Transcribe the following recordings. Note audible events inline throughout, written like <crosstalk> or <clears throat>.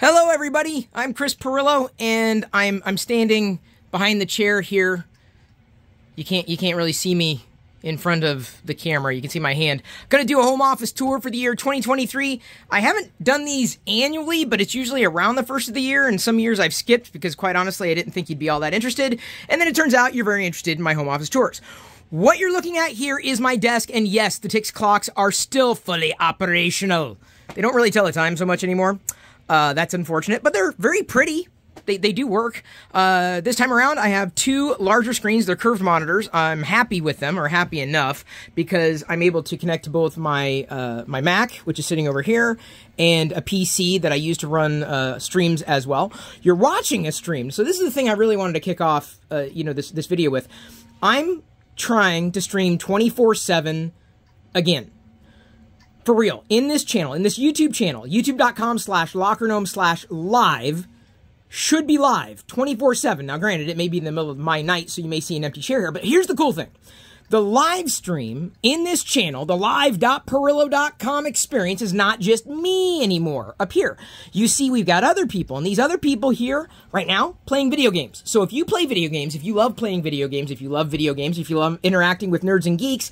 Hello, everybody. I'm Chris Pirillo, and I'm I'm standing behind the chair here. You can't you can't really see me in front of the camera. You can see my hand. Going to do a home office tour for the year 2023. I haven't done these annually, but it's usually around the first of the year, and some years I've skipped because, quite honestly, I didn't think you'd be all that interested. And then it turns out you're very interested in my home office tours. What you're looking at here is my desk, and yes, the Tix clocks are still fully operational. They don't really tell the time so much anymore. Uh, that's unfortunate, but they're very pretty. They, they do work. Uh, this time around, I have two larger screens. They're curved monitors. I'm happy with them, or happy enough, because I'm able to connect to both my uh, my Mac, which is sitting over here, and a PC that I use to run uh, streams as well. You're watching a stream, so this is the thing I really wanted to kick off, uh, you know, this this video with. I'm trying to stream 24/7 again for real, in this channel, in this YouTube channel, youtube.com slash lockergnome slash live, should be live 24 7. Now, granted, it may be in the middle of my night, so you may see an empty chair here, but here's the cool thing. The live stream in this channel, the live.pirillo.com experience, is not just me anymore. Up here, you see we've got other people, and these other people here right now playing video games. So if you play video games, if you love playing video games, if you love video games, if you love interacting with nerds and geeks,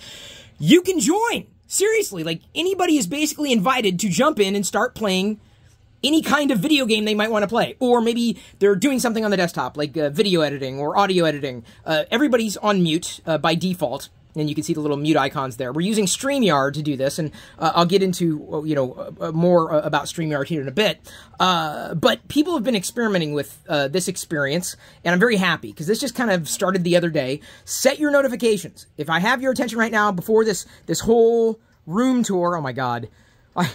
you can join. Seriously, like anybody is basically invited to jump in and start playing any kind of video game they might want to play. Or maybe they're doing something on the desktop, like uh, video editing or audio editing. Uh, everybody's on mute uh, by default. And you can see the little mute icons there. We're using StreamYard to do this, and uh, I'll get into uh, you know uh, more about StreamYard here in a bit. but people have been experimenting with this experience, and I'm very happy because this just kind of started the other day. Set your notifications. If I have your attention right now before this this whole room tour, oh my god, I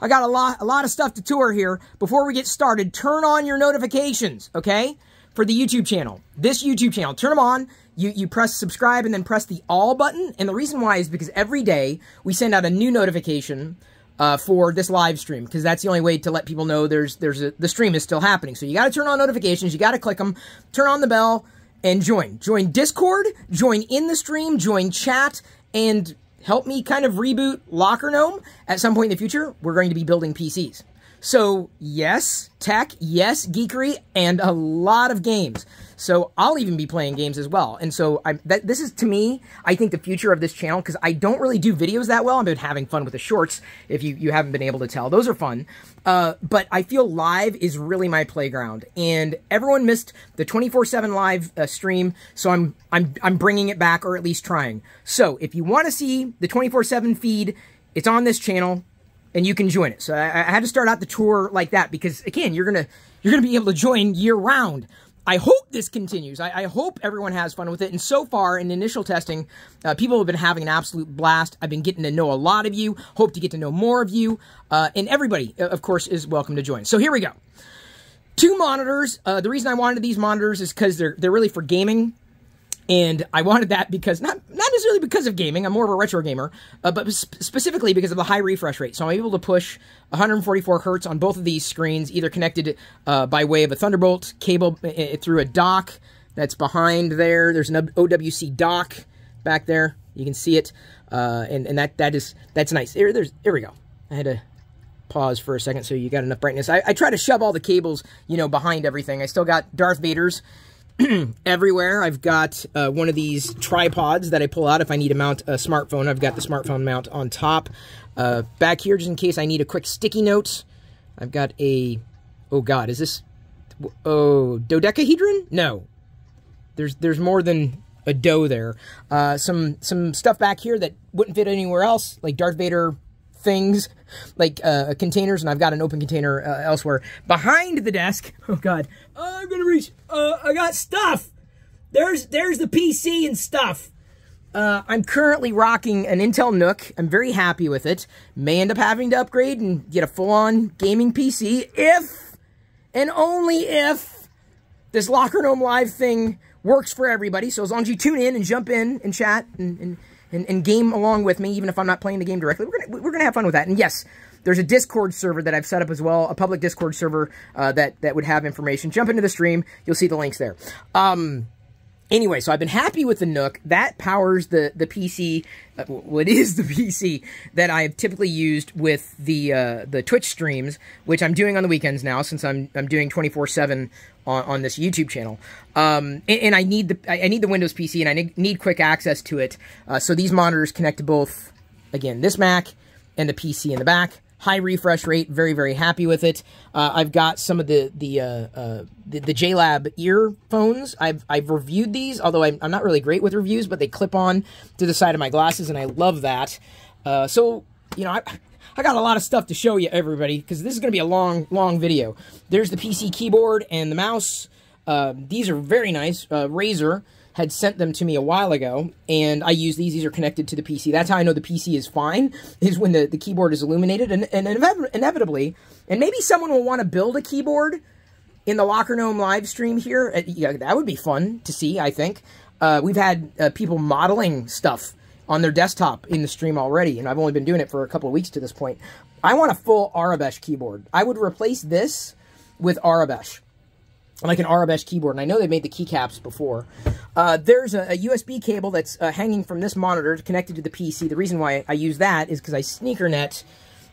I got a lot, a lot of stuff to tour here. Before we get started, turn on your notifications, okay? For the YouTube channel. This YouTube channel, turn them on. You, you press subscribe and then press the all button. And the reason why is because every day we send out a new notification uh, for this live stream because that's the only way to let people know there's there's a, the stream is still happening. So you got to turn on notifications. You got to click them, turn on the bell, and join. Join Discord, join in the stream, join chat, and help me kind of reboot Locker Gnome at some point in the future, we're going to be building PCs. So, yes, tech, yes, geekery, and a lot of games. So, I'll even be playing games as well. And so, I, that, this is, to me, I think the future of this channel, because I don't really do videos that well. I've been having fun with the shorts, if you, you haven't been able to tell. Those are fun. Uh, but I feel live is really my playground. And everyone missed the 24-7 live uh, stream, so I'm, I'm, I'm bringing it back, or at least trying. So, if you want to see the 24-7 feed, it's on this channel and you can join it. So I, I, had to start out the tour like that because again, you're gonna you're gonna be able to join year round. I hope this continues. I, I hope everyone has fun with it. And so far, in initial testing, uh, people have been having an absolute blast. I've been getting to know a lot of you. Hope to get to know more of you. Uh, and everybody, uh, of course, is welcome to join. So here we go. Two monitors. Uh, the reason I wanted these monitors is because they're they're really for gaming. And I wanted that because, not, not necessarily because of gaming, I'm more of a retro gamer, uh, but sp specifically because of the high refresh rate. So I'm able to push 144 hertz on both of these screens, either connected uh, by way of a Thunderbolt cable through a dock that's behind there. There's an OWC dock back there. You can see it. Uh, and, and that, that is, that's nice. There, there's, there we go. I had to pause for a second so you got enough brightness. I, I try to shove all the cables, you know, behind everything. I still got Darth Vader's <clears throat> everywhere. I've got uh, one of these tripods that I pull out if I need to mount a smartphone. I've got the smartphone mount on top. Uh, back here, just in case I need a quick sticky note, I've got a... Oh, God, is this... Oh, dodecahedron? No. There's there's more than a dough there. Uh, some some stuff back here that wouldn't fit anywhere else, like Darth Vader things like uh, containers, and I've got an open container uh, elsewhere. Behind the desk, <laughs> oh god, I'm gonna reach. Uh, I got stuff. There's there's the PC and stuff. Uh, I'm currently rocking an Intel NUC. I'm very happy with it. May end up having to upgrade and get a full-on gaming PC if and only if this Locker Gnome Live thing works for everybody. So as long as you tune in and jump in and chat and, and and, and game along with me, even if I'm not playing the game directly. We're gonna we're gonna have fun with that. And yes, there's a Discord server that I've set up as well, a public Discord server uh, that that would have information. Jump into the stream, you'll see the links there. Um, anyway, so I've been happy with the NUC. That powers the the PC. Uh, what is the <laughs> PC that I have typically used with the uh, the Twitch streams, which I'm doing on the weekends now, since I'm I'm doing 24 seven on, on this YouTube channel. Um, and, and, I need the I need the Windows PC, and I need, need quick access to it. Uh, so these monitors connect to both, again, this Mac and the PC in the back high refresh rate. Very, very happy with it. Uh, I've got some of the the, uh, uh, the, the JLab earphones. I've I've reviewed these, although I'm, I'm not really great with reviews, but they clip on to the side of my glasses, and I love that. Uh, so you know, I, I got a lot of stuff to show you, everybody, because this is going to be a long, long video. There's the PC keyboard and the mouse. Uh, these are very nice. Uh, Razer had sent them to me a while ago, and I use these. These are connected to the PC. That's how I know the PC is fine, <laughs> is when the, the keyboard is illuminated. And, and inevitably, and maybe someone will want to build a keyboard in the Locker Gnome live stream here. Uh, yeah, that would be fun to see, I think. Uh, we've had uh, people modeling stuff on their desktop in the stream already, and I've only been doing it for a couple of weeks to this point. I want a full Aurebesh keyboard. I would replace this with Aurebesh like an Aurebesh keyboard, and I know they made the keycaps before. Uh, there's a, a, USB cable that's uh, hanging from this monitor connected to the PC. The reason why I use that is because I sneakernet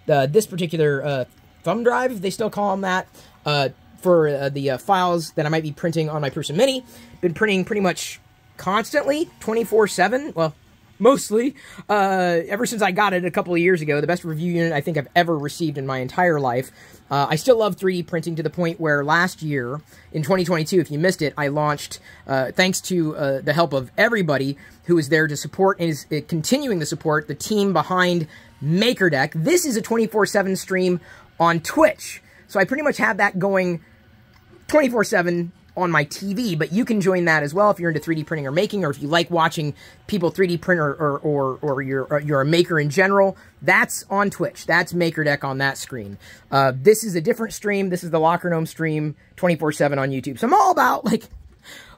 uh, this particular uh, thumb drive, they still call them that, uh, for uh, the files that I might be printing on my Prusa Mini. Been printing pretty much constantly, 24-7. Well, mostly. Uh, ever since I got it a couple of years ago, the best review unit I think I've ever received in my entire life. Uh, I still love 3D printing to the point where last year, in 2022, if you missed it, I launched, uh, thanks to uh, the help of everybody who was there to support and is uh, continuing to support the team behind MakerDeck. This is a 24-7 stream on Twitch. So I pretty much have that going 24-7 on my TV, but you can join that as well if you're into 3D printing or making, or if you like watching people 3D print or, or, or, or you're, or you're a maker in general. That's on Twitch. That's MakerDeck on that screen. Uh, this is a different stream. This is the Locker Gnome stream 24-7 on YouTube. So I'm all about, like,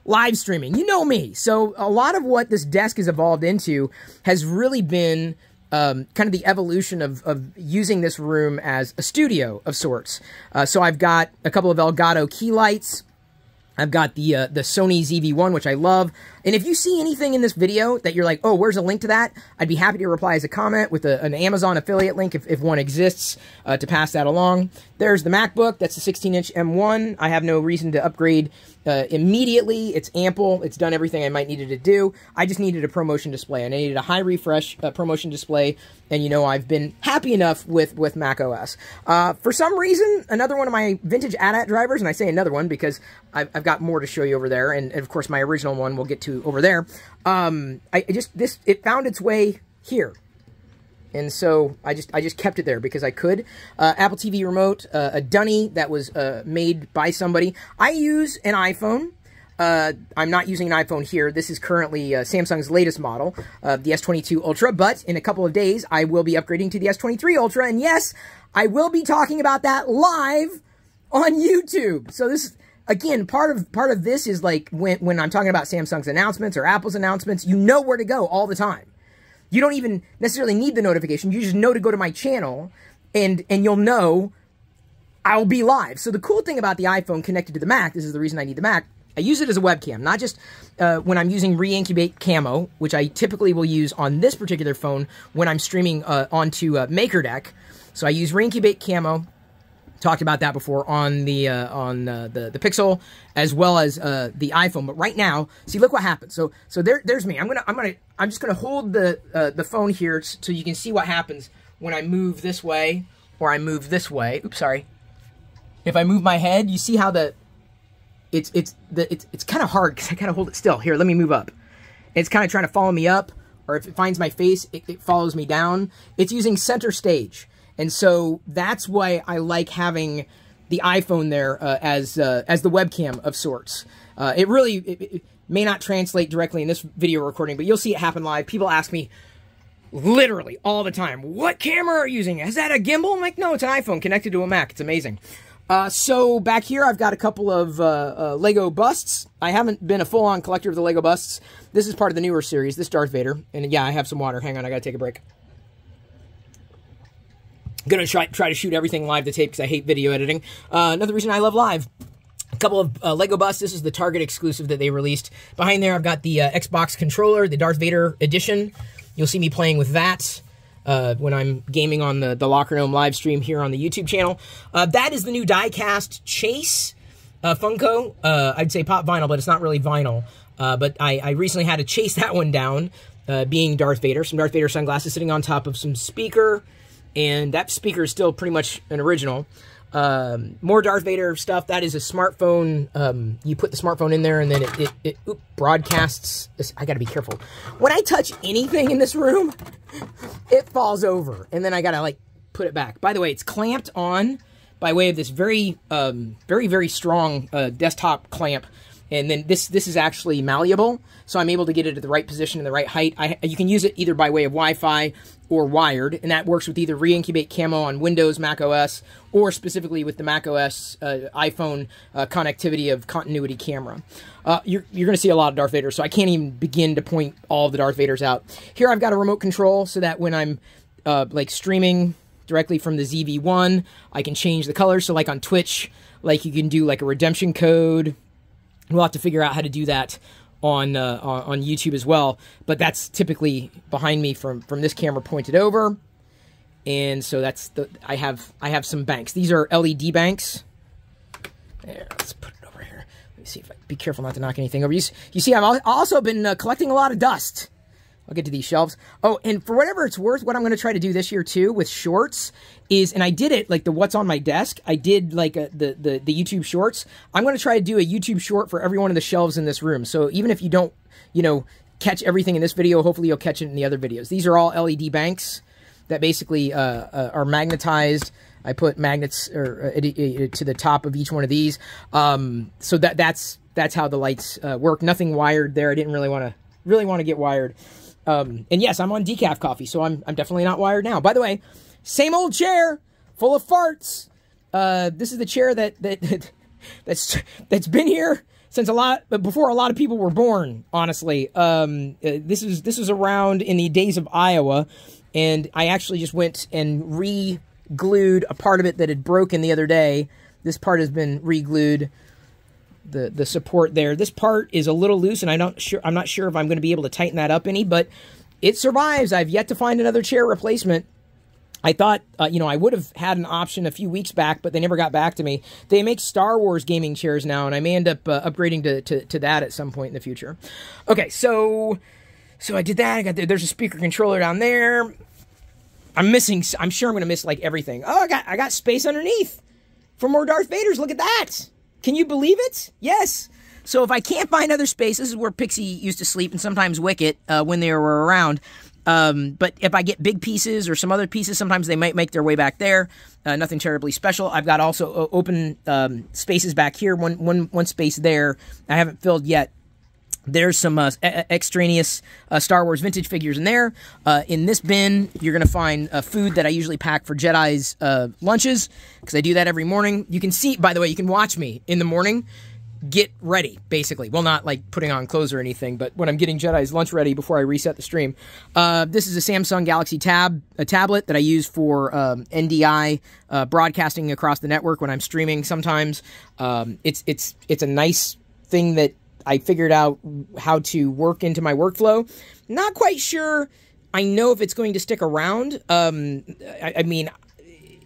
live streaming. You know me. So a lot of what this desk has evolved into has really been um, kind of the evolution of, of using this room as a studio of sorts. Uh, so I've got a couple of Elgato key lights. I've got the uh, the Sony ZV-1, which I love. And if you see anything in this video that you're like, oh, where's a link to that? I'd be happy to reply as a comment with a, an Amazon affiliate link if, if one exists uh, to pass that along. There's the MacBook. That's the 16-inch M1. I have no reason to upgrade uh, immediately. It's ample. It's done everything I might needed to do. I just needed a ProMotion display. And I needed a high refresh uh, ProMotion display, and you know I've been happy enough with with Mac OS. Uh, for some reason, another one of my vintage AT-AT drivers, and I say another one because I've, I've got more to show you over there, and, and, of course my original one we'll get to over there. Um, I, I just this it found its way here and so I just I just kept it there because I could. Uh, Apple TV remote, uh, a Dunny that was uh, made by somebody. I use an iPhone. Uh, I'm not using an iPhone here. This is currently uh, Samsung's latest model, the S22 Ultra. But in a couple of days, I will be upgrading to the S23 Ultra. And yes, I will be talking about that live on YouTube. So this again, part of part of this is like when when I'm talking about Samsung's announcements or Apple's announcements, you know where to go all the time. You don't even necessarily need the notification. You just know to go to my channel and and you'll know I'll be live. So the cool thing about the iPhone connected to the Mac, this is the reason I need the Mac, I use it as a webcam, not just uh, when I'm using Reincubate Camo, which I typically will use on this particular phone when I'm streaming uh, onto uh, MakerDeck. So I use Reincubate Camo talked about that before on the uh, on uh, the the Pixel as well as uh, the iPhone. But right now, see, look what happens. So so there there's me. I'm gonna I'm gonna I'm just gonna hold the uh, the phone here so you can see what happens when I move this way or I move this way. Oops, sorry. If I move my head, you see how the it's it's the it's it's kind of hard because I gotta hold it still. Here, let me move up. It's kind of trying to follow me up, or if it finds my face, it, it follows me down. It's using center stage. And so that's why I like having the iPhone there uh, as uh, as the webcam of sorts. Uh, it really it, it may not translate directly in this video recording, but you'll see it happen live. People ask me literally all the time, what camera are you using? Is that a gimbal? I'm like, no, it's an iPhone connected to a Mac. It's amazing. Uh, so back here, I've got a couple of uh, uh, Lego busts. I haven't been a full-on collector of the Lego busts. This is part of the newer series, this Darth Vader. And yeah, I have some water. Hang on, I gotta take a break gonna try, try to shoot everything live to tape because I hate video editing. Uh, another reason I love live. A couple of uh, Lego busts. This is the Target exclusive that they released. Behind there, I've got the uh, Xbox controller, the Darth Vader edition. You'll see me playing with that uh, when I'm gaming on the, the Locker Gnome live stream here on the YouTube channel. Uh, that is the new diecast Chase uh, Funko. I'd say pop vinyl, but it's not really vinyl. but I, I, recently had to chase <laughs> that one down, being Darth Vader. Some Darth Vader sunglasses sitting on top of some speaker, and that speaker is still pretty much an original. Um, more Darth Vader stuff. That is a smartphone. Um, you put the smartphone in there and then it, it, it oop, broadcasts. This, I got to be careful. When I touch anything in this room, <laughs> it falls over. And then I got to like put it back. By the way, it's clamped on by way of this very, um, very, very strong uh, desktop clamp. And then this this is actually malleable, so I'm able to get it at the right position and the right height. I, you can use it either by way of Wi-Fi or wired, and that works with either Reincubate Camo on Windows, Mac OS, or specifically with the Mac OS uh, iPhone uh, connectivity of continuity camera. Uh, you're, you're going to see a lot of Darth Vader, so I can't even begin to point all of the Darth Vaders out. Here I've got a remote control so that when I'm uh, like streaming directly from the ZV-1, I can change the color. So like on Twitch, like you can do like a redemption code. We'll have to figure out how to do that on, uh, on YouTube as well. But that's typically behind me from from this camera pointed over, and so that's the I have I have some banks. These are LED banks. There, let's put it over here. Let me see if I be careful not to knock anything over. You, you see, I've also been uh, collecting a lot of dust. I'll get to these shelves. Oh, and for whatever it's worth, what I'm going to try to do this year too with shorts is, and I did it like the what's on my desk. I did like a, the, the the YouTube shorts. I'm going to try to do a YouTube short for every one of the shelves in this room. So even if you don't, you know, catch everything in this video, hopefully you'll catch it in the other videos. These are all LED banks that basically uh, uh, are magnetized. I put magnets or, uh, to the top of each one of these. Um, so that that's that's how the lights uh, work. Nothing wired there. I didn't really want to really want to get wired. Um, and yes, I'm on decaf coffee, so I'm, I'm definitely not wired now. By the way, same old chair, full of farts. Uh, this is the chair that, that, <laughs> that's, that's been here since a lot, before a lot of people were born, honestly. Um, uh, this is, this was around in the days of Iowa, and I actually just went and re-glued a part of it that had broken the other day. This part has been re-glued the the support there. This part is a little loose, and I don't sure I'm not sure if I'm going to be able to tighten that up any, but it survives. I've yet to find another chair replacement. I thought, uh, you know, I would have had an option a few weeks back, but they never got back to me. They make Star Wars gaming chairs now, and I may end up uh, upgrading to, to, to that at some point in the future. Okay, so so I did that. I got the, there's a speaker controller down there. I'm missing. I'm sure I'm going to miss like everything. Oh, I got I got space underneath for more Darth Vaders. Look at that. Can you believe it? Yes. So if I can't find other space, this is where Pixie used to sleep and sometimes Wicket uh, when they were around. Um, but if I get big pieces or some other pieces, sometimes they might make their way back there. Uh, nothing terribly special. I've got also uh, open um, spaces back here, one, one, one space there I haven't filled yet. There's some uh, extraneous uh, Star Wars vintage figures in there. Uh, in this bin, you're going to find uh, food that I usually pack for Jedi's uh, lunches because I do that every morning. You can see, by the way, you can watch me in the morning get ready, basically. Well, not like putting on clothes or anything, but when I'm getting Jedi's lunch ready before I reset the stream. Uh, this is a Samsung Galaxy Tab, a tablet that I use for um, NDI uh, broadcasting across the network when I'm streaming. Sometimes um, it's it's it's a nice thing that I figured out how to work into my workflow. Not quite sure. I know if it's going to stick around. Um, I, I mean,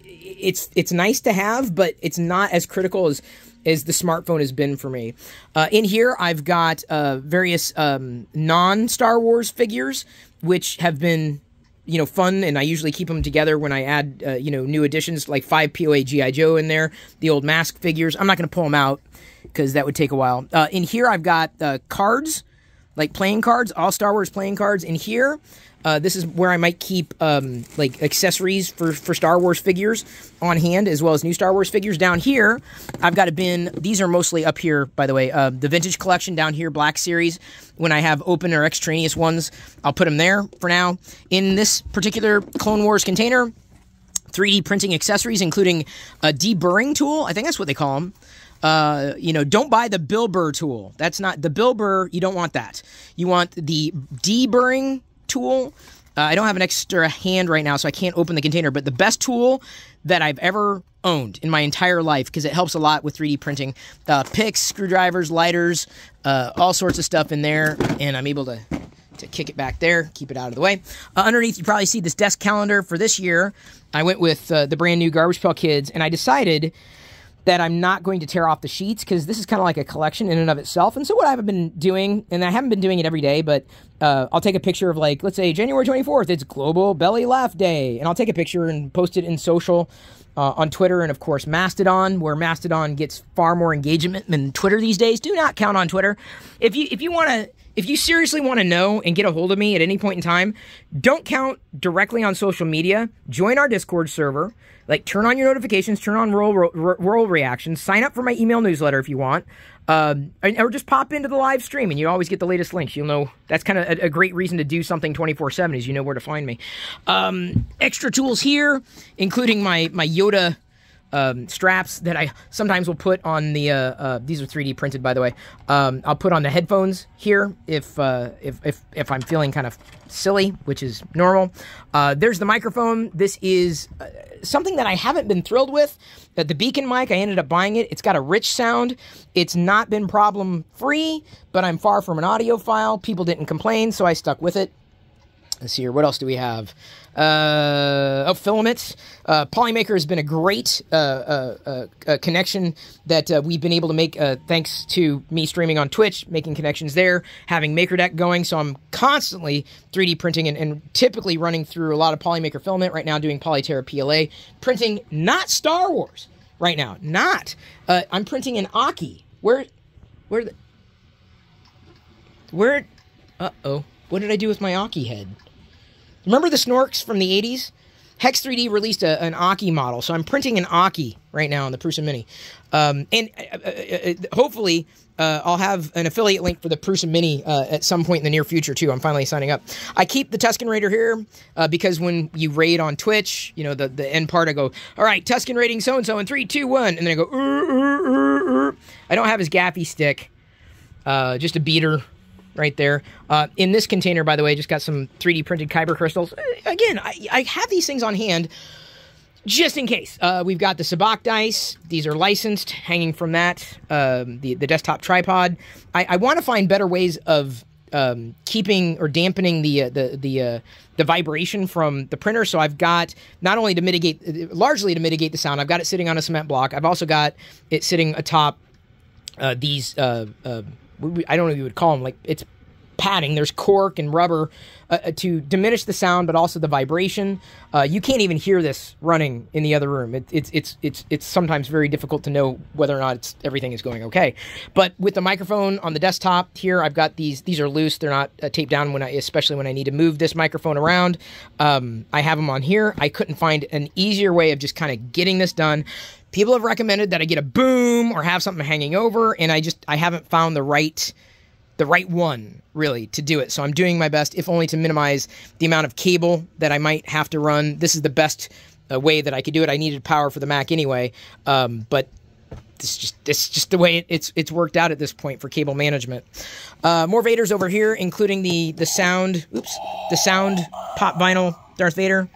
it's it's nice to have, but it's not as critical as as the smartphone has been for me. Uh, in here, I've got uh, various um, non Star Wars figures, which have been you know fun, and I usually keep them together when I add uh, you know new additions, like five POA GI Joe in there, the old mask figures. I'm not going to pull them out because that would take a while. Uh, in here, I've got uh, cards, like playing cards, all Star Wars playing cards. In here, uh, this is where I might keep um, like accessories for, for Star Wars figures on hand, as well as new Star Wars figures. Down here, I've got a bin. These are mostly up here, by the way. Uh, the vintage collection down here, Black Series. When I have open or extraneous ones, I'll put them there for now. In this particular Clone Wars container, 3D printing accessories, including a deburring tool. I think that's what they call them. Uh, you know, don't buy the Bill Burr tool. That's not the Bill Burr. You don't want that. You want the deburring tool. Uh, I don't have an extra hand right now, so I can't open the container. But the best tool that I've ever owned in my entire life, because it helps a lot with 3D printing, uh, picks, screwdrivers, lighters, uh, all sorts of stuff in there, and I'm able to to kick it back there, keep it out of the way. Uh, underneath, you probably see this desk calendar for this year. I went with uh, the brand new Garbage Pail Kids, and I decided that I'm not going to tear off the sheets because this is kind of like a collection in and of itself. And so what I've been doing, and I haven't been doing it every day, but uh, I'll take a picture of like, let's say January 24th, it's Global Belly Laugh Day, and I'll take a picture and post it in social. Uh, on Twitter and of course Mastodon, where Mastodon gets far more engagement than Twitter these days. Do not count on Twitter. If you if you want to if you seriously want to know and get a hold of me at any point in time, don't count directly on social media. Join our Discord server. Like, turn on your notifications, turn on roll, roll, reactions, sign up for my email newsletter if you want, um, or just pop into the live stream and you always get the latest links. You'll know that's kind of a, a, great reason to do something 24 7 is you know where to find me. Um, extra tools here, including my, my Yoda um, straps that I sometimes will put on the. Uh, uh, these are 3D printed, by the way. Um, I'll put on the headphones here if uh, if if if I'm feeling kind of silly, which is normal. Uh, there's the microphone. This is uh, something that I haven't been thrilled with. Uh, the Beacn mic, I ended up buying it. It's got a rich sound. It's not been problem free, but I'm far from an audiophile. People didn't complain, so I stuck with it. Let's see here. What else do we have? Uh, oh, filaments. Uh, Polymaker has been a great uh, uh, uh, uh connection that we've been able to make thanks to me streaming on Twitch, making connections there, having MakerDeck going. So I'm constantly 3D printing and, and typically running through a lot of Polymaker filament right now, doing Polyterra PLA, printing not Star Wars right now, not. I'm printing an Aki. Where, where, the, where? Uh oh. What did I do with my Aki head? Remember the Snorks from the 80s? Hex 3D released a, an Aki model, so I'm printing an Aki right now on the Prusa Mini. Um, and uh, uh, uh, uh hopefully, uh, I'll have an affiliate link for the Prusa Mini uh, at some point in the near future, too. I'm finally signing up. I keep the Tusken Raider here because when you raid on Twitch, you know, the, the end part, I go, all right, Tusken raiding so and so in three, two, one. And then I go, ur, ur, ur, I don't have his gaffi stick, just a beater right there. Uh, in this container, by the way, just got some 3D printed kyber crystals. Uh, again, I, I have these things on hand just in case. Uh, we've got the Sabacc dice. These are licensed, hanging from that, um, the, the desktop tripod. I, I want to find better ways of um, keeping or dampening the uh, the the uh, the vibration from the printer. So I've got not only to mitigate, largely to mitigate the sound. I've got it sitting on a cement block. I've also got it sitting atop uh, these uh, uh, I don't know what you would call them. Like it's padding. There's cork and rubber uh, uh, to diminish the sound, but also the vibration. Uh, you can't even hear this running in the other room. It, it's it's it's it's sometimes very difficult to know whether or not everything is going okay. But with the microphone on the desktop here, I've got these. These are loose. They're not uh, taped down when I, especially when I need to move this microphone around. Um, I have them on here. I couldn't find an easier way of just kind of getting this done. People have recommended that I get a boom or have something hanging over, and I just I haven't found the right the right one really to do it. So I'm doing my best, if only to minimize the amount of cable that I might have to run. This is the best uh, way that I could do it. I needed power for the Mac anyway, um, but this is just this is just the way it, it's it's worked out at this point for cable management. Uh, more Vaders over here, including the the sound. Oops, the sound pop vinyl Darth Vader.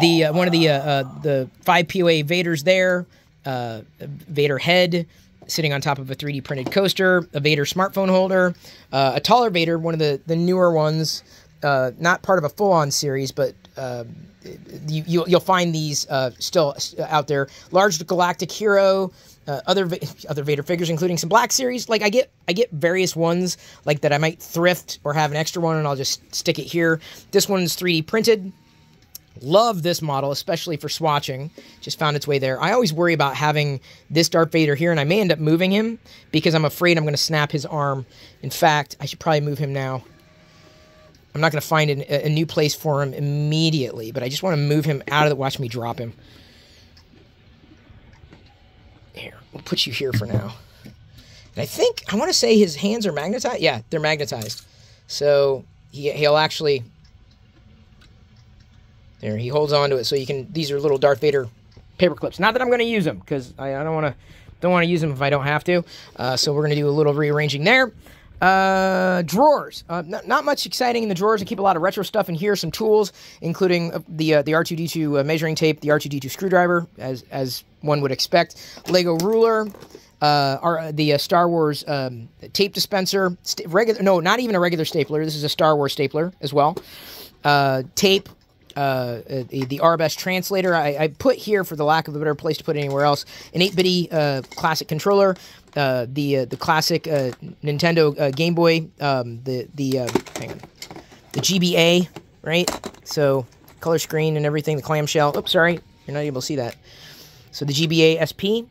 The uh, one of the uh, uh, the five POA Vaders there. Uh, Vader head sitting on top of a 3D printed coaster, a Vader smartphone holder, uh, a taller Vader, one of the, the newer ones, uh, not part of a full on series, but uh, you, will you'll find these still out there. Large Galactic Hero, uh, other <laughs> other Vader figures, including some Black Series. Like I get I get various ones like that I might thrift or have an extra one, and I'll just stick it here. This one's 3D printed. Love this model, especially for swatching. Just found its way there. I always worry about having this Darth Vader here, and I may end up moving him because I'm afraid I'm going to snap his arm. In fact, I should probably move him now. I'm not going to find a, a, new place for him immediately, but I just want to move him out of the... Watch me drop him. Here, we'll put you here for now. And I think, I want to say his hands are magnetized. Yeah, they're magnetized. So he, he'll actually there, he holds on to it so you can. These are little Darth Vader paper clips. Not that I'm going to use them because I, I, don't want to don't want to use them if I don't have to. Uh, so we're going to do a little rearranging there. Uh, drawers. Uh, not, not, much exciting in the drawers. I keep a lot of retro stuff in here. Some tools, including uh, the uh, the R2D2 uh, measuring tape, the R2D2 screwdriver, as as one would expect. Lego ruler. Uh, our, the Star Wars um, tape dispenser. regular, no, not even a regular stapler. This is a Star Wars stapler as well. tape, uh, the, the RBS translator. I, I, put here, for the lack of a better place to put anywhere else, an 8BitDo uh, classic controller, uh, the uh, the classic uh, Nintendo uh, Game Boy, um, the the hang on, the GBA, right? So color screen and everything, the clamshell. Oops, sorry, you're not able to see that. So the GBA SP.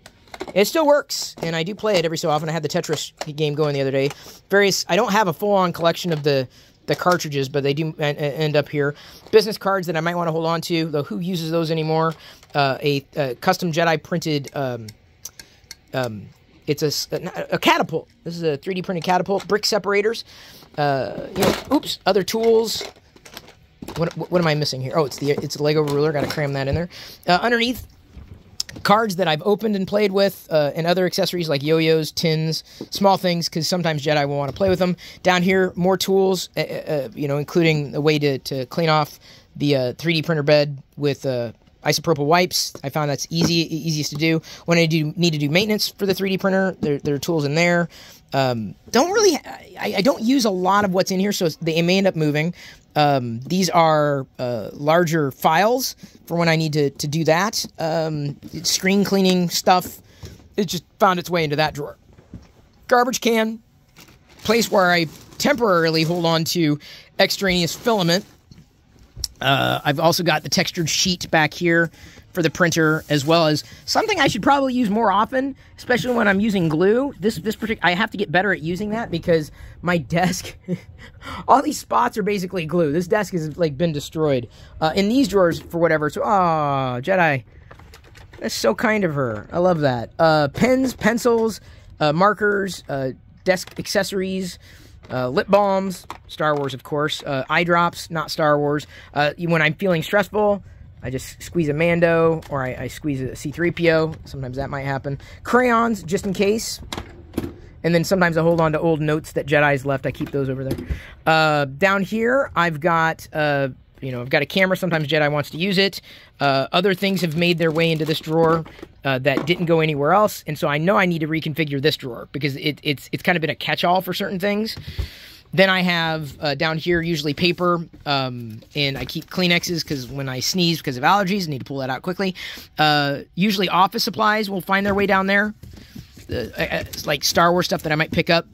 It still works, and I do play it every so often. I had the Tetris game going the other day. Various, I don't have a full-on collection of the the cartridges, but they do end up here. Business cards that I might want to hold on to, though who uses those anymore? Uh, a, a, custom Jedi printed, um, um, it's a, a, catapult. This is a 3D printed catapult. Brick separators. Uh, you know, oops, other tools. What, what am I missing here? Oh, it's the it's a Lego ruler. Got to cram that in there. Uh, underneath, cards that I've opened and played with, uh, and other accessories like yo-yos, tins, small things, because sometimes Jedi will want to play with them. Down here, more tools, uh, uh, uh you know, including a way to, to clean off the 3D uh, printer bed with uh, isopropyl wipes. I found that's easy, easiest to do. When I do need to do maintenance for the 3D printer, there, there are tools in there. Um, don't really, I, I, don't use a lot of what's in here, so they may end up moving. Um, these are uh, larger files for when I need to, to do that. Um, screen cleaning stuff. It just found its way into that drawer. Garbage can, place where I temporarily hold on to extraneous filament. Uh, I've also got the textured sheet back here for the printer, as well as something I should probably use more often, especially when I'm using glue. This this particular, I have to get better at using that because my <laughs> desk, all these spots are basically glue. This desk has like been destroyed. Uh, in these drawers, for whatever. So, oh, Jedi, that's so kind of her. I love that. Uh, pens, pencils, uh, markers, uh, desk accessories. Uh, lip balms, Star Wars, of course. Uh, eye drops, not Star Wars. Uh, when I'm feeling stressful, I just squeeze a Mando or I, I squeeze a C3PO. Sometimes that might happen. Crayons, just in case. And then sometimes I hold on to old notes that Jedi's left. I keep those over there. Uh, down here, I've got, uh, you know, I've got a camera. Sometimes Jedi wants to use it. Uh, other things have made their way into this drawer uh, that didn't go anywhere else. And so I know I need to reconfigure this drawer because it, it's, it's kind of been a catch-all for certain things. Then I have uh, down here usually paper, um, and I keep Kleenexes because when I sneeze because of allergies, I need to pull that out quickly. Uh, usually office supplies will find their way down there, uh, like Star Wars stuff that I might pick up,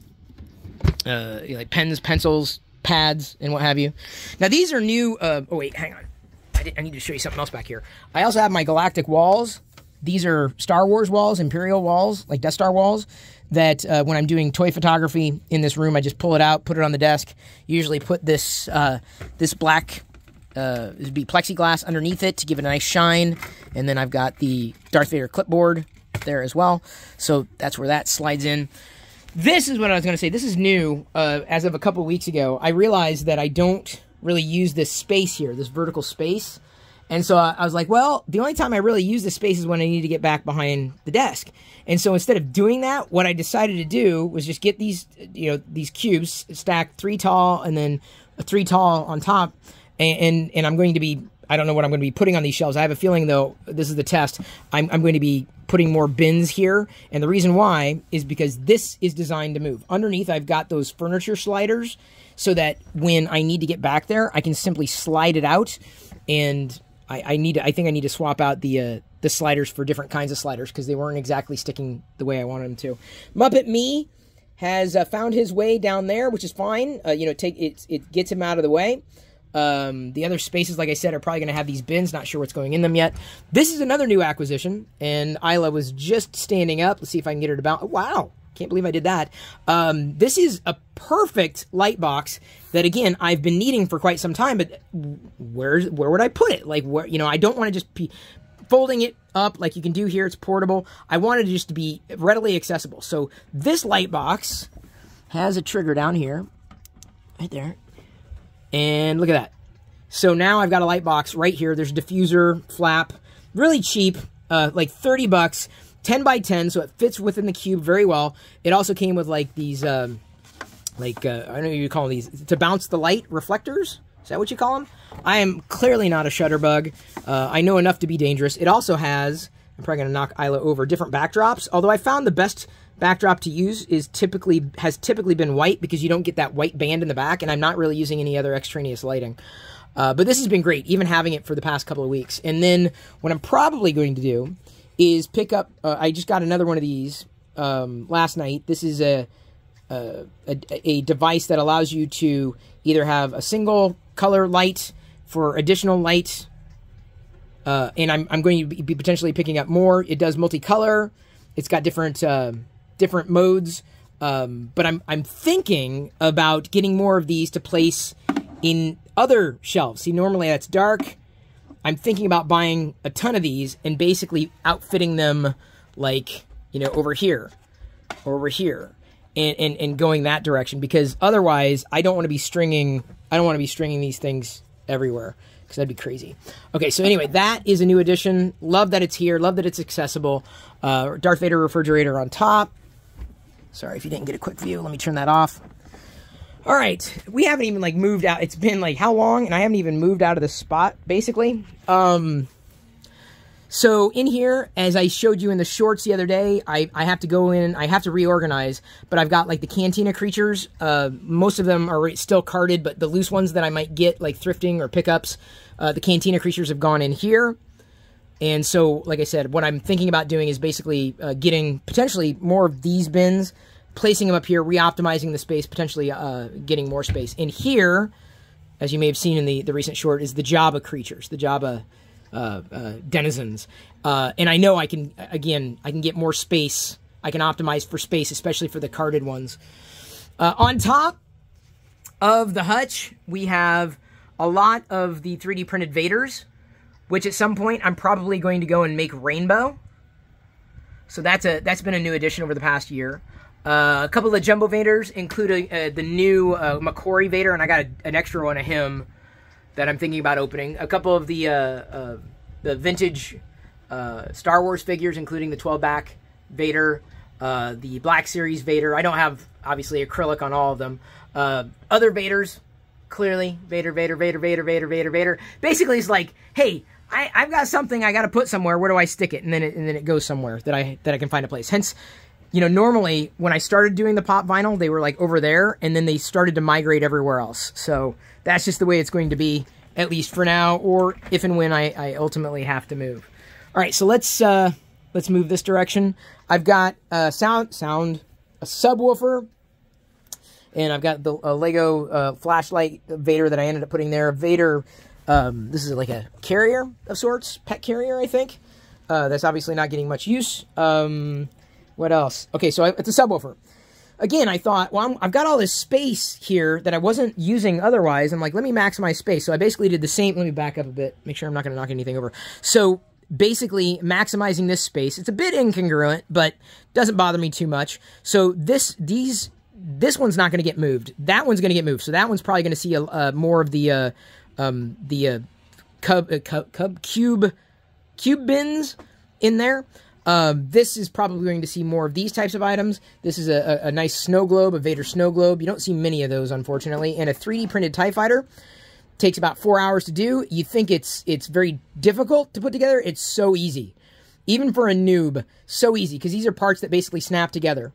uh, like pens, pencils, pads, and what have you. Now these are new. Uh, oh wait, hang on. I, did, I need to show you something else back here. I also have my galactic walls. These are Star Wars walls, Imperial walls, like Death Star walls that uh, when I'm doing toy photography in this room, I just pull it out, put it on the desk. Usually put this uh, this black uh, this would be plexiglass underneath it to give it a nice shine, and then I've got the Darth Vader clipboard there as well. So that's where that slides in. This is what I was going to say. This is new uh, as of a couple weeks ago. I realized that I don't really use this space here, this vertical space. And so I was like, well, the only time I really use this space is when I need to get back behind the desk. And so instead of doing that, what I decided to do was just get these, you know, these cubes stacked three tall and then three tall on top. And, and, and I'm going to be, I don't know what I'm going to be putting on these shelves. I have a feeling though, this is the test. I'm, I'm going to be putting more bins here. And the reason why is because this is designed to move. Underneath, I've got those furniture sliders so that when I need to get back there, I can simply slide it out and I, I need I think I need to swap out the uh, the sliders for different kinds of sliders because they weren't exactly sticking the way I wanted them to. Muppet Me has uh, found his way down there, which is fine. Uh, you know, take it it gets him out of the way. Um, the other spaces, like I said, are probably going to have these bins. Not sure what's going in them yet. This is another new acquisition, and Isla was just standing up. Let's see if I can get her to bounce. Wow, can't believe I did that. Um, this is a perfect light box that, again, I've been needing for quite some time, but where, where would I put it? Like, where, you know, I don't want to just be folding it up like you can do here. It's portable. I wanted it just to be readily accessible. So this light box has a trigger down here, right there. And look at that. So now I've got a light box right here. There's a diffuser flap, really cheap, uh, like 30 bucks. 10 by 10, so it fits within the cube very well. It also came with like these um, like uh, I don't know what you call these to bounce the light reflectors. Is that what you call them? I am clearly not a shutterbug. Uh, I know enough to be dangerous. It also has. I'm probably gonna knock Isla over different backdrops. Although I found the best backdrop to use is typically has typically been white because you don't get that white band in the back, and I'm not really using any other extraneous lighting. Uh, but this has been great, even having it for the past couple of weeks. And then what I'm probably going to do is pick up. Uh, I just got another one of these um, last night. This is a, a, a device that allows you to either have a single color light for additional light, uh, and I'm I'm going to be potentially picking up more. It does multicolor. It's got different uh, different modes. Um, but I'm I'm thinking about getting more of these to place in other shelves. See, normally that's dark. I'm thinking about buying a ton of these and basically outfitting them like, you know, over here or over here and, and, and going that direction because otherwise I don't want to be stringing, I don't want to be stringing these things everywhere because that'd be crazy. Okay, so anyway, that is a new addition. Love that it's here. Love that it's accessible. Uh, Darth Vader refrigerator on top. Sorry if you didn't get a quick view. Let me turn that off. All right, we haven't even like moved out. It's been like how long, and I haven't even moved out of the spot basically. Um, so in here, as I showed you in the shorts the other day, I, I have to go in, I have to reorganize, but I've got like the Cantina creatures. Uh, most of them are still carded, but the loose ones that I might get like thrifting or pickups, uh, the Cantina creatures have gone in here. And so, like I said, what I'm thinking about doing is basically uh, getting potentially more of these bins placing them up here, re-optimizing the space, potentially uh, getting more space. And here, as you may have seen in the, the recent short, is the Jabba creatures, the Jabba uh, uh, denizens. Uh, and I know I can, again, I can get more space. I can optimize for space, especially for the carded ones. Uh, on top of the hutch, we have a lot of the 3D printed Vaders, which at some point I'm probably going to go and make rainbow. So that's a that's been a new addition over the past year. Uh, a couple of Jumbo Vaders, including uh, the new uh, McQuarrie Vader, and I got a, an extra one of him that I'm thinking about opening. A couple of the uh, uh, the vintage uh, Star Wars figures, including the 12 back Vader, the Black Series Vader. I don't have obviously acrylic on all of them. other Vaders, clearly Vader, Vader, Vader, Vader, Vader, Vader, Vader. Basically, it's like, hey, I, have got something I got to put somewhere. Where do I stick it? And then it, and then it goes somewhere that I that I can find a place. Hence you know, normally when I started doing the pop vinyl, they were like over there, and then they started to migrate everywhere else. So that's just the way it's going to be, at least for now, or if and when I, I ultimately have to move. All right, so let's uh, let's move this direction. I've got a sound sound a subwoofer, and I've got the Lego uh, flashlight Vader that I ended up putting there. Vader, um, this is like a carrier of sorts, pet carrier, I think. Uh, that's obviously not getting much use. Um, what else? Okay, so I, it's a subwoofer. Again, I thought, well, i have got all this space here that I wasn't using otherwise. I'm like, let me maximize space. So I basically did the same. Let me back up a bit, make sure I'm not going to knock anything over. So basically maximizing this space. It's a bit incongruent, but doesn't bother me too much. So this, these, this one's not going to get moved. That one's going to get moved. So that one's probably going to see a, more of the, uh, um, the uh, cub, uh, cub, cub cube, cube bins in there. Um, this is probably going to see more of these types of items. This is a, a, a, nice snow globe, a Vader snow globe. You don't see many of those, unfortunately. And a 3D printed TIE fighter. Takes about four hours to do. You think it's it's very difficult to put together. It's so easy. Even for a noob, so easy. Because these are parts that basically snap together.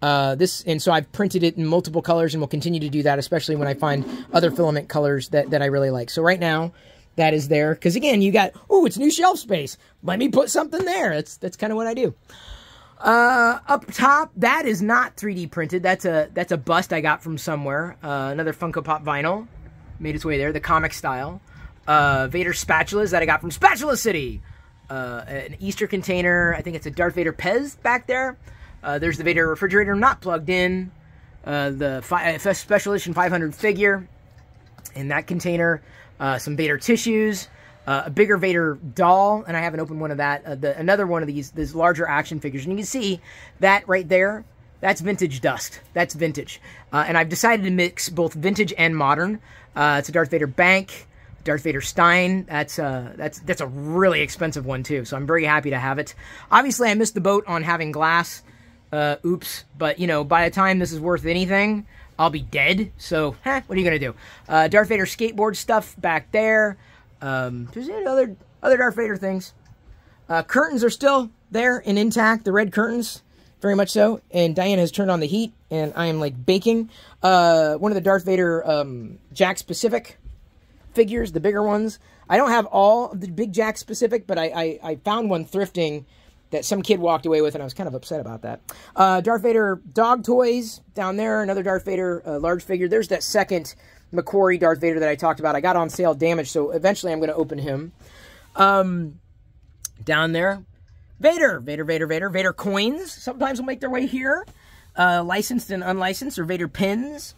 Uh, this And so I've printed it in multiple colors and will continue to do that, especially when I find other filament colors that, that I really like. So right now, that is there. Because again, you got, oh, it's new shelf space. Let me put something there. That's that's kind of what I do. Uh, up top, that is not 3D printed. That's a that's a bust I got from somewhere. Uh, another Funko Pop vinyl made its way there, the comic style. Uh, Vader spatulas that I got from Spatula City. Uh, an Easter container. I think it's a Darth Vader Pez back there. Uh, there's the Vader refrigerator not plugged in. Uh, the fi Special Edition 500 figure in that container uh, some Vader tissues, uh, a bigger Vader doll, and I haven't opened one of that. Uh, the, another one of these, these larger action figures, and you can see that right there. That's vintage dust. That's vintage, uh, and I've decided to mix both vintage and modern. Uh, it's a Darth Vader bank, Darth Vader Stein. That's uh, that's that's a really expensive one too. So I'm very happy to have it. Obviously, I missed the boat on having glass. oops, but you know, by the time this is worth anything, I'll be dead. So, what are you gonna do? Uh, Darth Vader skateboard stuff back there. Um, there's other other Darth Vader things. Uh, curtains are still there and intact. The red curtains, very much so. And Diane has turned on the heat, and I am like baking. Uh, one of the Darth Vader um, Jakks Pacific figures, the bigger ones. I don't have all of the big Jakks Pacific, but I, I, I found one thrifting that some kid walked away with, and I was kind of upset about that. Uh, Darth Vader dog toys down there, another Darth Vader uh, large figure. There's that second McQuarrie Darth Vader that I talked about. I got on sale damaged, so eventually I'm going to open him. Um, down there, Vader, Vader, Vader, Vader, Vader coins. Sometimes will make their way here. Uh, licensed and unlicensed, or Vader pins.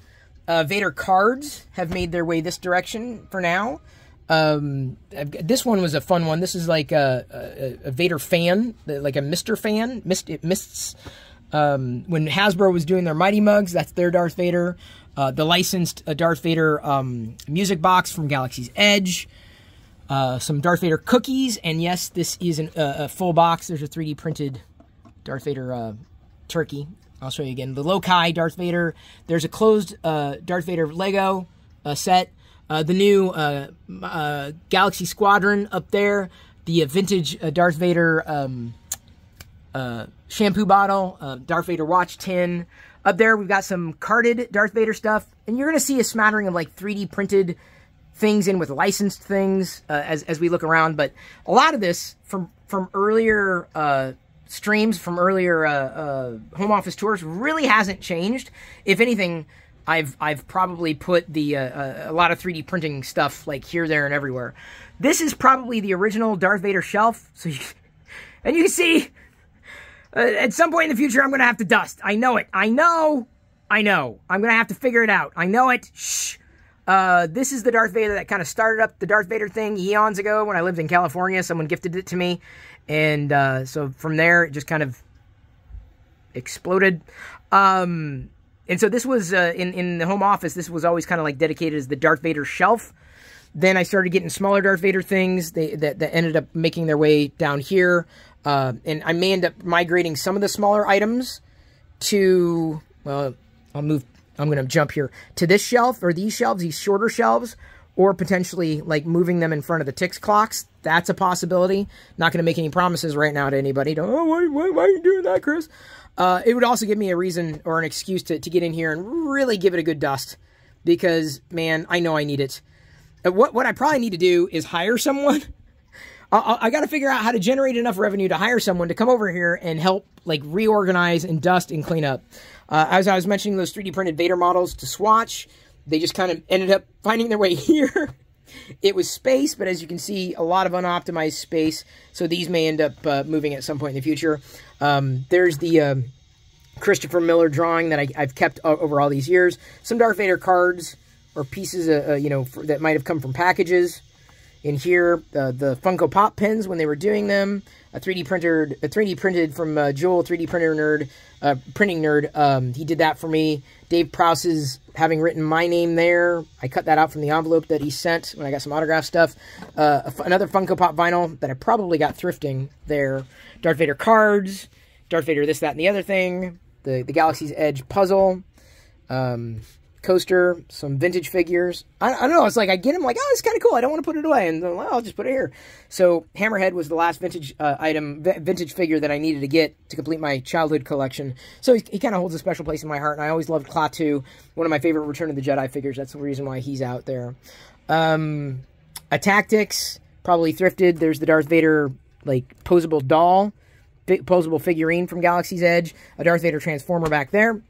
Uh, Vader cards have made their way this direction for now. Um, this one was a fun one. This is like a, a, a Vader fan, like a Mister fan. Mist, it mists. Um, when Hasbro was doing their Mighty Mugs, that's their Darth Vader. Uh, the licensed uh, Darth Vader um, music box from Galaxy's Edge. Uh, some Darth Vader cookies, and yes, this is an, uh, a full box. There's a 3D printed Darth Vader uh, turkey. I'll show you again. The Lokai Darth Vader. There's a closed uh, Darth Vader Lego set. The new Galaxy Squadron up there. The vintage Darth Vader um, shampoo bottle. Darth Vader watch tin. Up there, we've got some carded Darth Vader stuff. And you're going to see a smattering of like 3D printed things in with licensed things uh, as, as we look around. But a lot of this from from earlier uh, streams, from earlier uh, uh home office tours, really hasn't changed. If anything, I've I've probably put the uh, uh, a lot of 3D printing stuff like here, there, and everywhere. This is probably the original Darth Vader shelf. So, you, <laughs> and you see at some point in the future, I'm going to have to dust. I know it. I know. I know. I'm going to have to figure it out. I know it. Shh. Uh, this is the Darth Vader that kind of started up the Darth Vader thing eons ago when I lived in California. Someone gifted it to me. And uh, so from there, it just kind of exploded. Um, and so this was uh, in, in the home office, this was always kind of like dedicated as the Darth Vader shelf. Then I started getting smaller Darth Vader things they, that, that ended up making their way down here. Uh, and I may end up migrating some of the smaller items to, well, I'll move I'm going to jump here to this shelf or these shelves, these shorter shelves, or potentially like moving them in front of the Tix clocks. That's a possibility. Not going to make any promises right now to anybody. Don't, oh, why, why, why are you doing that, Chris? Uh, it would also give me a reason or an excuse to, to get in here and really give it a good dust because, man, I know I need it. Uh, what, what I probably need to do is hire someone. <laughs> I, I got to figure out how to generate enough revenue to hire someone to come over here and help like reorganize and dust and clean up. Uh, as I was mentioning those 3D printed Vader models to swatch, they just kind of ended up finding their way <laughs> here. It was space, but as you can see, a lot of unoptimized space. So these may end up uh, moving at some point in the future. Um, there's the um, Christopher Miller drawing that I, have kept over all these years. Some Darth Vader cards or pieces, uh, uh you know, for, that might have come from packages. In here, uh, the Funko Pop pins when they were doing them a 3D printer, a 3D printed from uh, Joel, 3D printer nerd, uh, printing nerd. Um, he did that for me. Dave Prowse's having written my name there. I cut that out from the envelope that he sent when I got some autograph stuff. Uh, another Funko Pop vinyl that I probably got thrifting there. Darth Vader cards, Darth Vader this, that, and the other thing. The the Galaxy's Edge puzzle. Um, coaster, some vintage figures. I, I, don't know. It's like I get them like, oh, it's kind of cool. I don't want to put it away, and well, I'll just put it here. So Hammerhead was the last vintage uh, item, vintage figure that I needed to get to complete my childhood collection. So he, he kind of holds a special place in my heart, and I always loved Klaatu, one of my favorite Return of the Jedi figures. That's the reason why he's out there. Um, a Tactics, probably thrifted. There's the Darth Vader like posable doll, posable figurine from Galaxy's Edge, a Darth Vader transformer back there.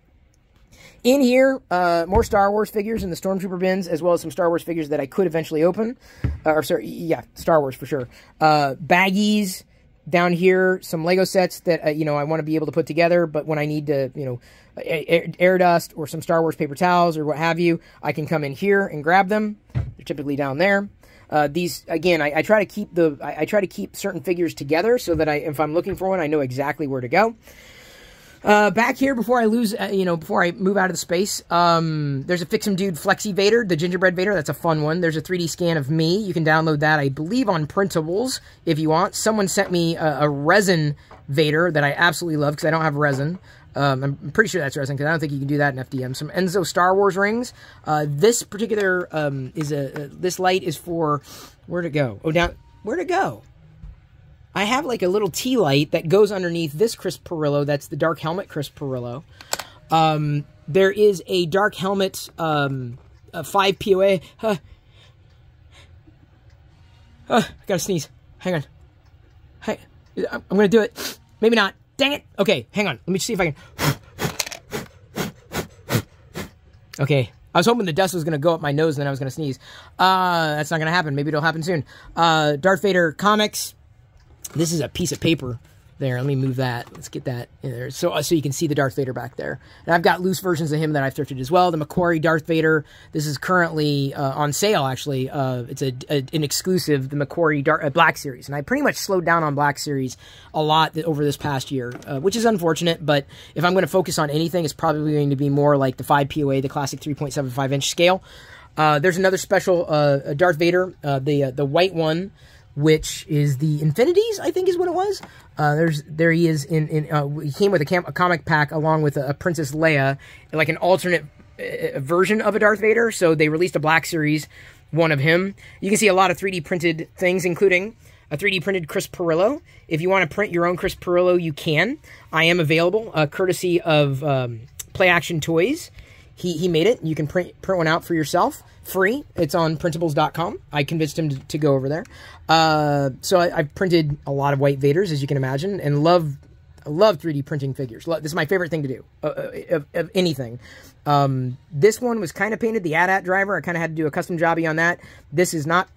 In here, uh, more Star Wars figures in the Stormtrooper bins, as well as some Star Wars figures that I could eventually open. Uh, or, sorry, yeah, Star Wars for sure. Uh, baggies down here, some Lego sets that, uh, you know, I want to be able to put together, but when I need to, you know, air, air, dust or some Star Wars paper towels or what have you, I can come in here and grab them. They're typically down there. Uh, these again, I, I, try to keep the I, I, try to keep certain figures together so that I, if I'm looking for one, I know exactly where to go. Uh, back here, before I lose, uh, you know, before I move out of the space, um, there's a Fix'em Dude Flexi Vader, the Gingerbread Vader. That's a fun one. There's a 3D scan of me. You can download that, I believe, on printables if you want. Someone sent me a, a resin Vader that I absolutely love because I don't have resin. Um, I'm pretty sure that's resin because I don't think you can do that in FDM. Some Enso Star Wars rings. Uh, this particular um, is a uh, this light is for where to go? Oh, down where to go? I have like a little tea light that goes underneath this Chris Pirillo. That's the Dark Helmet Chris Pirillo. Um, there is a Dark Helmet um, a 5 POA. Huh. Uh, I gotta sneeze. Hang on. Hey, I'm gonna do it. Maybe not. Dang it. Okay, hang on. Let me see if I can. Okay. I was hoping the dust was going to go up my nose and then I was going to sneeze. Uh, that's not going to happen. Maybe it'll happen soon. Uh, Darth Vader comics. This is a piece of paper there. Let me move that. Let's get that in there. So, uh, so you can see the Darth Vader back there. And I've got loose versions of him that I've thrifted as well. The McQuarrie Darth Vader. This is currently uh, on sale, actually. Uh, it's a, a, an exclusive, the McQuarrie Darth, uh, Black Series. And I pretty much slowed down on Black Series a lot over this past year, uh, which is unfortunate. But if I'm going to focus on anything, it's probably going to be more like the 5 POA, the classic 3.75 inch scale. There's another special Darth Vader, the the white one which is the Infinities, I think is what it was. Uh, there's there he is in in uh, he came with a, cam- a, comic pack along with a, a Princess Leia, like an alternate uh, version of a Darth Vader. So they released a Black Series one of him. You can see a lot of 3D printed things, including a 3D printed Chris Pirillo. If you want to print your own Chris Pirillo, you can. I am available, uh, courtesy of um, Play Action Toys. He, he made it. You can print, print one out for yourself free. It's on printables.com. I convinced him to, to go over there. Uh, so I, have printed a lot of White Vaders, as you can imagine, and love love 3D printing figures. This is my favorite thing to do uh, uh, of, of, anything. Um, this one was kind of painted, the AT-AT driver. I kind of had to do a custom jobby on that. This is not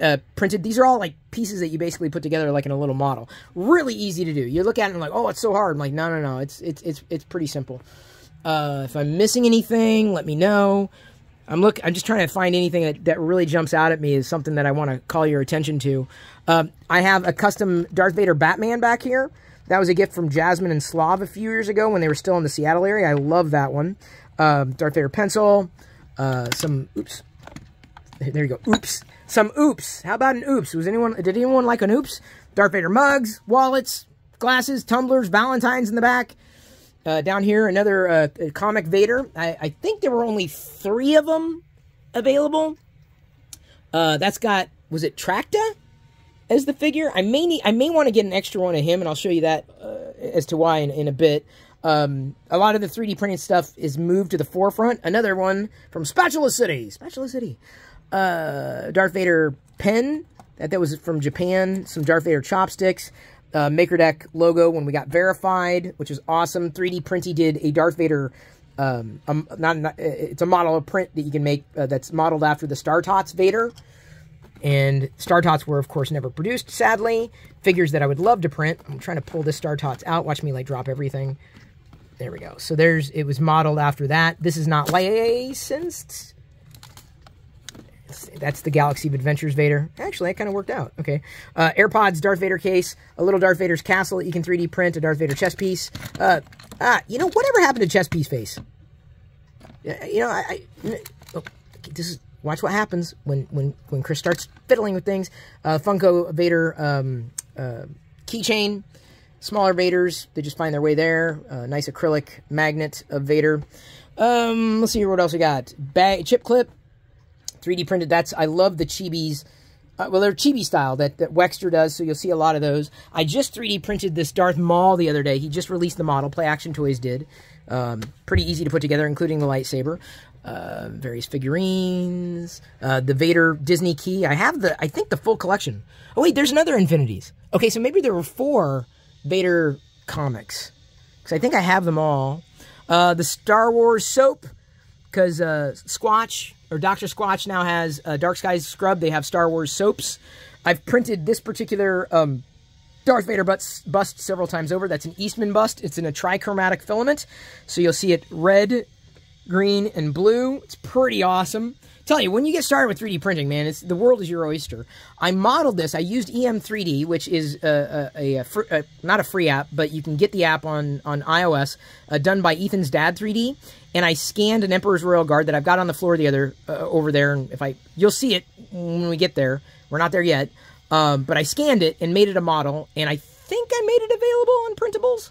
uh, printed. These are all like pieces that you basically put together like in a little model. Really easy to do. You look at it and like, oh, it's so hard. I'm like, no, no, no. It's it's it's it's pretty simple. Uh, if I'm missing anything, let me know. I'm look. I'm just trying to find anything that, that really jumps out at me is something that I want to call your attention to. Uh, I have a custom Darth Vader Batman back here. That was a gift from Jasmine and Slav a few years ago when they were still in the Seattle area. I love that one. Um, Darth Vader pencil. Uh, some oops. There you go. Oops. Some oops. How about an oops? Was anyone? Did anyone like an oops? Darth Vader mugs, wallets, glasses, tumblers, Valentines in the back. Uh, down here, another uh, comic Vader. I, I, think there were only three of them available. Uh, that's got was it Tracta as the figure? I may need, I may want to get an extra one of him, and I'll show you that uh, as to why in, in a bit. Um, a lot of the 3D printed stuff is moved to the forefront. Another one from Spatula City. Spatula City. Uh, Darth Vader pen. That, that was from Japan. Some Darth Vader chopsticks uh, MakerDeck logo when we got verified, which is awesome. 3D Printy did a Darth Vader, um, not, not, it's a model of print that you can make uh, that's modeled after the Star Tots Vader. And Star Tots were, of course, never produced, sadly. Figures that I would love to print. I'm trying to pull this Star Tots out. Watch me, like, drop everything. There we go. So there's, it was modeled after that. This is not licensed that's the Galaxy of Adventures Vader. Actually, that kind of worked out. Okay. Uh, AirPods, Darth Vader case, a little Darth Vader's castle that you can 3D print, a Darth Vader chess piece. Uh, ah, you know, whatever happened to chess piece face? You know, I, I oh, this is, watch what happens when, when, when Chris starts fiddling with things. Uh, Funko Vader um, uh, keychain, smaller Vaders, they just find their way there. Uh, nice acrylic magnet of Vader. Um, let's see what else we got. Bag, chip clip, 3D printed. That's I love the chibis. Uh, well, they're chibi style that, that Wexter does, so you'll see a lot of those. I just 3D printed this Darth Maul the other day. He just released the model. Play Action Toys did. Um, pretty easy to put together, including the lightsaber. Uh, various figurines. Uh, the Vader Disney key. I have the, I think the full collection. Oh, wait, there's another Infinities. Okay, so maybe there were four Vader comics. Because I think I have them all. Uh, the Star Wars soap. Because uh, Squatch or Dr. Squatch now has uh, Dark Skies Scrub. They have Star Wars soaps. I've printed this particular um, Darth Vader bust, bust several times over. That's an Eastman bust. It's in a trichromatic filament. So you'll see it red, green, and blue. It's pretty awesome. Tell you, when you get started with 3D printing, man, it's the world is your oyster. I modeled this. I used EM3D, which is a, a, a, a not a free app, but you can get the app on on iOS, uh, done by Ethan's Dad 3D. And I scanned an Emperor's Royal Guard that I've got on the floor the other uh, over there. And if I, you'll see it when we get there. We're not there yet, um, but I scanned it and made it a model. And I think I made it available on printables,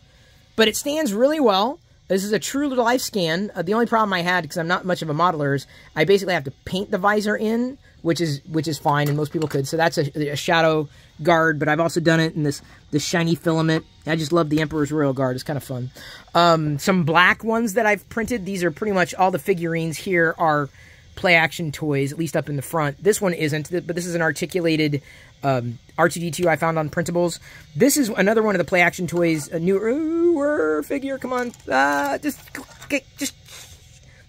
but it stands really well. This is a true life scan. Uh, the only problem I had, because I'm not much of a modeler, is I basically have to paint the visor in, which is which is fine, and most people could. So that's a, a shadow guard, but I've also done it in this this shiny filament. I just love the Emperor's Royal Guard. It's kind of fun. Um, some black ones that I've printed. These are pretty much all the figurines here are play action toys, at least up in the front. This one isn't, but this is an articulated um, R2D2 I found on printables. This is another one of the play action toys, a newer figure. Come on, uh, just just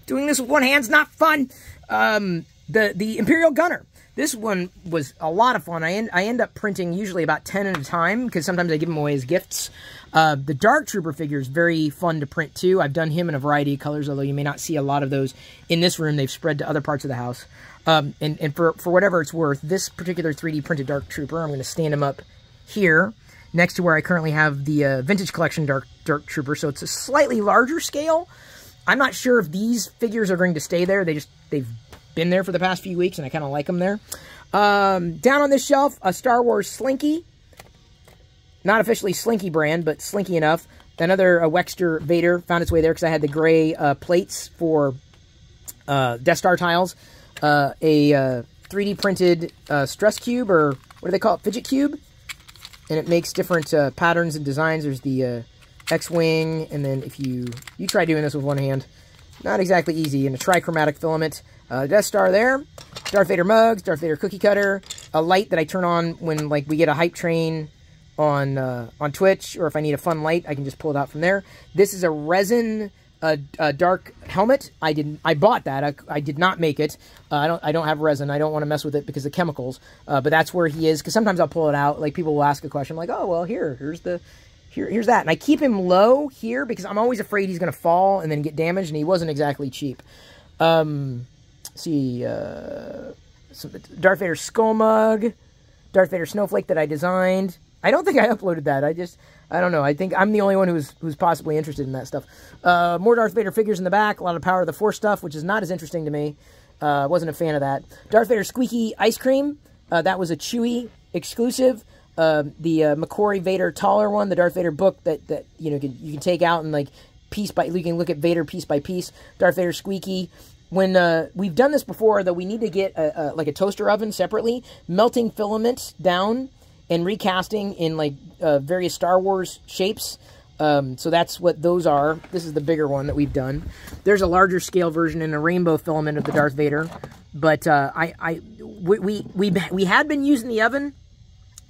doing this with one hand's not fun. Um, the the Imperial Gunner. This one was a lot of fun. I end, I end up printing usually about 10 at a time because sometimes I give them away as gifts. Uh, the Dark Trooper figure is very fun to print too. I've done him in a variety of colors, although you may not see a lot of those in this room. They've spread to other parts of the house. Um, and, and for, for whatever it's worth, this particular 3D printed Dark Trooper, I'm going to stand him up here next to where I currently have the uh, Vintage Collection Dark, Dark Trooper. So it's a slightly larger scale. I'm not sure if these figures are going to stay there. They just, they've been there for the past few weeks, and I kind of like them there. Um, down on this shelf, a Star Wars Slinky. Not officially Slinky brand, but Slinky enough. Another a Wexter Vader found its way there because I had the gray uh, plates for uh, Death Star tiles. Uh, a 3D uh, printed uh, stress cube, or what do they call it? Fidget cube. And it makes different uh, patterns and designs. There's the X-Wing, and then if you... You try doing this with one hand. Not exactly easy. And a trichromatic filament. Uh, Death Star there. Darth Vader mugs, Darth Vader cookie cutter, a light that I turn on when like we get a hype train on uh, on Twitch, or if I need a fun light, I can just pull it out from there. This is a resin a dark helmet. I didn't. I bought that. I, I did not make it. Uh, I don't. I don't have resin. I don't want to mess with it because of chemicals. Uh, but that's where he is. Because sometimes I'll pull it out. Like people will ask a question, like, "Oh, well, here, here's the." Here, here's that. And I keep him low here because I'm always afraid he's going to fall and then get damaged, and he wasn't exactly cheap. Um, see, uh, some Darth Vader skull mug, Darth Vader snowflake that I designed. I don't think I uploaded that. I just, I don't know. I think I'm the only one who's who's possibly interested in that stuff. Uh, more Darth Vader figures in the back. A lot of Power of the Force stuff, which is not as interesting to me. Uh, wasn't a fan of that. Darth Vader squeaky ice cream. Uh, that was a Chewy exclusive. Uh, the uh, Vader taller one, the Darth Vader book that that you know can, you can take out and like piece by you can look at Vader piece by piece. Darth Vader squeaky when uh, we've done this before, though, we need to get a, a, like a toaster oven separately, melting filament down and recasting in like uh, various Star Wars shapes. Um, so that's what those are. This is the bigger one that we've done. There's a larger scale version in a rainbow filament of the Darth Vader, but uh, I, I, we, we, we, we had been using the oven,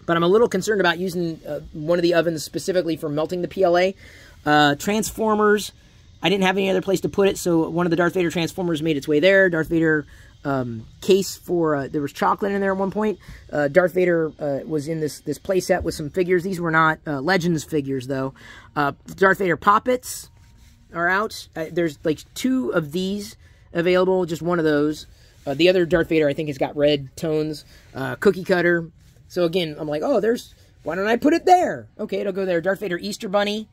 but I'm a little concerned about using uh, one of the ovens specifically for melting the PLA. Uh, Transformers I didn't have any other place to put it, so one of the Darth Vader Transformers made its way there. Darth Vader um, case for, uh, there was chocolate in there at one point. Uh, Darth Vader uh, was in this, this play set with some figures. These were not uh, Legends figures, though. Uh, Darth Vader Poppets are out. Uh, there's like two of these available, just one of those. the other Darth Vader, I think, has got red tones. cookie cutter. So again, I'm like, oh, there's, why don't I put it there? Okay, it'll go there. Darth Vader Easter Bunny.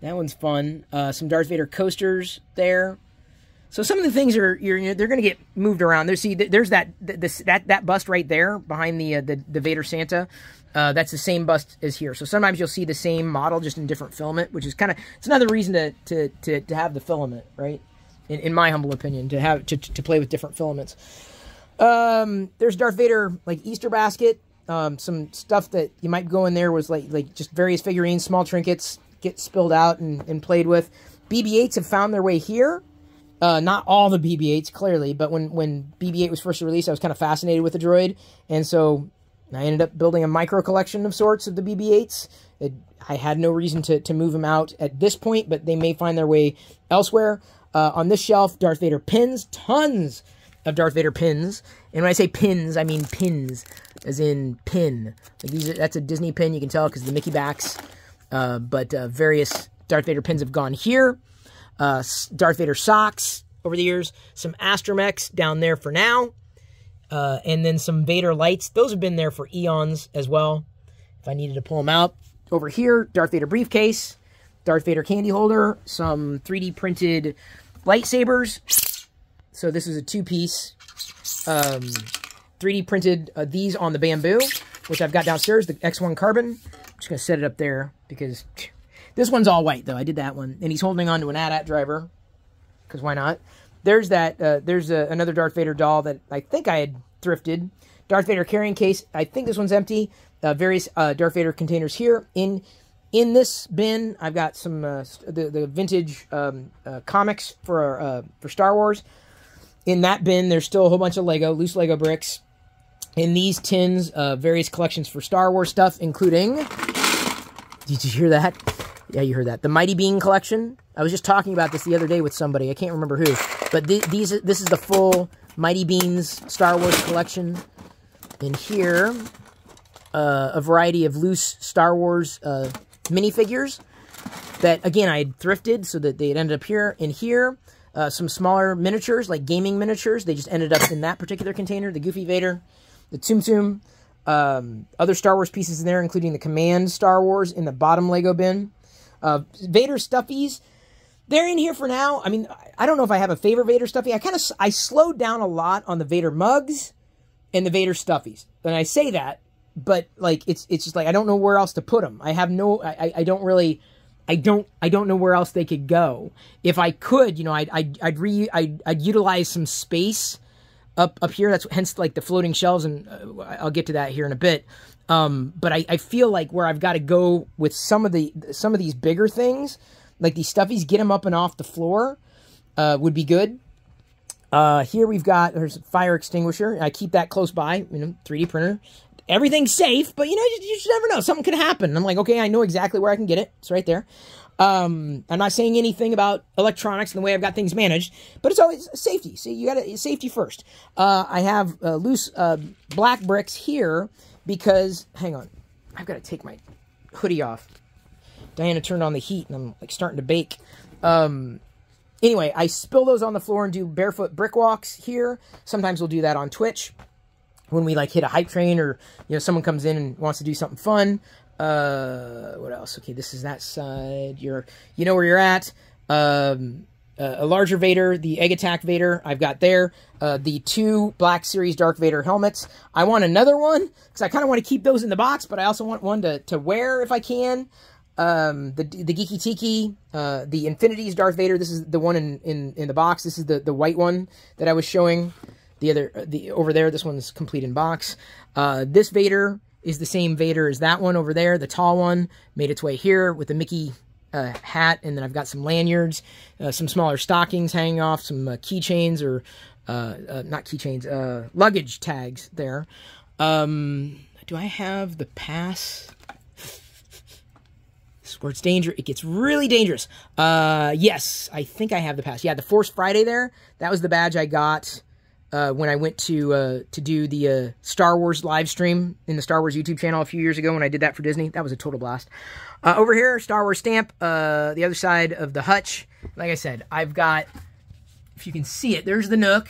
That one's fun. Some Darth Vader coasters there. So some of the things are you're, they're going to get moved around. There's see there's that this that that bust right there behind the uh, the, the Vader Santa. Uh, that's the same bust as here. So sometimes you'll see the same model just in different filament, which is kind of it's another reason to, to to to have the filament, right? In, in my humble opinion, to have to to play with different filaments. Um, there's Darth Vader like Easter basket. Um, some stuff that you might go in there was like like just various figurines, small trinkets, get spilled out and, and played with. BB-8s have found their way here. Uh, not all the BB-8s, clearly, but when, when BB-8 was first released, I was kind of fascinated with the droid, and so I ended up building a micro collection of sorts of the BB-8s. It, I had no reason to, to move them out at this point, but they may find their way elsewhere. Uh, on this shelf, Darth Vader pins, tons of Darth Vader pins. And when I say pins, I mean pins, as in pin. Like these, that's a Disney pin, you can tell, because the Mickey backs. Uh, but uh, various Darth Vader pins have gone here. Uh, Darth Vader socks over the years. Some Astromechs down there for now. Uh, and then some Vader lights. Those have been there for eons as well. If I needed to pull them out. Over here, Darth Vader briefcase. Darth Vader candy holder. Some 3D printed lightsabers. So this is a two-piece um, 3D printed uh, these on the Bambu, which I've got downstairs, the X1 carbon just going to set it up there because This one's all white though. I did that one, and he's holding on to an AT-AT driver, because why not? There's that. Uh, there's a, another Darth Vader doll that I think I had thrifted. Darth Vader carrying case. I think this one's empty. Uh, various uh, Darth Vader containers here. In in this bin, I've got some uh, the the vintage um, uh, comics for uh, for Star Wars. In that bin, there's still a whole bunch of Lego, loose Lego bricks. In these tins, uh, various collections for Star Wars stuff, including. Did you hear that? Yeah, you heard that. The Mighty Bean collection. I was just talking about this the other day with somebody. I can't remember who, but th these this is the full Mighty Beans Star Wars collection. In here, uh, a variety of loose Star Wars uh, minifigures that, again, I had thrifted so that they ended up here. In here, uh, some smaller miniatures, like gaming miniatures. They just ended up in that particular container. The Goofy Vader, the Tsum Tsum, um, other Star Wars pieces in there, including the Command Star Wars in the bottom Lego bin. Uh, Vader stuffies, they're in here for now. I mean, I don't know if I have a favorite Vader stuffy. I kind of I slowed down a lot on the Vader mugs and the Vader stuffies. And I say that, but like it's it's just like I don't know where else to put them. I have no I I don't really I don't I don't know where else they could go. If I could, you know, I'd I'd I'd, re, I'd, I'd utilize some space up up here. That's hence like the floating shelves, and uh, I'll get to that here in a bit. Um, but I, I feel like where I've got to go with some of the some of these bigger things, like these stuffies, get them up and off the floor, uh, would be good. Uh, here we've got there's a fire extinguisher. I keep that close by. You know, 3D printer. Everything's safe, but you know you, you just never know. Something could happen. I'm like, okay, I know exactly where I can get it. It's right there. Um, I'm not saying anything about electronics and the way I've got things managed, but it's always safety. See, you got to safety first. Uh, I have uh, loose uh, black bricks here because, hang on, I've got to take my hoodie off. Diana turned on the heat and I'm like starting to bake. Um, anyway, I spill those on the floor and do barefoot brick walks here. Sometimes we'll do that on Twitch when we like hit a hype train or you know someone comes in and wants to do something fun. Uh, what else? Okay, this is that side. You're, you know where you're at. Um, uh, a larger Vader, the Egg Attack Vader, I've got there. Uh, the two Black Series Dark Vader helmets. I want another one because I kind of want to keep those in the box, but I also want one to, to wear if I can. Um, the the Geeky Tiki, uh, the Infinities Darth Vader. This is the one in, in, in the box. This is the, the white one that I was showing. The other uh, the over there. This one's complete in box. Uh, this Vader is the same Vader as that one over there. The tall one made its way here with the Mickey hat, and then I've got some lanyards, uh, some smaller stockings hanging off, some uh, keychains or uh, uh, not keychains, uh, luggage tags there. Um, do I have the pass? This where it's danger. It gets really dangerous. yes, I think I have the pass. Yeah, the Force Friday there. That was the badge I got uh, when I went to uh, to do the uh, Star Wars live stream in the Star Wars YouTube channel a few years ago when I did that for Disney. That was a total blast. Uh, over here, Star Wars stamp, uh, the other side of the hutch. Like I said, I've got, if you can see it, there's the NUC.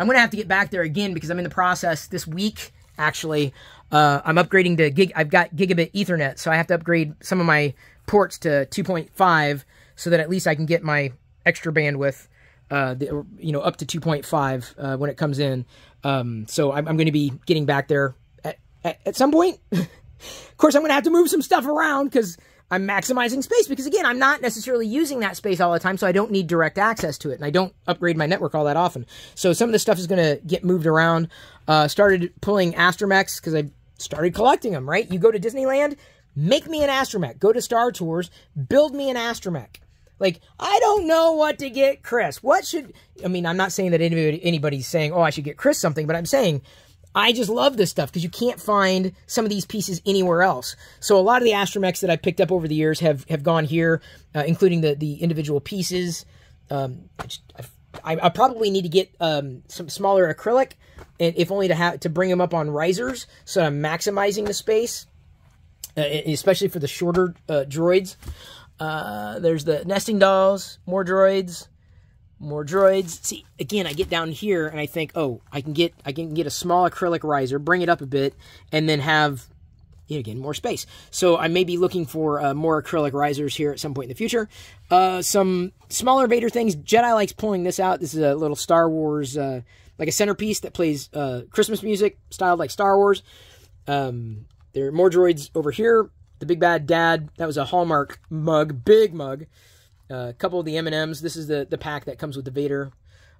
I'm going to have to get back there again because I'm in the process this week, actually. Uh, I'm upgrading to gig. I've got gigabit Ethernet, so I have to upgrade some of my ports to 2.5 so that at least I can get my extra bandwidth uh, the, you know, up to 2.5 uh, when it comes in. Um, so I'm, I'm going to be getting back there at, at, at some point. <laughs> of course, I'm going to have to move some stuff around because I'm maximizing space because, again, I'm not necessarily using that space all the time, so I don't need direct access to it, and I don't upgrade my network all that often. So some of this stuff is going to get moved around. Uh, started pulling Astromechs because I started collecting them, right? You go to Disneyland, make me an Astromech. Go to Star Tours, build me an Astromech. Like, I don't know what to get Chris. What should, I mean, I'm not saying that anybody, anybody's saying, oh, I should get Chris something, but I'm saying, I just love this stuff because you can't find some of these pieces anywhere else. So a lot of the Astromechs that I've picked up over the years have, have gone here, uh, including the, the individual pieces. Um, I, I, probably need to get um, some smaller acrylic, and if only to have to bring them up on risers, so I'm maximizing the space, uh, especially for the shorter uh, droids. Uh, there's the nesting dolls, more droids, more droids. See, again, I get down here and I think, oh, I can get I can get a small acrylic riser, bring it up a bit, and then have again more space. So I may be looking for uh, more acrylic risers here at some point in the future. Uh, some smaller Vader things. Jedi likes pulling this out. This is a little Star Wars, uh, like a centerpiece that plays uh, Christmas music, styled like Star Wars. Um, there are more droids over here the Big Bad Dad. That was a Hallmark mug, big mug. Uh, a couple of the M&Ms. This is the, the pack that comes with the Vader.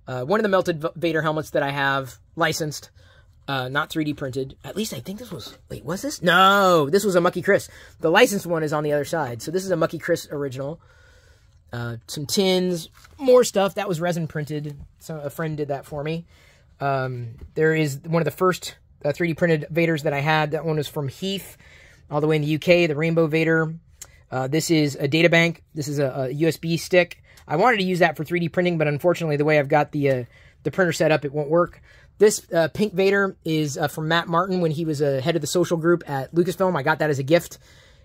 Uh, one of the melted Vader helmets that I have licensed, uh, not 3D printed. At least I think this was, wait, was this? No, this was a Mucky Chris. The licensed one is on the other side. So this is a Mucky Chris original. Uh, some tins, more stuff. That was resin printed. So a friend did that for me. Um, there is one of the first 3D uh, printed Vaders that I had. That one was from Heath, all the way in the UK, the Rainbow Vader. Uh, this is a data bank. This is a, a, USB stick. I wanted to use that for 3D printing, but unfortunately, the way I've got the uh, the printer set up, it won't work. This uh, pink Vader is uh, from Matt Martin when he was a head of the social group at Lucasfilm. I got that as a gift.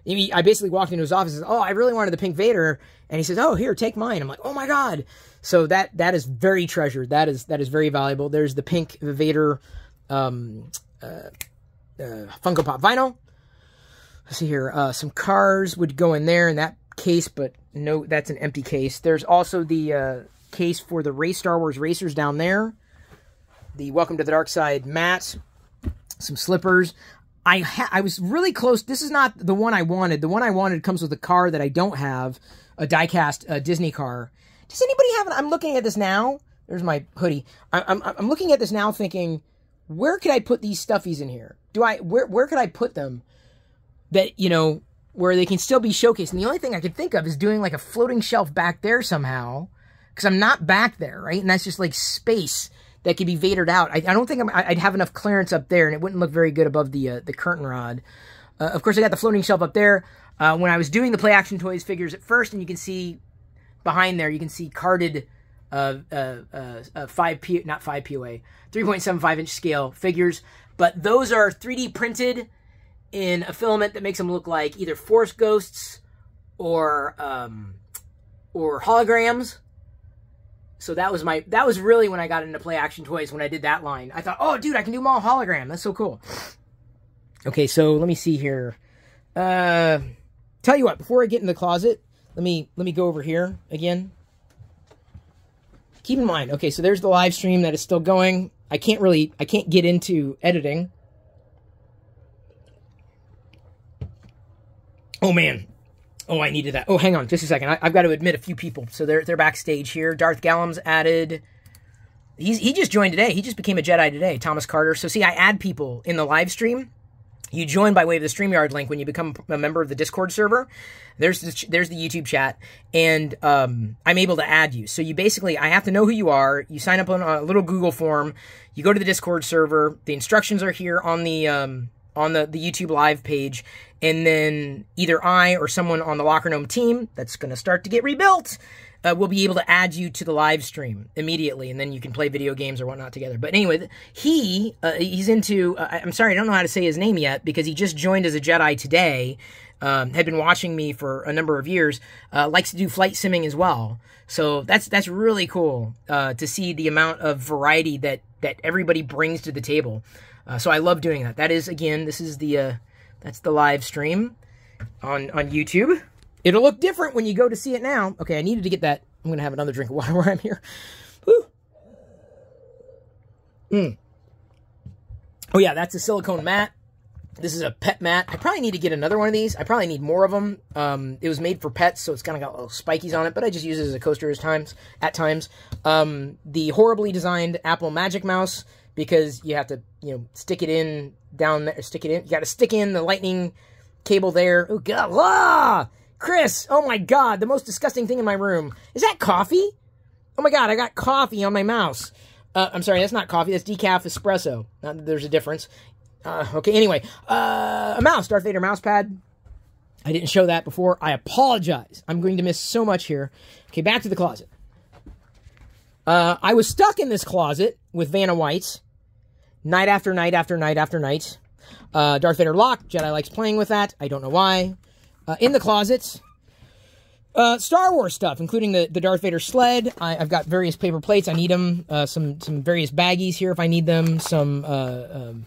He, I basically walked into his office and said, "Oh, I really wanted the pink Vader," and he says, "Oh, here, take mine." I'm like, "Oh my god!" So that that is very treasured. That is that is very valuable. There's the pink Vader um, uh, uh, Funko Pop vinyl. Let's see here. Uh, some cars would go in there in that case, but no, that's an empty case. There's also the uh, case for the Race Star Wars Racers down there. The Welcome to the Dark Side mat. Some slippers. I I was really close. This is not the one I wanted. The one I wanted comes with a car that I don't have, a diecast uh, Disney car. Does anybody have? An, I'm looking at this now. There's my hoodie. I, I'm I'm looking at this now, thinking, where could I put these stuffies in here? Do I where where could I put them? That you know where they can still be showcased. And the only thing I could think of is doing like a floating shelf back there somehow, because I'm not back there, right? And that's just like space that could be vadered out. I, I don't think i would have enough clearance up there, and it wouldn't look very good above the uh, the curtain rod. Uh, of course, I got the floating shelf up there. Uh, when I was doing the Play Action Toys figures at first, and you can see behind there, you can see carded uh, uh, uh, uh 5 P, not 5 POA, 3.75 inch scale figures. But those are 3D printed in a filament that makes them look like either Force Ghosts or um, or holograms. So that was my that was really when I got into play action toys when I did that line. I thought, oh dude, I can do them all hologram. That's so cool. Okay, so let me see here. Uh tell you what, before I get in the closet, let me let me go over here again. Keep in mind, okay, so there's the live stream that is still going. I can't really I can't get into editing Oh man. Oh, I needed that. Oh, hang on just a second. I, have got to admit a few people. So they're they're backstage here. Darth Gallum's added. He's he just joined today. He just became a Jedi today. Thomas Carter. So see, I add people in the live stream. You join by way of the StreamYard link when you become a member of the Discord server. There's the, there's the YouTube chat, and um, I'm able to add you. So you basically, I have to know who you are. You sign up on a little Google form. You go to the Discord server. The instructions are here on the um, on the, the YouTube live page. And then either I or someone on the Locker Gnome team that's going to start to get rebuilt uh, will be able to add you to the live stream immediately. And then you can play video games or whatnot together. But anyway, he, uh, he's into, uh, I'm sorry, I don't know how to say his name yet because he just joined as a Jedi today. Um, had been watching me for a number of years, uh, likes to do flight simming as well. So that's that's really cool uh, to see the amount of variety that that everybody brings to the table. Uh, so I love doing that. That is, again, this is the, uh, that's the live stream on, on YouTube. It'll look different when you go to see it now. Okay, I needed to get that. I'm going to have another drink of water <laughs> while I'm here. Mm. Oh, yeah, that's a silicone mat. This is a pet mat. I probably need to get another one of these. I probably need more of them. Um, it was made for pets, so it's kind of got little spikies on it, but I just use it as a coaster at times. At times, um, the horribly designed Apple Magic Mouse because you have to, you know, stick it in down there, stick it in. You got to stick in the lightning cable there. Oh, God. Ah! Chris, oh my God, the most disgusting thing in my room. Is that coffee? Oh my God, I got coffee on my mouse. Uh, I'm sorry, that's not coffee, that's decaf espresso. Not that there's a difference. Uh, okay, anyway, uh, a mouse, Darth Vader mouse pad. I didn't show that before. I apologize. I'm going to miss so much here. Okay, back to the closet. Uh, I was stuck in this closet with Vanna White night after night after night after night. Uh, Darth Vader lock. Jedi likes playing with that. I don't know why. Uh, in the closets, uh, Star Wars stuff, including the, the Darth Vader sled. I, have got various paper plates. I need them. Uh, some some various baggies here if I need them. Some uh, um,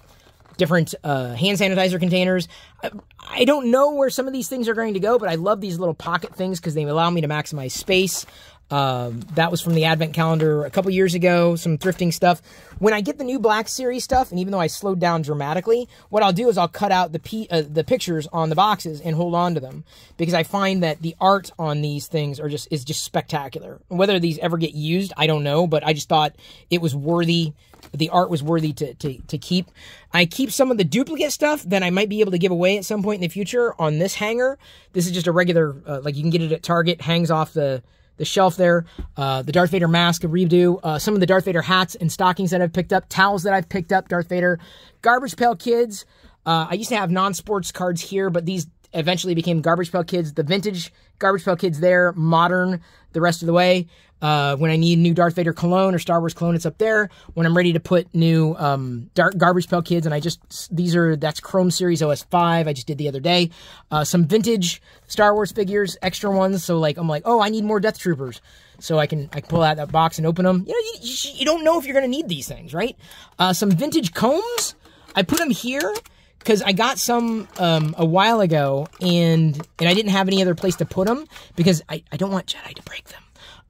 different uh, hand sanitizer containers. I, I, don't know where some of these things are going to go, but I love these little pocket things because they allow me to maximize space. Um, that was from the advent calendar a couple years ago, some thrifting stuff. When I get the new Black Series stuff, and even though I slowed down dramatically, what I'll do is I'll cut out the uh, the pictures on the boxes and hold on to them because I find that the art on these things are just is just spectacular. Whether these ever get used, I don't know, but I just thought it was worthy the art was worthy to, to, to keep. I keep some of the duplicate stuff that I might be able to give away at some point in the future on this hanger. This is just a regular, uh, like you can get it at Target, hangs off the the shelf there. Uh, the Darth Vader mask, redo. Uh, some of the Darth Vader hats and stockings that I've picked up. Towels that I've picked up. Darth Vader. Garbage Pail Kids. Uh, I used to have non-sports cards here, but these eventually became Garbage Pail Kids. The vintage Garbage Pail Kids there. Modern the rest of the way. Uh, when I need new Darth Vader cologne or Star Wars cologne, it's up there. When I'm ready to put new um, Dark Garbage Pail Kids, and I just these are that's Chrome Series OS five. I just did the other day. Uh, some vintage Star Wars figures, extra ones. So like I'm like, oh, I need more Death Troopers, so I can I can pull out that box and open them. You know, you, you, don't know if you're gonna need these things, right? Uh, some vintage combs. I put them here because I got some um, a while ago, and and I didn't have any other place to put them because I, I don't want Jedi to break them.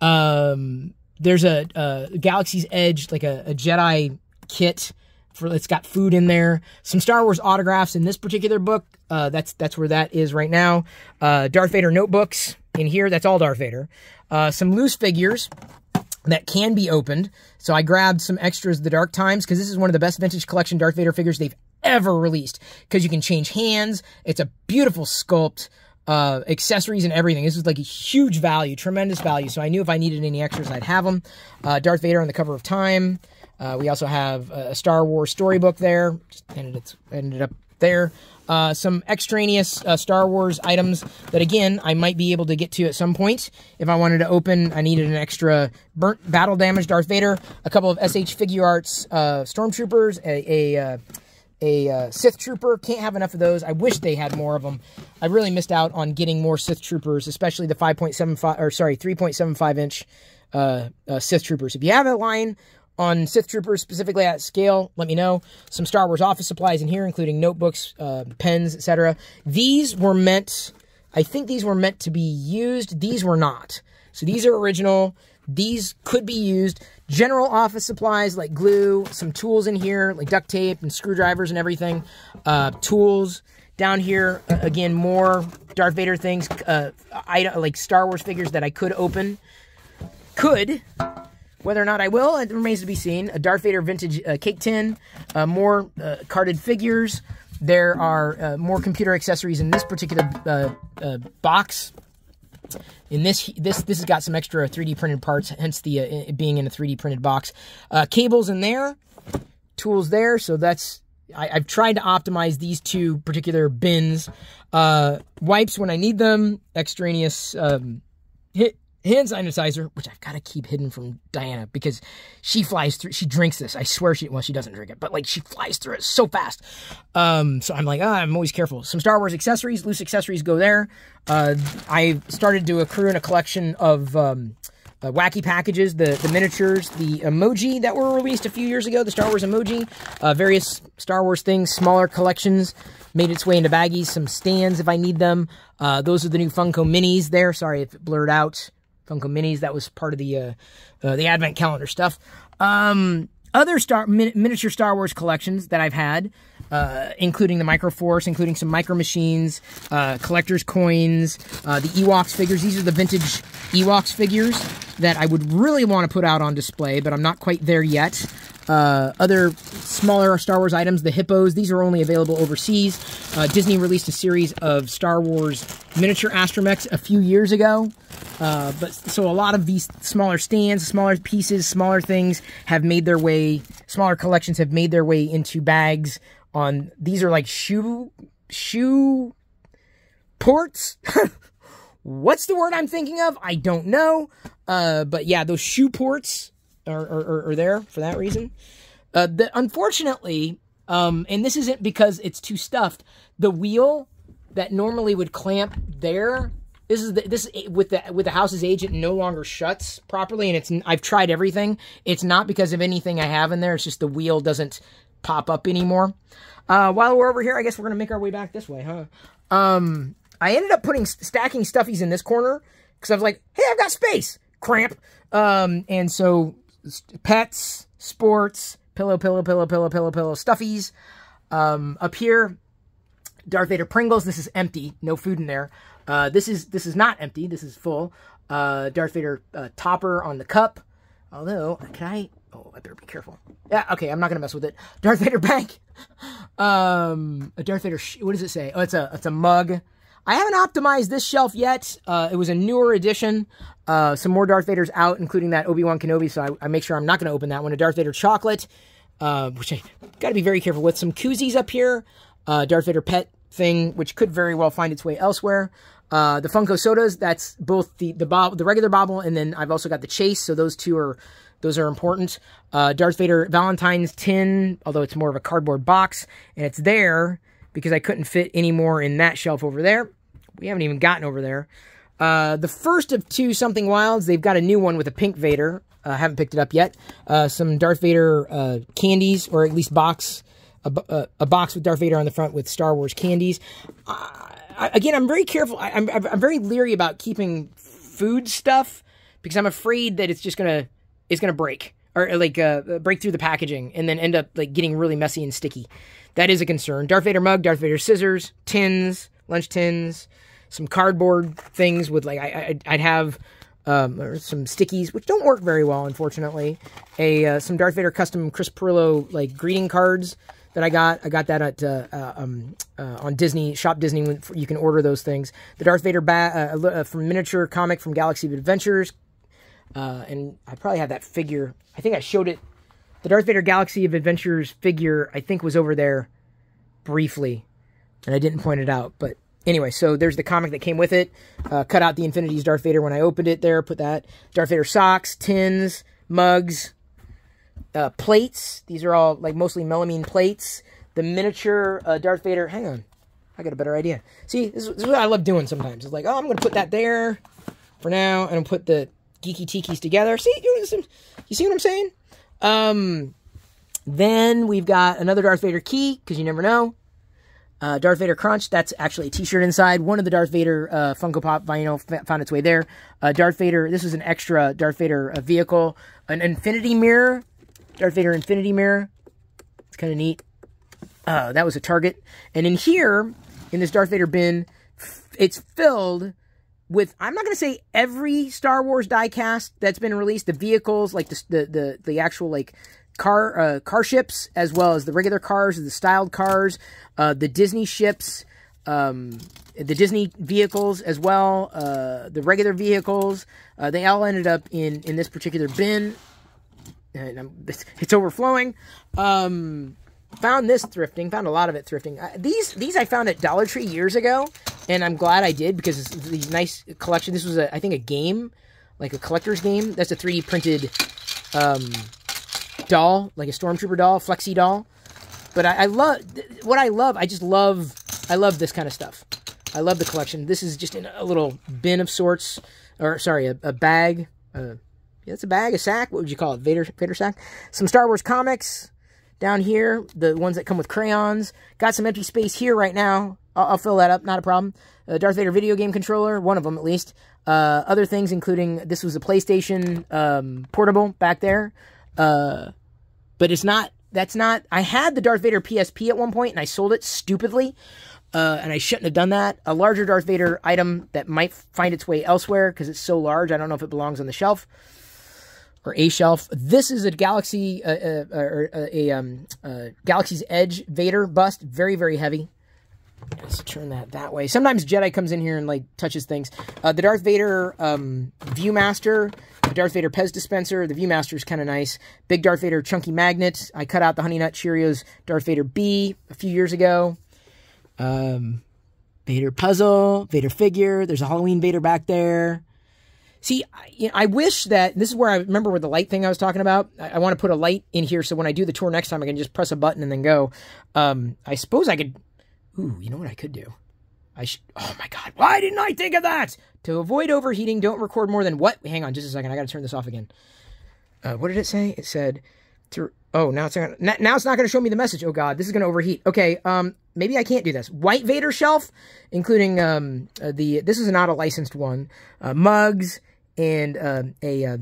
Um, there's a, a, Galaxy's Edge, like a, a Jedi kit for it's got food in there. Some Star Wars autographs in this particular book. Uh, that's that's where that is right now. Uh, Darth Vader notebooks in here. That's all Darth Vader. Uh, some loose figures that can be opened. So I grabbed some extras of the Dark Times because this is one of the best vintage collection Darth Vader figures they've ever released because you can change hands. It's a beautiful sculpt uh, accessories and everything. This is like a huge value, tremendous value. So I knew if I needed any extras, I'd have them. Uh, Darth Vader on the cover of Time. Uh, we also have a Star Wars storybook there. Just ended, it, ended up there. Uh, some extraneous uh, Star Wars items that, again, I might be able to get to at some point. If I wanted to open, I needed an extra burnt battle damage Darth Vader, a couple of SH Figuarts uh, Stormtroopers, a, a a uh, Sith Trooper. Can't have enough of those. I wish they had more of them. I really missed out on getting more Sith Troopers, especially the 5.75 or sorry 3.75 inch uh, uh, Sith Troopers. If you have a line on Sith Troopers specifically at scale, let me know. Some Star Wars office supplies in here, including notebooks, uh, pens, etc. These were meant. I think these were meant to be used. These were not. So these are original. These could be used. General office supplies like glue, some tools in here like duct tape and screwdrivers and everything. Uh, tools down here. Again, more Darth Vader things. Uh, I, like Star Wars figures that I could open. Could. Whether or not I will, it remains to be seen. A Darth Vader vintage uh, cake tin, uh, more uh, carded figures. There are uh, more computer accessories in this particular uh, uh, box. In this, this this has got some extra 3D printed parts, hence the uh, being in a 3D printed box. Uh, cables in there, tools there. So that's I, have tried to optimize these two particular bins. Uh, wipes when I need them. Extraneous um, hit hand sanitizer, which I've got to keep hidden from Diana because she flies through. She drinks this. I swear she. Well, she doesn't drink it, but like she flies through it so fast. Um, so I'm like, oh, I'm always careful. Some Star Wars accessories, loose accessories go there. Uh, I started to accrue in a collection of. Um, uh, wacky packages, the, the miniatures, the emoji that were released a few years ago, the Star Wars emoji, uh, various Star Wars things, smaller collections made its way into baggies, some stands if I need them. Uh, those are the new Funko Minis there. Sorry if it blurred out. Funko Minis. That was part of the uh, uh, the Advent calendar stuff. Um, other star min miniature Star Wars collections that I've had, uh, including the Micro Force, including some Micro Machines, uh, collector's coins, uh, the Ewoks figures. These are the vintage Ewoks figures that I would really want to put out on display, but I'm not quite there yet. Uh, other smaller Star Wars items, the hippos, these are only available overseas. Uh, Disney released a series of Star Wars miniature astromechs a few years ago. Uh, but so a lot of these smaller stands, smaller pieces, smaller things have made their way, smaller collections have made their way into bags on, these are like shoe, shoe ports? <laughs> What's the word I'm thinking of? I don't know. Uh, but yeah, those shoe ports are, are, are there for that reason. Uh, the, unfortunately, um, and this isn't because it's too stuffed, the wheel that normally would clamp there this is the, this with the with the house's agent no longer shuts properly and it's I've tried everything. It's not because of anything I have in there. It's just the wheel doesn't pop up anymore. Uh, while we're over here I guess we're gonna make our way back this way huh? Um I ended up putting stacking stuffies in this corner because I was like hey I've got space. Cramp. Um, and so pets, sports, pillow, pillow, pillow, pillow, pillow, pillow, stuffies. Um, up here, Darth Vader Pringles. This is empty, no food in there. Uh, this is this is not empty. This is full. Uh, Darth Vader uh, topper on the cup. Although, can I? Oh, I better be careful. Yeah, okay, I'm not gonna mess with it. <laughs> Darth Vader bank. <laughs> um, a Darth Vader. what does it say? Oh, it's a it's a mug. I haven't optimized this shelf yet. Uh, it was a newer edition. Uh, some more Darth Vaders out, including that Obi Wan Kenobi. So I, I make sure I'm not going to open that one. A Darth Vader chocolate, uh, which I got to be very careful with. Some koozies up here. Uh, Darth Vader pet thing, which could very well find its way elsewhere. Uh, the Funko sodas, that's both the the bob, the regular bobble, and then I've also got the chase. So those two are those are important. Uh, Darth Vader Valentine's tin, although it's more of a cardboard box, and it's there because I couldn't fit any more in that shelf over there. We haven't even gotten over there. Uh, the first of two Something Wilds, they've got a new one with a pink Vader. I uh, haven't picked it up yet. Uh, some Darth Vader uh, candies, or at least box, a, a, a, box with Darth Vader on the front with Star Wars candies. I, again, I'm very careful. I, I'm, I'm very leery about keeping food stuff because I'm afraid that it's just gonna it's gonna break or like uh, break through the packaging and then end up like getting really messy and sticky. That is a concern. Darth Vader mug, Darth Vader scissors, tins, lunch tins, some cardboard things with like I, would have um, some stickies, which don't work very well, unfortunately. A uh, some Darth Vader custom Chris Pirillo like greeting cards that I got. I got that at uh, uh, um, uh, on Disney Shop Disney. You can order those things. The Darth Vader uh, uh, from miniature comic from Galaxy of Adventures, and I probably have that figure. I think I showed it. The Darth Vader Galaxy of Adventures figure I think was over there briefly, and I didn't point it out, but anyway, so there's the comic that came with it. Uh, cut out the Infinities Darth Vader when I opened it there. Put that. Darth Vader socks, tins, mugs, uh, plates. These are all like mostly melamine plates. The miniature uh, Darth Vader. Hang on. I got a better idea. See, this, this is what I love doing sometimes. It's like, oh, I'm going to put that there for now and I'll put the geeky tikis together. See, you, you see what I'm saying? Um, then we've got another Darth Vader key, because you never know. Uh, Darth Vader Crunch, that's actually a t-shirt inside. One of the Darth Vader uh, Funko Pop vinyl found its way there. Uh, Darth Vader, this is an extra Darth Vader uh, vehicle. An infinity mirror. Darth Vader infinity mirror. It's kind of neat. Uh, that was a Target. And in here, in this Darth Vader bin, it's filled with, I'm not going to say every Star Wars diecast that's been released. The vehicles, like the, the, the, the actual, like, car uh, car ships as well as the regular cars, the styled cars, uh, the Disney ships, um, the Disney vehicles as well, uh, the regular vehicles. Uh, they all ended up in in this particular bin, and it's, <laughs> it's, overflowing. Um, found this thrifting, found a lot of it thrifting. Uh, these these I found at Dollar Tree years ago, and I'm glad I did because it's these nice collection. This was a I think a game, like a collector's game. That's a 3D printed. Um, doll, like a stormtrooper doll, flexi doll. But I, I love what I love. I just love. I love this kind of stuff. I love the collection. This is just in a little bin of sorts, or sorry, a, a bag. Uh, yeah, it's a bag, a sack. What would you call it? Vader, Vader sack. Some Star Wars comics down here. The ones that come with crayons. Got some empty space here right now. I'll, I'll fill that up. Not a problem. Uh, Darth Vader video game controller. One of them at least. Uh, other things including this was a PlayStation um, portable back there. Uh, but it's not, that's not, I had the Darth Vader PSP at one point and I sold it stupidly. Uh, and I shouldn't have done that. A larger Darth Vader item that might find its way elsewhere because it's so large. I don't know if it belongs on the shelf or a shelf. This is a Galaxy, uh, uh, or uh, a um, uh, Galaxy's Edge Vader bust. Very, very heavy. Let's turn that that way. Sometimes Jedi comes in here and like touches things. Uh, the Darth Vader um, Viewmaster, the Darth Vader Pez dispenser. The Viewmaster is kind of nice. Big Darth Vader chunky magnet. I cut out the Honey Nut Cheerios Darth Vader B a few years ago. Um, Vader puzzle, Vader figure. There's a Halloween Vader back there. See, I, I wish that this is where I remember where the light thing I was talking about. I, I want to put a light in here so when I do the tour next time, I can just press a button and then go. Um, I suppose I could Ooh, you know what I could do? I should, oh my god, why didn't I think of that? To avoid overheating, don't record more than what? Hang on just a second, I gotta turn this off again. Uh, what did it say? It said, to, oh, now it's not, now it's not gonna show me the message. Oh god, this is gonna overheat. Okay, um, maybe I can't do this. White Vader shelf, including, um, uh, the, this is not a licensed one, uh, mugs, and uh, a uh,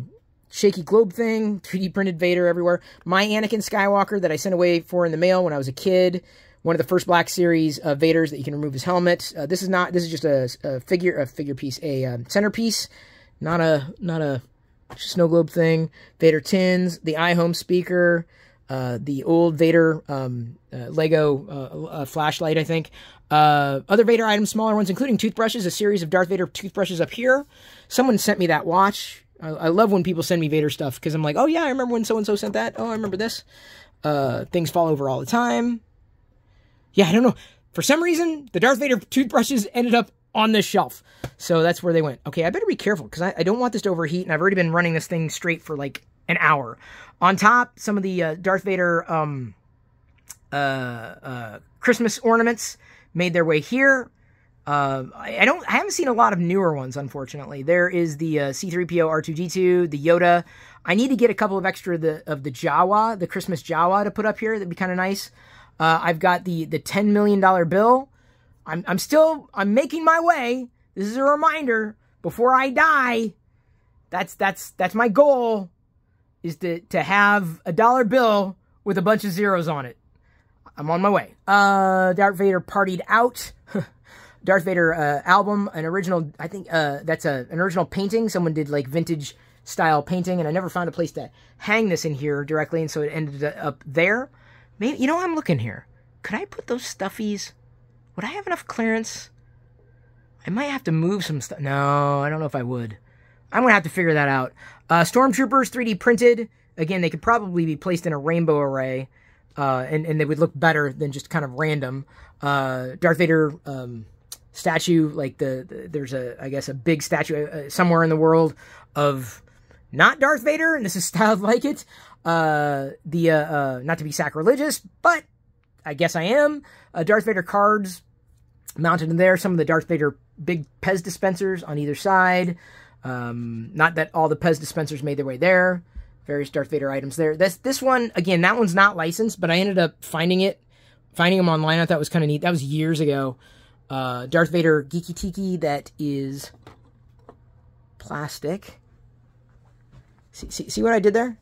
shaky globe thing, 3D printed Vader everywhere. My Anakin Skywalker that I sent away for in the mail when I was a kid. One of the first Black Series uh, Vaders that you can remove his helmet. Uh, this is not. This is just a, a figure, a figure piece, a um, centerpiece, not a not a snow globe thing. Vader tins, the iHome speaker, uh, the old Vader um, uh, Lego uh, flashlight, I think. Uh, other Vader items, smaller ones, including toothbrushes, a series of Darth Vader toothbrushes up here. Someone sent me that watch. I, I love when people send me Vader stuff because I'm like, oh yeah, I remember when so and so sent that. Oh, I remember this. Uh, things fall over all the time. Yeah, I don't know. For some reason, the Darth Vader toothbrushes ended up on this shelf. So that's where they went. Okay, I better be careful because I, I, don't want this to overheat, and I've already been running this thing straight for like an hour. On top, some of the uh, Darth Vader um, uh, uh, Christmas ornaments made their way here. Uh, I, don't. I haven't seen a lot of newer ones, unfortunately. There is the uh, C-3PO R2D2, the Yoda. I need to get a couple of extra of the of the Jawa, the Christmas Jawa, to put up here. That'd be kind of nice. Uh, I've got the the ten million dollar bill. I'm I'm still I'm making my way. This is a reminder before I die. That's that's that's my goal is to to have a dollar bill with a bunch of zeros on it. I'm on my way. Uh, Darth Vader partied out. <laughs> Darth Vader uh, album, an original. I think uh, that's a an original painting. Someone did like vintage style painting, and I never found a place to hang this in here directly, and so it ended up there. Maybe you know I'm looking here. Could I put those stuffies? Would I have enough clearance? I might have to move some stuff. No, I don't know if I would. I'm gonna have to figure that out. Uh, Stormtroopers 3D printed. Again, they could probably be placed in a rainbow array uh, and, and they would look better than just kind of random. Uh, Darth Vader um, statue, like the, the, there's a I guess a big statue uh, somewhere in the world of not Darth Vader, and this is <laughs> styled like it. Uh, the uh, uh, not to be sacrilegious, but I guess I am. Darth Vader cards mounted in there. Some of the Darth Vader big Pez dispensers on either side. Um, not that all the Pez dispensers made their way there various Darth Vader items there. This this one again, that one's not licensed, but I ended up finding it, finding them online. I thought was kind of neat. That was years ago. Uh, Darth Vader Geeky Tiki that is plastic. See, see, see what I did there?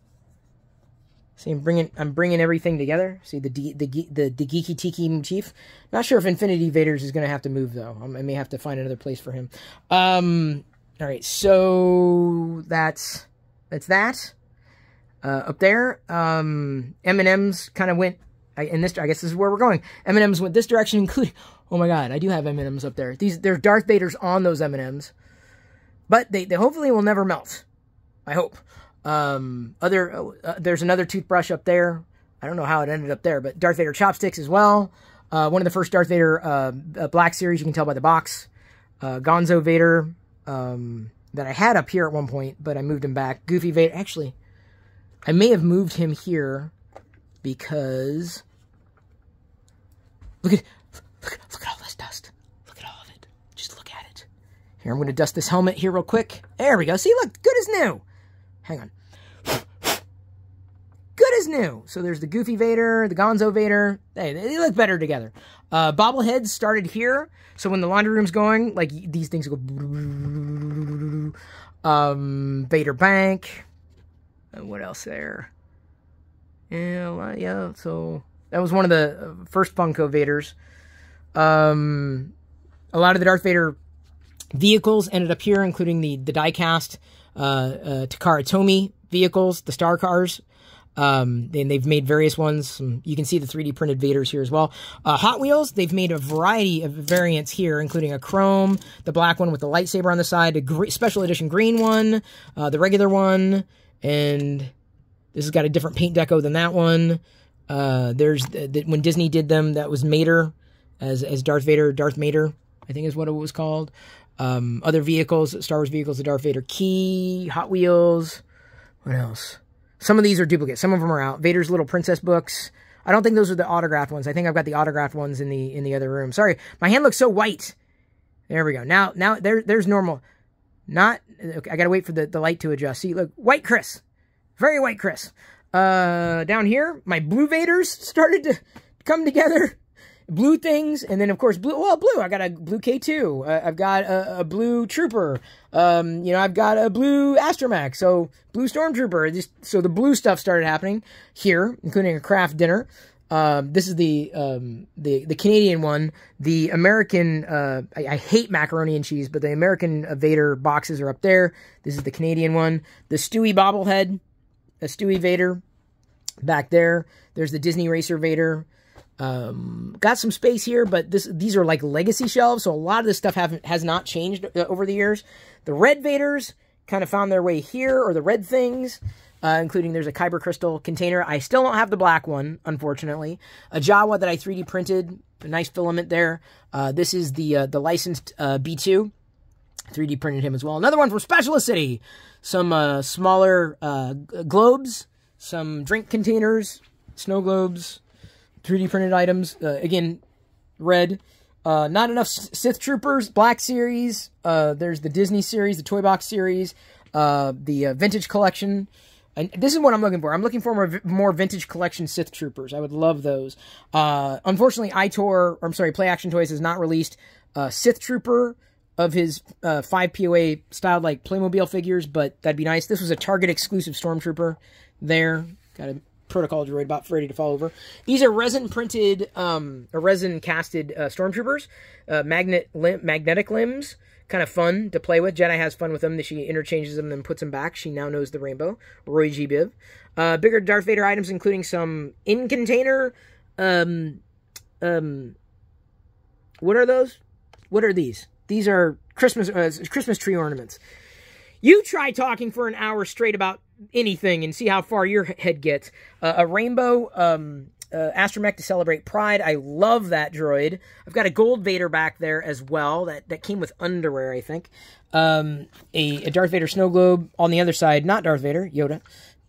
See, I'm bringing I'm bringing everything together. See the the the, the Geeky Tiki motif. Not sure if Infinity Vaders is going to have to move though. I may have to find another place for him. Um. All right, so that's that's that. Uh, up there, um, M&M's kind of went in this. I guess this is where we're going. M&M's went this direction, including. <laughs> Oh my God, I do have M&M's up there. These there's Darth Vader's on those M&M's, but they, they hopefully will never melt. I hope. Um, other uh, uh, there's another toothbrush up there. I don't know how it ended up there, but Darth Vader chopsticks as well. Uh, one of the first Darth Vader uh, uh Black Series, you can tell by the box. Uh, Gonzo Vader um, that I had up here at one point, but I moved him back. Goofy Vader, actually, I may have moved him here because look at look, look at all this dust. Look at all of it. Just look at it. Here, I'm going to dust this helmet here real quick. There we go. See, look, good as new. Hang on. As new. So there's the Goofy Vader, the Gonzo Vader. Hey, they look better together. Uh, bobbleheads started here. So when the laundry room's going, like these things go. Um, Vader Bank. Uh, what else there? Yeah, yeah. So that was one of the uh, first Funko Vaders. Um, a lot of the Darth Vader vehicles ended up here, including the the diecast uh, uh, Takara Tomy vehicles, the Star Cars. Um, and they've made various ones. You can see the 3D printed Vaders here as well. Uh, Hot Wheels, they've made a variety of variants here, including a chrome, the black one with the lightsaber on the side, a special edition green one, uh, the regular one, and this has got a different paint deco than that one. Uh, there's the, the, when Disney did them, that was Mater as as Darth Vader, Darth Mater, I think is what it was called. Um, other vehicles, Star Wars vehicles, the Darth Vader key, Hot Wheels. What else? Some of these are duplicates. Some of them are out. Vader's Little Princess books. I don't think those are the autographed ones. I think I've got the autographed ones in the in the other room. Sorry, my hand looks so white. There we go. Now now there there's normal. Not, okay, I gotta wait for the, the light to adjust. See, look, white Chris. Very white Chris. Uh, down here, my blue Vaders started to come together. Blue things, and then of course blue. Well, blue. I got a blue K two. I've got a, a, blue Trooper. Um, you know, I've got a blue Astromech. So blue Stormtrooper. Just, so the blue stuff started happening here, including a craft dinner. Um, this is the um, the the Canadian one. The American, uh, I, I, hate macaroni and cheese, but the American Vader boxes are up there. This is the Canadian one. The Stewie bobblehead, a Stewie Vader, back there. There's the Disney Racer Vader. Um, got some space here, but this these are like legacy shelves, so a lot of this stuff haven't has not changed uh, over the years. The red Vaders kind of found their way here, or the red things uh, including there's a Kyber crystal container. I still don't have the black one, unfortunately. A Jawa that I 3D printed, a nice filament there. Uh, this is the uh, the licensed uh, B2. 3D printed him as well. Another one from Specialist City. Some uh, smaller globes, some drink containers, snow globes, 3D printed items. again, red. not enough Sith Troopers, Black Series. there's the Disney series, the Toy Box series, the Vintage Collection. And this is what I'm looking for. I'm looking for more, more vintage collection Sith Troopers. I would love those. Uh, unfortunately, iTor, I'm sorry, Play Action Toys has not released uh, Sith Trooper of his uh, 5 POA styled like Playmobil figures, but that'd be nice. This was a Target exclusive Stormtrooper there. Got a protocol droid about ready to fall over. These are resin printed, um, or resin casted uh, Stormtroopers, uh, magnet lim magnetic limbs kind of fun to play with. Jedi has fun with them. She interchanges them and puts them back. She now knows the rainbow. Roy G. Biv. Uh, bigger Darth Vader items, including some in container. Um, um, what are those? What are these? These are Christmas uh, Christmas tree ornaments. You try talking for an hour straight about anything and see how far your head gets. Uh, a rainbow um, uh, Astromech to celebrate Pride. I love that droid. I've got a gold Vader back there as well. That that came with underwear, I think. Um, a, a Darth Vader snow globe on the other side. Not Darth Vader, Yoda.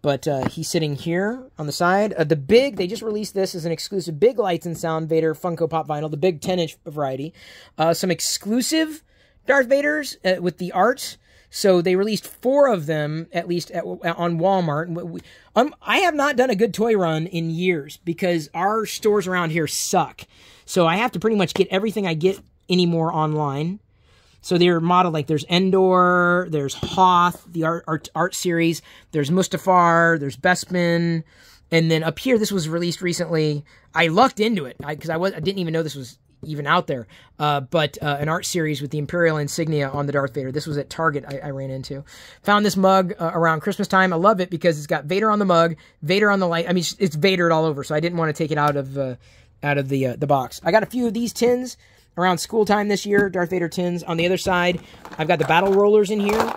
But uh, he's sitting here on the side. Uh, the big, they just released this as an exclusive big lights and sound Vader Funko Pop vinyl, the big 10 inch variety. Uh, some exclusive Darth Vaders uh, with the art. So they released four of them at least at, on Walmart. Um, I have not done a good toy run in years because our stores around here suck. So I have to pretty much get everything I get anymore online. So they're modeled like there's Endor, there's Hoth, the art, art, art series, there's Mustafar, there's Bespin, and then up here, this was released recently. I lucked into it because I, I was I didn't even know this was even out there. Uh, but uh, an art series with the Imperial insignia on the Darth Vader. This was at Target I, I ran into. Found this mug uh, around Christmas time. I love it because it's got Vader on the mug, Vader on the light. I mean, it's Vadered all over, so I didn't want to take it out of uh, out of the uh, the box. I got a few of these tins around school time this year. Darth Vader tins. On the other side, I've got the battle rollers in here.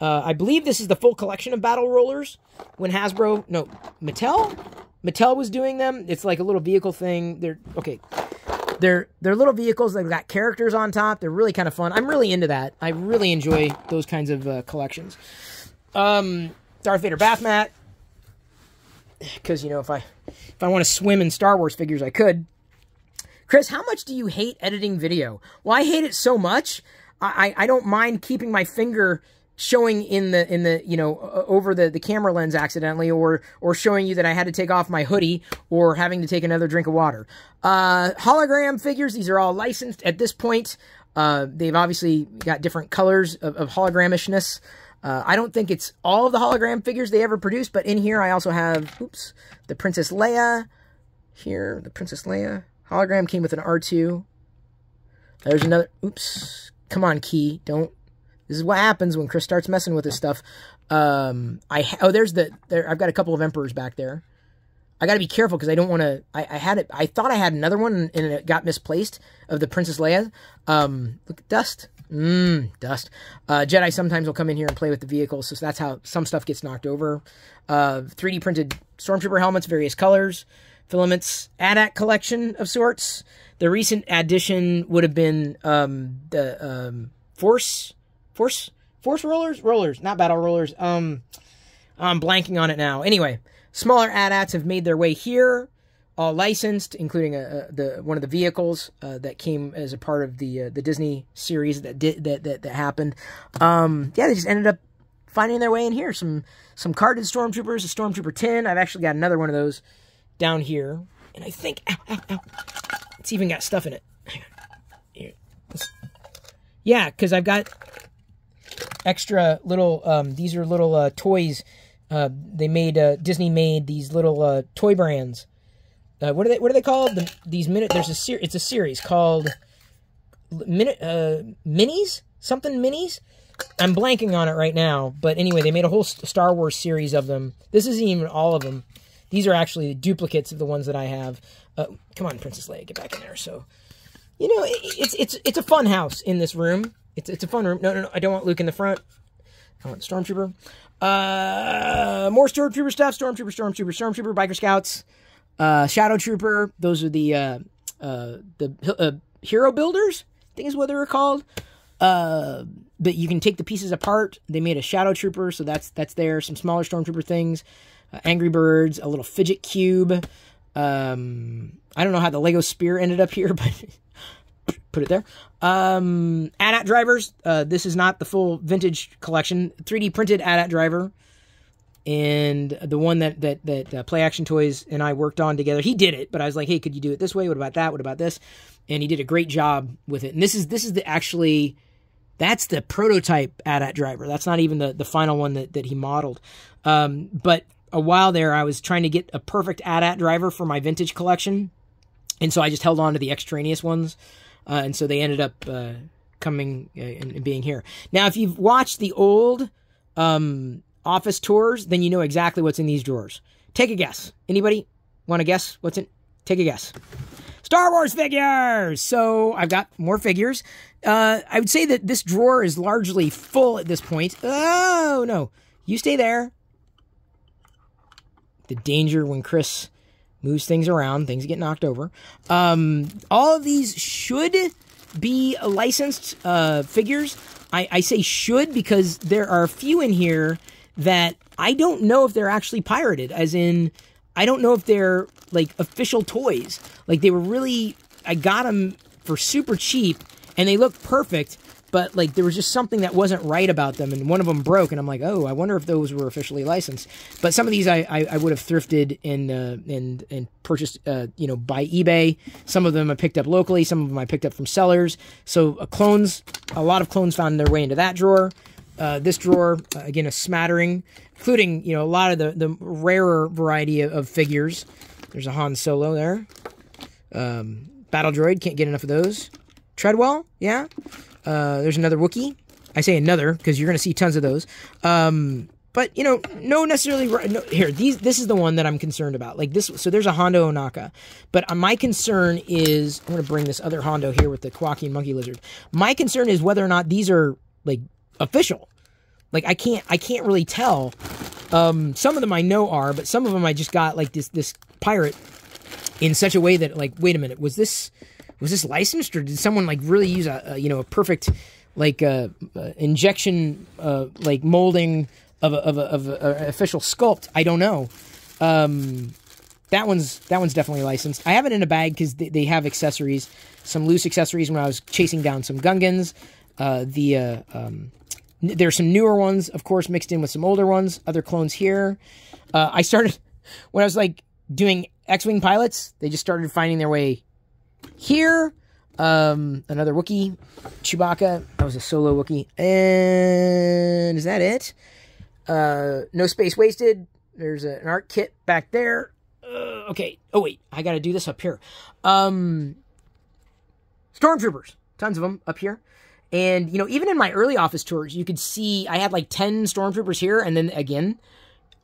Uh, I believe this is the full collection of battle rollers. When Hasbro, no, Mattel, Mattel was doing them. It's like a little vehicle thing. They're okay. They're they're little vehicles. They've got characters on top. They're really kind of fun. I'm really into that. I really enjoy those kinds of uh, collections. Um, Darth Vader bath mat. Because you know, if I if I want to swim in Star Wars figures, I could. Chris, how much do you hate editing video? Well, I hate it so much. I, I don't mind keeping my finger showing in the in the you know over the the camera lens accidentally or or showing you that I had to take off my hoodie or having to take another drink of water. Uh, hologram figures these are all licensed at this point. Uh, they've obviously got different colors of, of hologramishness. Uh, I don't think it's all of the hologram figures they ever produced, but in here I also have, oops, the Princess Leia. Here, the Princess Leia. Hologram came with an R2. There's another, oops, come on, Key, don't this is what happens when Chris starts messing with this stuff. Um, I oh, there's the there. I've got a couple of emperors back there. I got to be careful because I don't want to. I, I, had it. I thought I had another one and, it got misplaced of the Princess Leia. Um, look at dust. Mmm, dust. Uh, Jedi sometimes will come in here and play with the vehicles, so that's how some stuff gets knocked over. Uh, 3D printed stormtrooper helmets, various colors, filaments, AT-AT collection of sorts. The recent addition would have been um, the um, Force Force Force rollers? Rollers, not battle rollers. Um I'm blanking on it now. Anyway, smaller AT-ATs have made their way here, all licensed, including a, a, the one of the vehicles uh, that came as a part of the uh, the Disney series that did that that, that happened. Um, yeah, they just ended up finding their way in here. Some some carded stormtroopers, a stormtrooper tin. I've actually got another one of those down here, and I think ow, ow, ow. It's even got stuff in it. Yeah, because I've got extra little. Um, these are little uh, toys. Uh, they made uh, Disney made these little uh, toy brands. Uh, what are they? What are they called? The, these minute. There's a ser- It's a series called minute uh, minis. Something minis. I'm blanking on it right now, but anyway, they made a whole Star Wars series of them. This isn't even all of them. These are actually duplicates of the ones that I have. Uh, come on, Princess Leia, get back in there. So, you know, it, it's it's it's a fun house in this room. It's it's a fun room. No, no, no. I don't want Luke in the front. I want Stormtrooper. Uh, more Stormtrooper stuff. Stormtrooper, Stormtrooper, Stormtrooper, Biker Scouts, uh, Shadow Trooper. Those are the uh, uh, the uh, hero builders. I think is what they were called. Uh, but you can take the pieces apart. They made a Shadow Trooper, so that's that's there. Some smaller Stormtrooper things, uh, Angry Birds, a little fidget cube. Um, I don't know how the Lego Spear ended up here, <laughs> but put it there. Um, AT-AT drivers. Uh, this is not the full vintage collection. 3D printed AT-AT driver, and the one that that that uh, Play Action Toys and I worked on together. He did it, but I was like, hey, could you do it this way? What about that? What about this? And he did a great job with it. And this is this is the actually that's the prototype AT-AT driver. That's not even the the final one that that he modeled. Um, but a while there, I was trying to get a perfect AT-AT driver for my vintage collection, and so I just held on to the extraneous ones uh, and so they ended up uh, coming uh, and being here. Now, if you've watched the old um, office tours, then you know exactly what's in these drawers. Take a guess. Anybody want to guess what's in? Take a guess. Star Wars figures. So I've got more figures. Uh, I would say that this drawer is largely full at this point. Oh no, you stay there. The danger when Chris moves things around, things get knocked over. Um, all of these should be licensed uh, figures. I, I say should because there are a few in here that I don't know if they're actually pirated, as in, I don't know if they're like official toys. Like they were really, I got them for super cheap and they look perfect, but like there was just something that wasn't right about them, and one of them broke, and I'm like, oh, I wonder if those were officially licensed. But some of these I, I, I would have thrifted and uh, and and purchased, uh, you know, by eBay. Some of them I picked up locally, some of them I picked up from sellers. So uh, clones, a lot of clones found their way into that drawer. Uh, this drawer, uh, again, a smattering, including you know a lot of the the rarer variety of, of figures. There's a Han Solo there. Um, Battle Droid, can't get enough of those. Treadwell, yeah. Uh, there's another Wookiee. I say another because you're going to see tons of those. Um, but you know, no necessarily. No, here, these. This is the one that I'm concerned about. Like this. So there's a Hondo Ohnaka, but uh, my concern is I'm going to bring this other Hondo here with the Kowakian Monkey Lizard. My concern is whether or not these are like official. Like I can't. I can't really tell. Um, some of them I know are, but some of them I just got like this this pirate in such a way that like, wait a minute, was this was this licensed or did someone like really use a, a you know a perfect like uh, uh, injection uh, like molding of a, of, a, of a, official sculpt? I don't know. Um, that one's that one's definitely licensed. I have it in a bag because they, they, have accessories, some loose accessories when I was chasing down some Gungans. Uh, the uh, um, there's some newer ones, of course, mixed in with some older ones. Other clones here. Uh, I started <laughs> when I was like doing X-wing pilots. They just started finding their way here. Um, another Wookiee, Chewbacca. That was a solo Wookiee. And is that it? Uh, no space wasted. There's a, an art kit back there. Uh, okay. Oh wait, I got to do this up here. Um, stormtroopers, tons of them up here. And you know, even in my early office tours, you could see I had like ten stormtroopers here, and then again,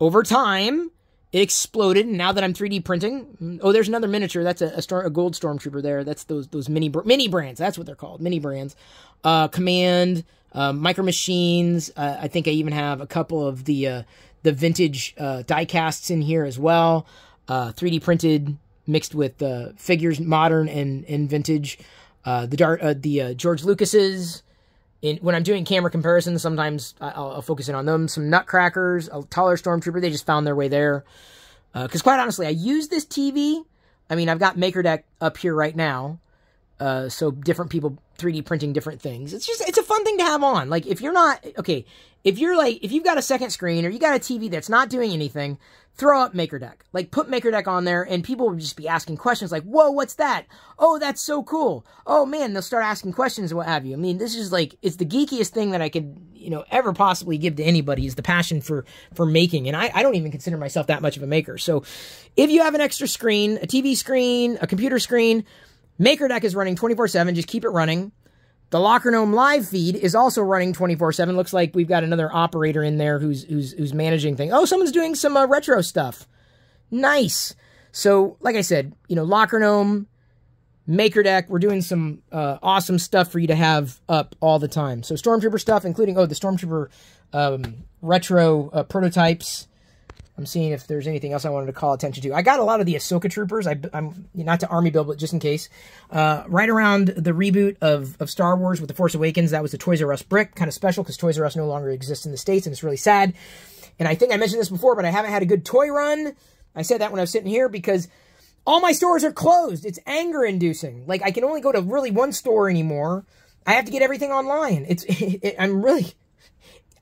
over time, it exploded, and now that I'm 3D printing, oh, there's another miniature. That's a, a, star, a gold stormtrooper there. That's those those mini mini brands. That's what they're called, mini brands. Uh, Command, uh, Micro Machines. Uh, I think I even have a couple of the uh, the vintage uh, die casts in here as well. 3D uh, printed, mixed with figures, modern and and vintage. the Dart, the George Lucas's in, when I'm doing camera comparisons, sometimes I'll, I'll, focus in on them. Some Nutcrackers, a taller Stormtrooper, they just found their way there. Because uh, quite honestly, I use this TV. I mean, I've got MakerDeck up here right now. Uh, so different people 3D printing different things. It's just, it's a fun thing to have on. Like, if you're not, okay, if you're like, if you've got a second screen or you got a TV that's not doing anything, throw up MakerDeck. Like, put MakerDeck on there and people will just be asking questions like, whoa, what's that? Oh, that's so cool. Oh, man, they'll start asking questions and what have you. I mean, this is like, it's the geekiest thing that I could, you know, ever possibly give to anybody is the passion for, for making. And I, I don't even consider myself that much of a maker. So if you have an extra screen, a TV screen, a computer screen, MakerDeck is running 24-7. Just keep it running. The Locker Gnome live feed is also running 24/7. Looks like we've got another operator in there who's who's who's managing things. Oh, someone's doing some uh, retro stuff. Nice. So, like I said, you know, Locker Gnome, MakerDeck, we're doing some uh, awesome stuff for you to have up all the time. So, Stormtrooper stuff, including oh, the Stormtrooper um, retro uh, prototypes. I'm seeing if there's anything else I wanted to call attention to. I got a lot of the Ahsoka troopers. I, am not to army build, but just in case. Uh, right around the reboot of, of Star Wars with The Force Awakens, that was the Toys R Us brick, kind of special because Toys R Us no longer exists in the States, and it's really sad. And I think I mentioned this before, but I haven't had a good toy run. I said that when I was sitting here because all my stores are closed. It's anger inducing. Like I can only go to really one store anymore. I have to get everything online. It's it, <laughs> it, I'm really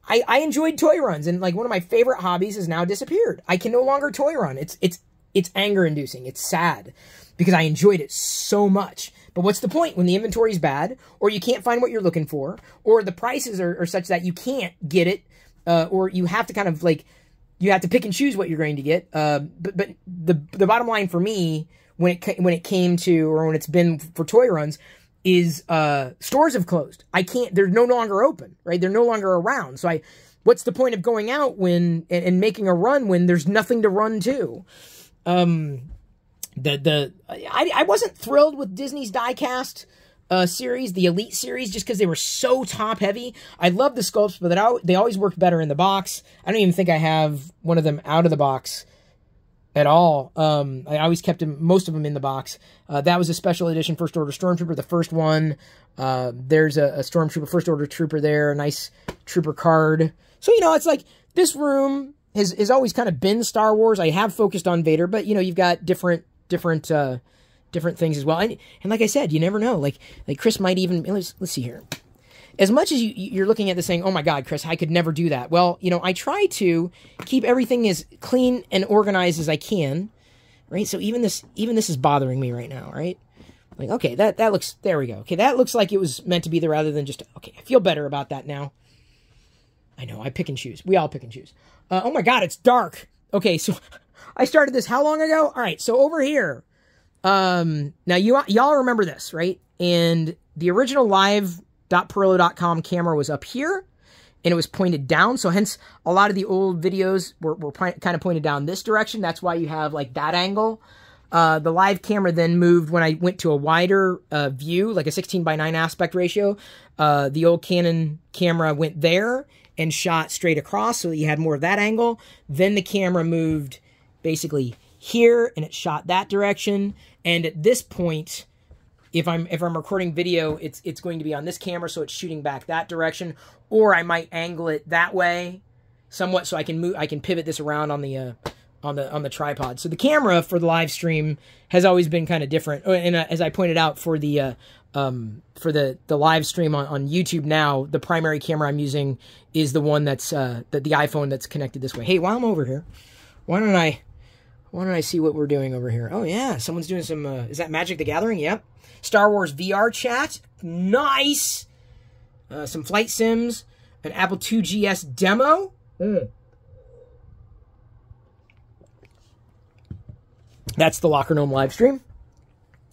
I, I enjoyed toy runs and like one of my favorite hobbies has now disappeared. I can no longer toy run. It's it's it's anger inducing. It's sad because I enjoyed it so much. But what's the point when the inventory is bad or you can't find what you're looking for or the prices are, are such that you can't get it uh, or you have to kind of like you have to pick and choose what you're going to get. Uh, but but the the bottom line for me when it when it came to or when it's been for toy runs is uh, stores have closed. I can't, they're no longer open, right? They're no longer around. So I, what's the point of going out when, and, and making a run when there's nothing to run to? Um, the, the, I, I wasn't thrilled with Disney's diecast, uh, series, the Elite series, just because they were so top heavy. I love the sculpts, but they always worked better in the box. I don't even think I have one of them out of the box at all. Um, I always kept most of them in the box. Uh, that was a special edition First Order Stormtrooper, the first one. Uh, there's a, a, Stormtrooper, First Order Trooper there, a nice Trooper card. So, you know, it's like this room has, has always kind of been Star Wars. I have focused on Vader, but, you know, you've got different, different, uh, different things as well. And, and like I said, you never know. Like, like Chris might even, let's, let's see here as much as you, you're looking at this saying, oh my God, Chris, I could never do that. Well, you know, I try to keep everything as clean and organized as I can, right? So even this, even this is bothering me right now, right? Like, okay, that, that looks, there we go. Okay, that looks like it was meant to be there rather than just, okay, I feel better about that now. I know, I pick and choose. We all pick and choose. Uh, oh my God, it's dark. Okay, so <laughs> I started this how long ago? All right, so over here, um, now you, y'all remember this, right? And the original live .pirillo.com camera was up here and it was pointed down. So hence a lot of the old videos were, were kind of pointed down this direction. That's why you have like that angle. Uh, the live camera then moved when I went to a wider uh, view, like a 16 by 9 aspect ratio. Uh, the old Canon camera went there and shot straight across, so that you had more of that angle. Then the camera moved basically here and it shot that direction. And at this point, if I'm if I'm recording video, it's it's going to be on this camera, so it's shooting back that direction, or I might angle it that way, somewhat, so I can move, I can pivot this around on the uh, on the on the tripod. So the camera for the live stream has always been kind of different, oh, and uh, as I pointed out for the uh, um, for the the live stream on, on YouTube now, the primary camera I'm using is the one that's uh, the, the iPhone that's connected this way. Hey, while I'm over here, why don't I why don't I see what we're doing over here? Oh yeah, someone's doing some. Uh, is that Magic the Gathering? Yep. Star Wars VR chat. Nice. Uh, some flight sims. An Apple 2GS demo. Mm. That's the Locker Gnome live stream.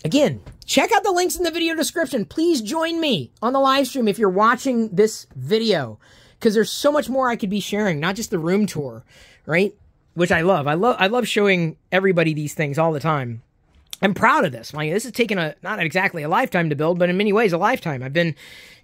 Again, check out the links in the video description. Please join me on the live stream if you're watching this video because there's so much more I could be sharing, not just the room tour, right? Which I love. I love I love showing everybody these things all the time. I'm proud of this. Like, this has taken a not exactly a lifetime to build, but in many ways a lifetime. I've been,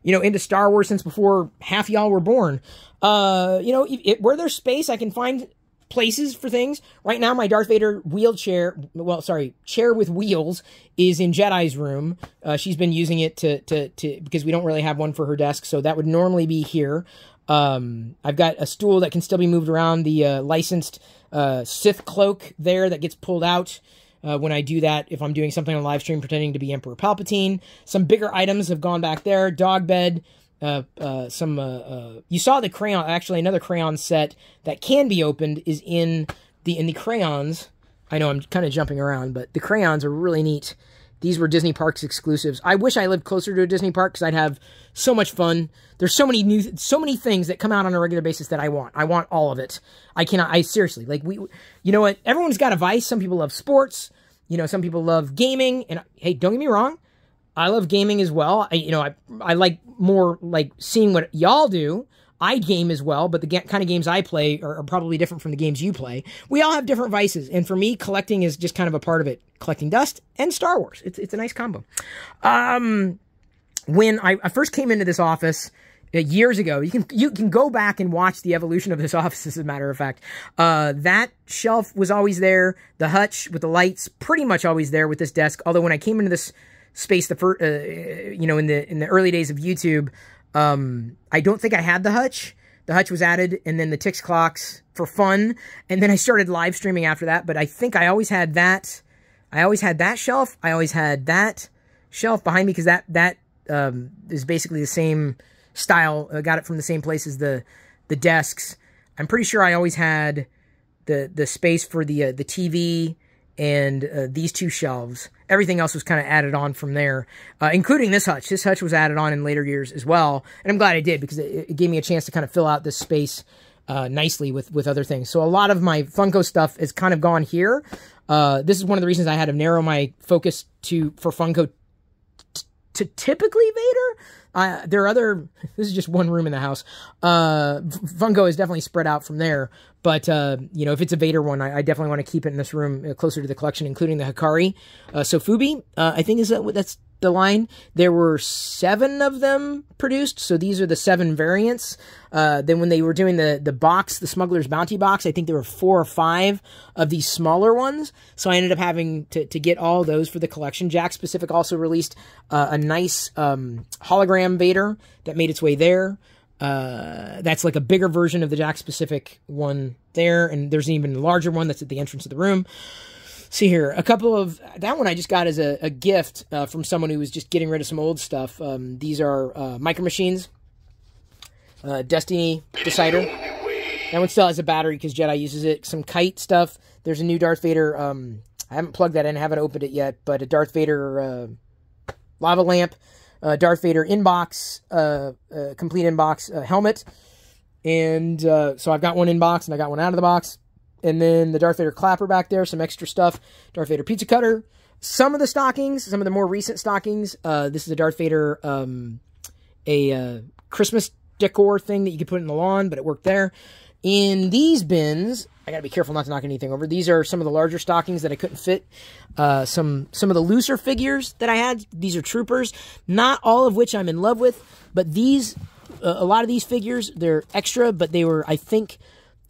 you know, into Star Wars since before half y'all were born. Uh, you know, it, where there's space, I can find places for things. Right now, my Darth Vader wheelchair, well, sorry, chair with wheels is in Jedi's room. Uh, she's been using it to, to, to, because we don't really have one for her desk, so that would normally be here. Um, I've got a stool that can still be moved around, the uh, licensed uh, Sith cloak there that gets pulled out uh, when I do that, if I'm doing something on live stream pretending to be Emperor Palpatine. Some bigger items have gone back there. Dog bed, uh, uh, some, uh, uh, you saw the crayon, actually another crayon set that can be opened is in the, in the crayons. I know I'm kind of jumping around, but the crayons are really neat. These were Disney Parks exclusives. I wish I lived closer to a Disney park because I'd have so much fun. There's so many new, so many things that come out on a regular basis that I want. I want all of it. I cannot, I seriously, like we, you know what? Everyone's got a vice. Some people love sports. You know, some people love gaming. And hey, don't get me wrong. I love gaming as well. I, you know, I, I like more like seeing what y'all do. I game as well, but the kind of games I play are, are, probably different from the games you play. We all have different vices, and for me, collecting is just kind of a part of it. Collecting dust and Star Wars. It's it's a nice combo. Um, when I, I first came into this office uh, years ago, you can you can go back and watch the evolution of this <laughs> office. As a matter of fact, uh, that shelf was always there. The hutch with the lights, pretty much always there with this desk. Although when I came into this space the first, uh, you know, in the in the early days of YouTube, um, I don't think I had the hutch. The hutch was added, and then the Tix clocks for fun, and then I started live streaming after that. But I think I always had that. I always had that shelf. I always had that shelf behind me because that that um, is basically the same style. I got it from the same place as the the desks. I'm pretty sure I always had the the space for the uh, the TV and uh, these two shelves. Everything else was kind of added on from there, uh, including this hutch. This hutch was added on in later years as well, and I'm glad I did because it, it gave me a chance to kind of fill out this space uh, nicely with with other things. So a lot of my Funko stuff is kind of gone here. Uh, this is one of the reasons I had to narrow my focus to for Funko to typically Vader. There are other. <laughs> This is just one room in the house. Uh, Funko is definitely spread out from there, but uh, you know, if it's a Vader one, I, I definitely want to keep it in this room uh, closer to the collection, including the Hikari. Uh, Sofubi, uh, I think is that that's the line. There were seven of them produced, so these are the seven variants. Uh, then when they were doing the the box, the Smuggler's Bounty box, I think there were four or five of these smaller ones. So I ended up having to, to get all those for the collection. Jakks Pacific also released uh, a nice um, hologram Vader that made its way there. Uh, that's like a bigger version of the Jakks Pacific one there, and there's an even larger one that's at the entrance of the room see here, a couple of that one I just got as a, a gift uh, from someone who was just getting rid of some old stuff. Um, these are uh, micro machines, uh, Destiny Decider. That one still has a battery because Jedi uses it. Some kite stuff. There's a new Darth Vader. Um, I haven't plugged that in, I haven't opened it yet, but a Darth Vader uh, lava lamp, Darth Vader inbox, uh, uh complete inbox helmet, and so I've got one inbox and I got one out of the box. And then the Darth Vader clapper back there, some extra stuff. Darth Vader pizza cutter. Some of the stockings, some of the more recent stockings. Uh, this is a Darth Vader, um, a uh, Christmas decor thing that you could put in the lawn, but it worked there. In these bins, I gotta be careful not to knock anything over. These are some of the larger stockings that I couldn't fit. Uh, some some of the looser figures that I had. These are troopers, not all of which I'm in love with, but these, uh, a lot of these figures, they're extra, but they were, I think,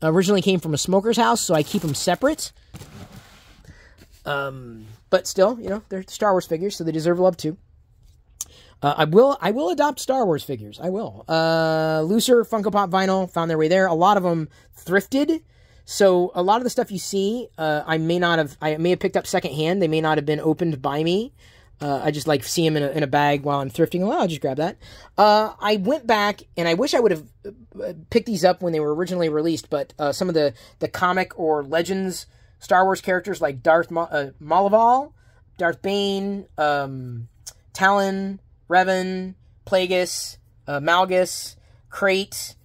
originally came from a smoker's house, so I keep them separate. Um, but still, you know, they're Star Wars figures, so they deserve love too. Uh, I will, I will adopt Star Wars figures. I will. Uh, looser Funko Pop vinyl found their way there. A lot of them thrifted. So a lot of the stuff you see, uh, I may not have, I may have picked up secondhand. They may not have been opened by me. Uh, I just like see them in a, in a bag while I'm thrifting. Well, I'll just grab that. Uh, I went back and I wish I would have uh, picked these up when they were originally released, but uh, some of the, the comic or legends Star Wars characters like Darth Ma- uh, Malaval, Darth Bane, um, Talon, Revan, Plagueis, uh, Malgus, Krayt,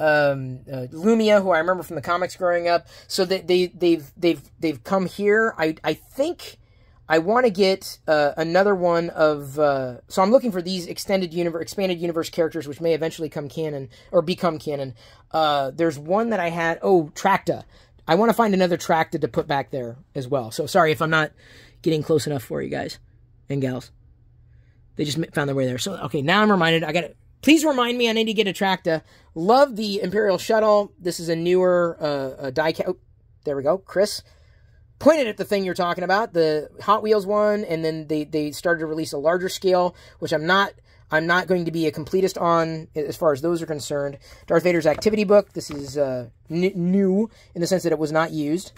um, uh, Lumiya, who I remember from the comics growing up. So they, they they've they've they've come here. I I think I want to get uh, another one of. Uh, so I'm looking for these extended universe, expanded universe characters, which may eventually come canon or become canon. Uh, there's one that I had. Oh, Tracta. I want to find another Tracta to put back there as well. So sorry if I'm not getting close enough for you guys and gals. They just found their way there. So okay, now I'm reminded. I got to Please remind me I need to get a Tracta. Love the Imperial Shuttle. This is a newer uh, die. Oh, there we go, Chris pointed at the thing you're talking about, the Hot Wheels one, and then they, they started to release a larger scale, which I'm not I'm not going to be a completist on as far as those are concerned. Darth Vader's activity book. This is uh, new in the sense that it was not used.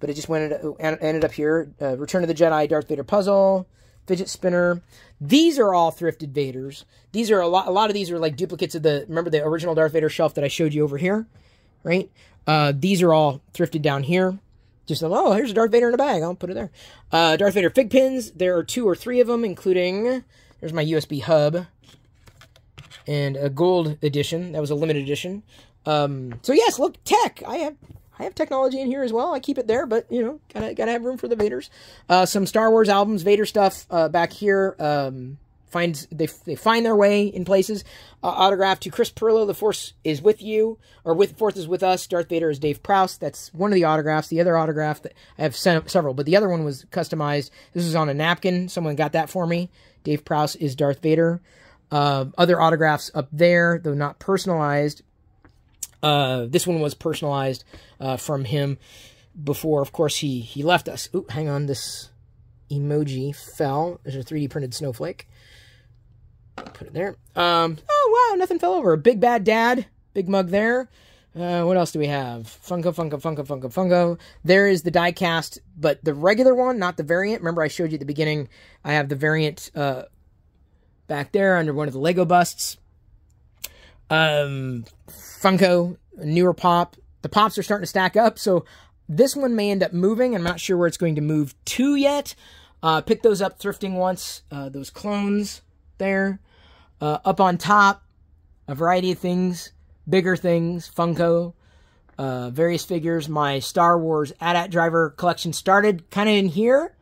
but it just went ended up here. Uh, Return of the Jedi, Darth Vader puzzle, fidget spinner. These are all thrifted Vaders. These are a lot. A lot of these are like duplicates of the. Remember the original Darth Vader shelf that I showed you over here, right? Uh, these are all thrifted down here. Just oh, here's a Darth Vader in a bag. I'll put it there. Uh, Darth Vader fig pins. There are two or three of them, including there's my USB hub and a gold edition. That was a limited edition. Um, so yes, look, tech. I have I have technology in here as well. I keep it there, but you know, gotta gotta have room for the Vaders. Uh, some Star Wars albums, Vader stuff uh, back here. Um, finds they they find their way in places. Uh, autograph to Chris Pirillo. The Force is with you, or with Force is with us. Darth Vader is Dave Prowse. That's one of the autographs. The other autograph that I have sent several, but the other one was customized. This is on a napkin. Someone got that for me. Dave Prowse is Darth Vader. Uh, other autographs up there, though not personalized. Uh, this one was personalized uh, from him before, of course, he, he left us. Ooh, hang on, this emoji fell. There's a 3D printed snowflake. Put it there. Um, oh, wow, nothing fell over. Big Bad Dad, big mug there. Uh, what else do we have? Funko, Funko, Funko, Funko, Funko. There is the die cast, but the regular one, not the variant. Remember, I showed you at the beginning. I have the variant uh, back there under one of the Lego busts. Um, Funko, newer pop. The pops are starting to stack up, so this one may end up moving. I'm not sure where it's going to move to yet. Uh, pick those up thrifting once. Uh, those clones there. Uh, up on top, a variety of things, bigger things, Funko, uh, various figures. My Star Wars AT-AT driver collection started kind of in here,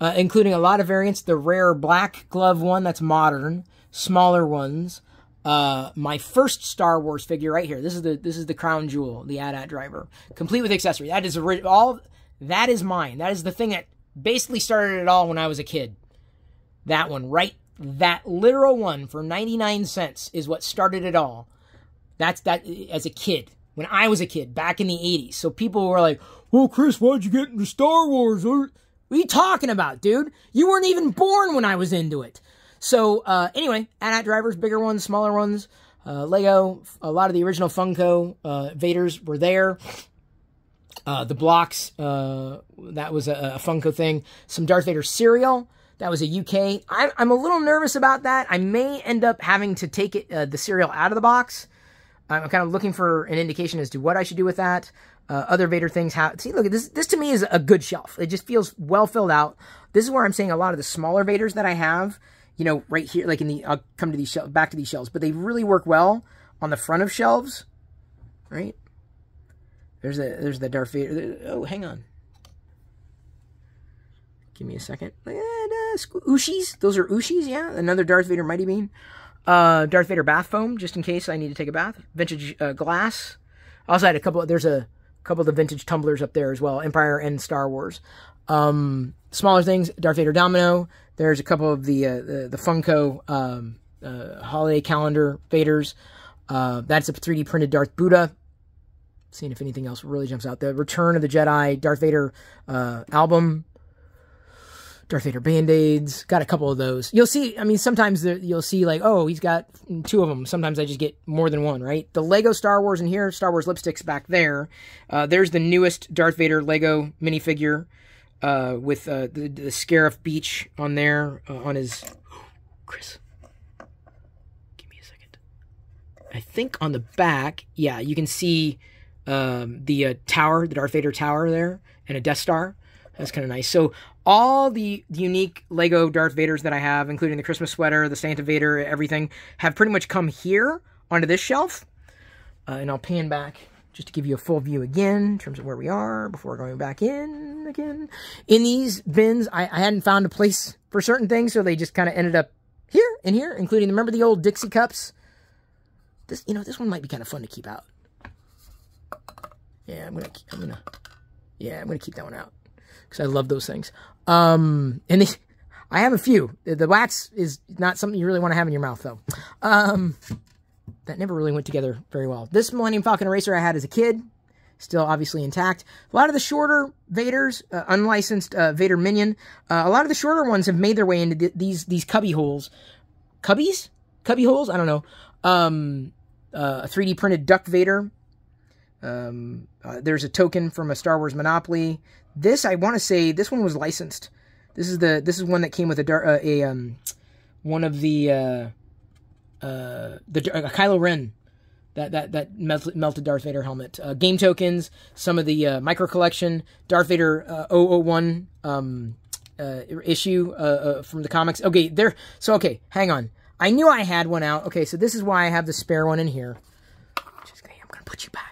uh, including a lot of variants. The rare black glove one that's modern, smaller ones. Uh, my first Star Wars figure right here. This is the this is the crown jewel, the AT-AT driver, complete with accessory. That is all. That is mine. That is the thing that basically started it all when I was a kid. That one, right? That literal one for 99 cents is what started it all. That's that as a kid. When I was a kid, back in the 80s. So people were like, well, Chris, why'd you get into Star Wars? What are you talking about, dude? You weren't even born when I was into it. So, uh, anyway, AT-AT drivers, bigger ones, smaller ones, uh, Lego, a lot of the original Funko uh, Vaders were there. Uh, the blocks, uh, that was a, a, Funko thing. Some Darth Vader cereal, that was a UK. I, I'm a little nervous about that. I may end up having to take it, uh, the cereal out of the box. I'm kind of looking for an indication as to what I should do with that. Uh, other Vader things have. See, look this. This to me is a good shelf. It just feels well filled out. This is where I'm saying a lot of the smaller Vaders that I have, you know, right here, like in the. I'll come to these shelves, back to these shelves, but they really work well on the front of shelves, right? There's the, there's the Darth Vader. Oh, hang on. Give me a second. And, uh, Ooshies. Those are Ooshies, yeah. Another Darth Vader Mighty Bean. Uh, Darth Vader bath foam, just in case I need to take a bath. Vintage uh, glass. Also had a couple. There's a couple of the vintage tumblers up there as well. Empire and Star Wars. Um, smaller things. Darth Vader domino. There's a couple of the uh, the, the, Funko um, uh, holiday calendar Vaders. Uh, that's a 3D printed Darth Buddha. Seeing if anything else really jumps out. The Return of the Jedi Darth Vader uh, album. Darth Vader band-aids. Got a couple of those. You'll see, I mean, sometimes the, you'll see like, oh, he's got two of them. Sometimes I just get more than one, right? The Lego Star Wars in here, Star Wars lipsticks back there. Uh, there's the newest Darth Vader Lego minifigure uh, with uh, the, the Scarif Beach on there, uh, on his... <gasps> Chris, give me a second. I think on the back, yeah, you can see um, the uh, tower, the Darth Vader tower there, and a Death Star. That's kind of nice. So all the unique Lego Darth Vaders that I have, including the Christmas sweater, the Santa Vader, everything, have pretty much come here onto this shelf. Uh, and I'll pan back just to give you a full view again in terms of where we are before going back in again. In these bins, I, I hadn't found a place for certain things, so they just kind of ended up here and here, including, remember the old Dixie cups? This, you know, this one might be kind of fun to keep out. Yeah, I'm gonna, I'm gonna, yeah, I'm gonna keep that one out because I love those things. Um, and I have a few. The wax is not something you really want to have in your mouth, though. Um, that never really went together very well. This Millennium Falcon Eraser I had as a kid, still obviously intact. A lot of the shorter Vaders, uh, unlicensed uh, Vader Minion, uh, a lot of the shorter ones have made their way into th these these cubby holes. Cubbies? Cubby holes? I don't know. Um, uh, a 3D printed Duck Vader Um, uh, there's a token from a Star Wars Monopoly. This I want to say this one was licensed. This is the this is one that came with a uh, a um one of the uh uh the uh, Kylo Ren that that that melted Darth Vader helmet. Uh, game tokens, some of the uh, micro collection, Darth Vader uh, 001 um, uh, issue uh, uh, from the comics. Okay, there. So okay, hang on. I knew I had one out. Okay, so this is why I have the spare one in here. Just, I'm gonna put you back.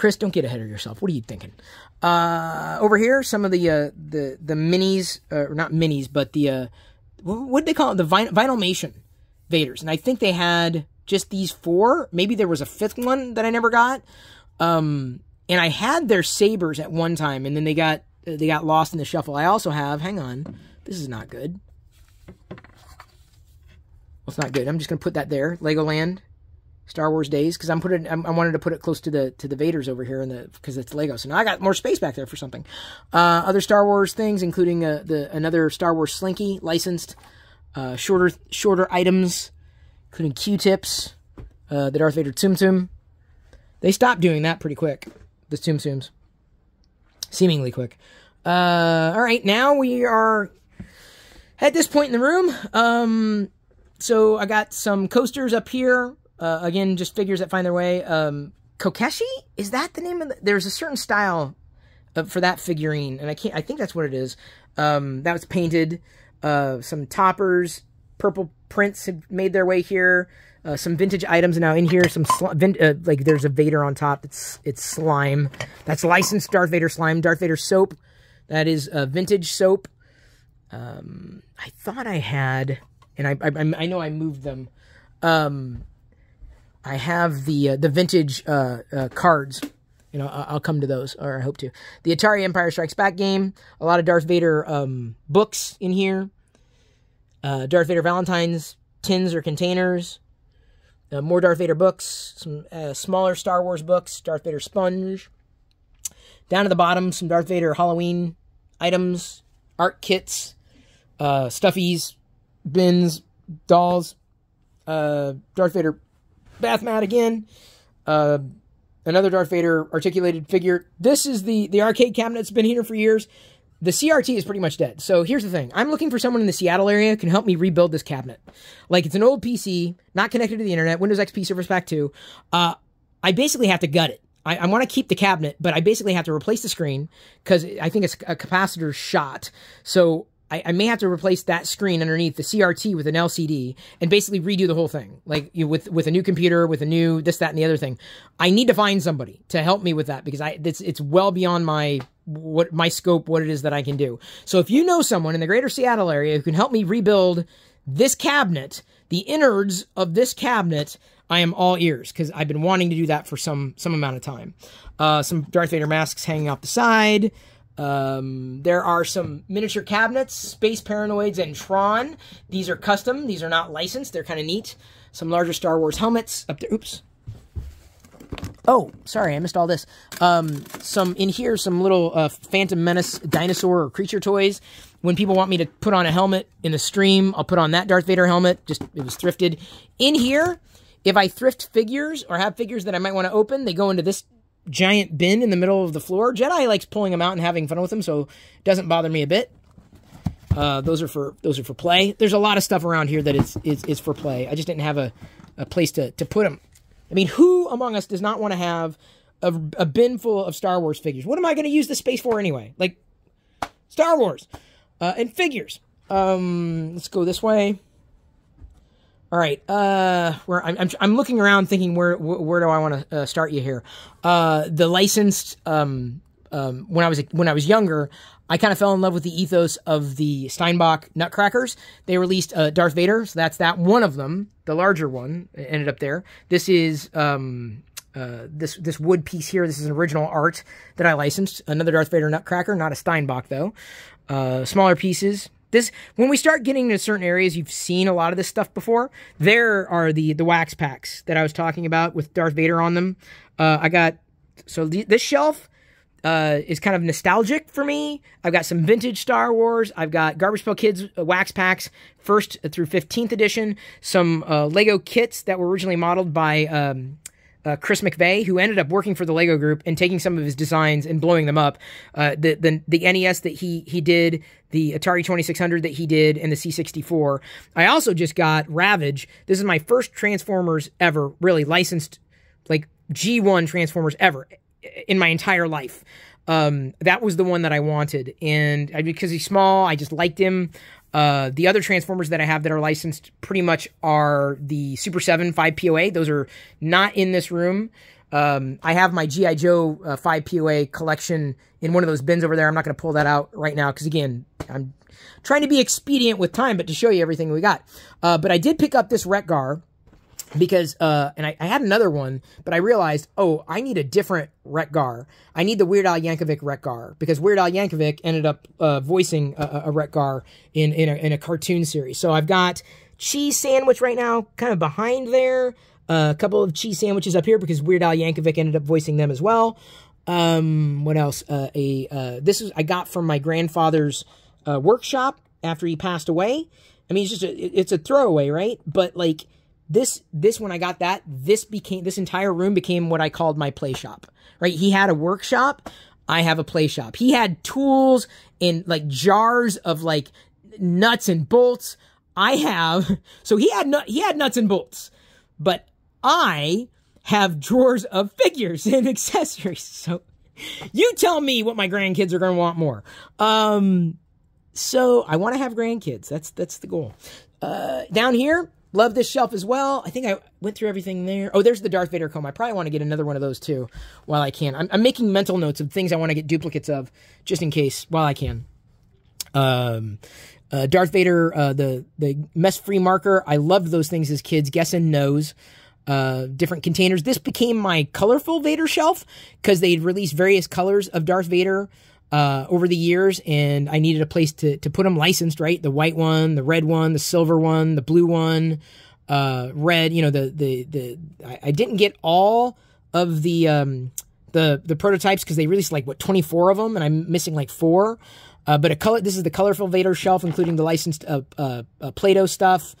Chris, don't get ahead of yourself. What are you thinking? Uh, over here, some of the uh, the the minis, uh, or not minis, but the uh, what did they call it? The vin- Vinylmation Vaders, and I think they had just these four. Maybe there was a fifth one that I never got. Um, and I had their sabers at one time, and then they got they got lost in the shuffle. I also have. Hang on, this is not good. Well, it's not good. I'm just gonna put that there. Legoland Star Wars Days because I'm putting I'm, i wanted to put it close to the to the Vaders over here in the because it's Lego. So now I got more space back there for something. Uh, other Star Wars things, including uh, the another Star Wars Slinky licensed, uh, shorter shorter items, including Q-tips, uh, the Darth Vader Tsum Tsum. They stopped doing that pretty quick. The Tsum Tsums, seemingly quick. Uh, all right, now we are at this point in the room. Um, so I got some coasters up here uh, again, just figures that find their way. Um, Kokeshi is that the name of? The, there's a certain style of, for that figurine, and I can't. I think that's what it is. Um, that was painted. Uh, some toppers, purple prints have made their way here. Uh, some vintage items now in here. Some uh, like there's a Vader on top. It's it's slime. That's licensed Darth Vader slime. Darth Vader soap. That is a vintage soap. Um, I thought I had, and I I, I know I moved them. Um, I have the uh, the vintage uh, uh, cards. You know, I'll come to those, or I hope to. The Atari Empire Strikes Back game. A lot of Darth Vader um, books in here. Uh, Darth Vader Valentine's tins or containers. Uh, more Darth Vader books. Some uh, smaller Star Wars books. Darth Vader sponge. Down to the bottom, some Darth Vader Halloween items, art kits, stuffies, bins, dolls, Darth Vader bath mat again. Uh, another Darth Vader articulated figure. This is the the arcade cabinet that's been here for years. The CRT is pretty much dead. So here's the thing. I'm looking for someone in the Seattle area can help me rebuild this cabinet. Like it's an old PC, not connected to the internet, Windows XP Service Pack 2. Uh, I basically have to gut it. I, I want to keep the cabinet, but I basically have to replace the screen because I think it's a capacitor shot. So I, I, may have to replace that screen underneath the CRT with an LCD and basically redo the whole thing, like you, with with a new computer, with a new this, that, and the other thing. I need to find somebody to help me with that because I it's it's well beyond my what my scope, what it is that I can do. So if you know someone in the greater Seattle area who can help me rebuild this cabinet, the innards of this cabinet, I am all ears because I've been wanting to do that for some some amount of time. Uh, some Darth Vader masks hanging off the side. Um, there are some miniature cabinets, Space Paranoids and Tron. These are custom. These are not licensed. They're kind of neat. Some larger Star Wars helmets up there. Oops. Oh, sorry, I missed all this. Um, some in here, some little uh, Phantom Menace dinosaur or creature toys. When people want me to put on a helmet in the stream, I'll put on that Darth Vader helmet. Just it was thrifted. In here, if I thrift figures or have figures that I might want to open, they go into this giant bin in the middle of the floor. Jedi likes pulling them out and having fun with them, so it doesn't bother me a bit. Uh, those are for those are for play. There's a lot of stuff around here that is is, is for play. I just didn't have a, a place to, to put them. I mean, who among us does not want to have a, a bin full of Star Wars figures? What am I going to use the space for anyway? Like Star Wars uh, and figures. Um, let's go this way. All right. Uh, where I'm, I'm, looking around, thinking where where do I want to uh, start you here? Uh, the licensed. Um, um, when I was when I was younger, I kind of fell in love with the ethos of the Steinbach Nutcrackers. They released uh, Darth Vader, so that's that one of them, the larger one, ended up there. This is um, uh, this this wood piece here. This is an original art that I licensed. Another Darth Vader Nutcracker, not a Steinbach though. Uh, smaller pieces, this when we start getting to certain areas, you've seen a lot of this stuff before. There are the the wax packs that I was talking about with Darth Vader on them. Uh, I got so the, this shelf uh, is kind of nostalgic for me. I've got some vintage Star Wars. I've got Garbage Pail Kids uh, wax packs, first through 15th edition. Some uh, Lego kits that were originally modeled by um, uh, Chris McVeigh, who ended up working for the Lego Group and taking some of his designs and blowing them up. Uh, the, the the NES that he he did, the Atari 2600 that he did, and the C64. I also just got Ravage. This is my first Transformers ever, really licensed, like G1 Transformers ever in my entire life. Um, that was the one that I wanted, and because he's small, I just liked him. Uh, the other Transformers that I have that are licensed pretty much are the Super 7 5 POA. Those are not in this room. Um, I have my G.I. Joe uh, 5 POA collection in one of those bins over there. I'm not going to pull that out right now because, again, I'm trying to be expedient with time, but to show you everything we got. Uh, but I did pick up this Wreck-Gar because uh and I, I, had another one but i realized oh i need a different Wreck-Gar i need the weird al yankovic Wreck-Gar because weird al yankovic ended up uh, voicing a, a Wreck-Gar in in a, in a cartoon series so i've got cheese sandwich right now kind of behind there a couple of cheese sandwiches up here because weird al yankovic ended up voicing them as well um what else uh, a uh, this is i got from my grandfather's uh, workshop after he passed away i mean it's just a, it's a throwaway right but like this this when I got that, this became this entire room became what I called my play shop. Right? He had a workshop. I have a play shop. He had tools and like jars of like nuts and bolts. I have <laughs> so he had he had nuts and bolts, but I have drawers of figures and <laughs> accessories. So you tell me what my grandkids are going to want more. Um, so I want to have grandkids. That's that's the goal. Uh, down here, Love this shelf as well. I think I went through everything there. Oh, there's the Darth Vader comb. I probably want to get another one of those too while I can. I'm, I'm making mental notes of things I want to get duplicates of just in case while I can. Um, uh, Darth Vader, uh, the the mess free marker. I loved those things as kids. Guess and knows. Uh, different containers. This became my colorful Vader shelf because they'd released various colors of Darth Vader uh, over the years, and I needed a place to to put them licensed. Right, the white one, the red one, the silver one, the blue one, uh, red. You know, the the the I, I didn't get all of the um, the the prototypes because they released like what 24 of them, and I'm missing like four. Uh, but a color. This is the colorful Vader shelf, including the licensed uh, uh, uh Play-Doh stuff.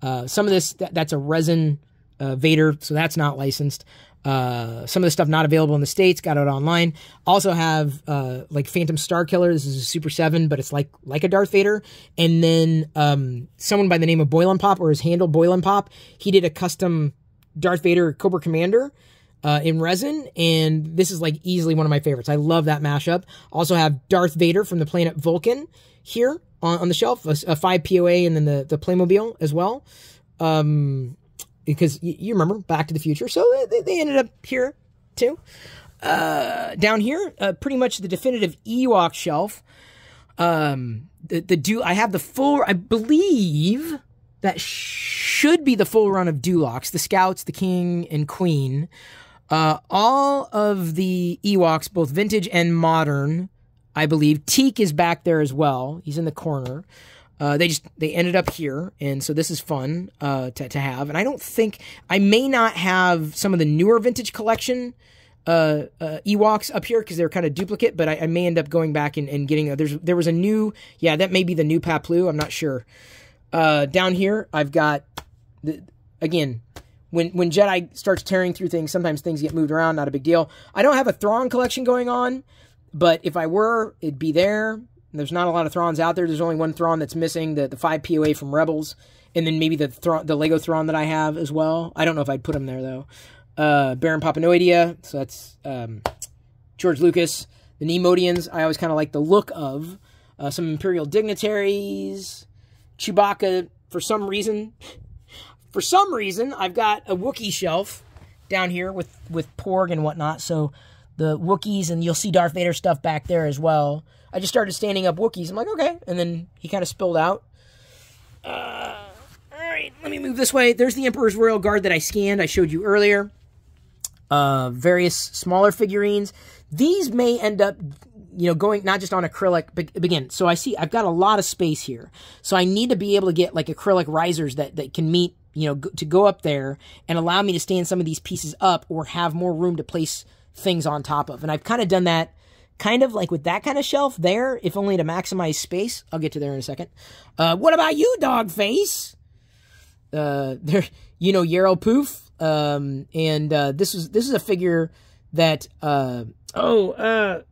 Uh, some of this that, that's a resin uh, Vader, so that's not licensed. Uh, some of the stuff not available in the states got it online. Also have uh, like Phantom Star Killer. This is a Super Seven, but it's like like a Darth Vader. And then um, someone by the name of Boiling Pop or his handle Boiling Pop, he did a custom Darth Vader Cobra Commander. Uh, in resin, and this is like easily one of my favorites. I love that mashup. Also have Darth Vader from the planet Vulcan here on, on the shelf, a, a, five POA, and then the the Playmobil as well. Um, because you, remember Back to the Future, so they, they ended up here too. Uh, down here, uh, pretty much the definitive Ewok shelf. Um, the the do I have the full? I believe that should be the full run of Duloks, the Scouts, the King, and Queen. Uh, all of the Ewoks, both vintage and modern, I believe. Teek is back there as well. He's in the corner. Uh, they just they ended up here, and so this is fun uh, to to have. And I don't think I may not have some of the newer vintage collection uh, uh, Ewoks up here because they're kind of duplicate, but I, I, may end up going back and, and getting. A, there's there was a new yeah that may be the new Paploo. I'm not sure. Uh, down here I've got the, again when when Jedi starts tearing through things, sometimes things get moved around. Not a big deal. I don't have a Thrawn collection going on, but if I were, it'd be there. There's not a lot of Thrawns out there. There's only one Thrawn that's missing, the, the 5 POA from Rebels, and then maybe the the Lego Thrawn that I have as well. I don't know if I'd put him there, though. Uh, Baron Papanoida, so that's um, George Lucas. The Neimoidians, I always kind of like the look of. Uh, some Imperial dignitaries. Chewbacca, for some reason. <laughs> For some reason, I've got a Wookiee shelf down here with, with Porg and whatnot, so the Wookiees, and you'll see Darth Vader stuff back there as well. I just started standing up Wookiees. I'm like, okay. And then he kind of spilled out. Uh, all right, let me move this way. There's the Emperor's Royal Guard that I scanned. I showed you earlier. Uh, various smaller figurines. These may end up, you know, going not just on acrylic, but again, so I see I've got a lot of space here. So I need to be able to get like acrylic risers that, that can meet, you know, to go up there and allow me to stand some of these pieces up or have more room to place things on top of. And I've kind of done that kind of like with that kind of shelf there, if only to maximize space. I'll get to there in a second. Uh, what about you, dog face? Uh, <laughs> there, you know, Yarael Poof. Um, and uh, this is this is a figure that uh, oh uh,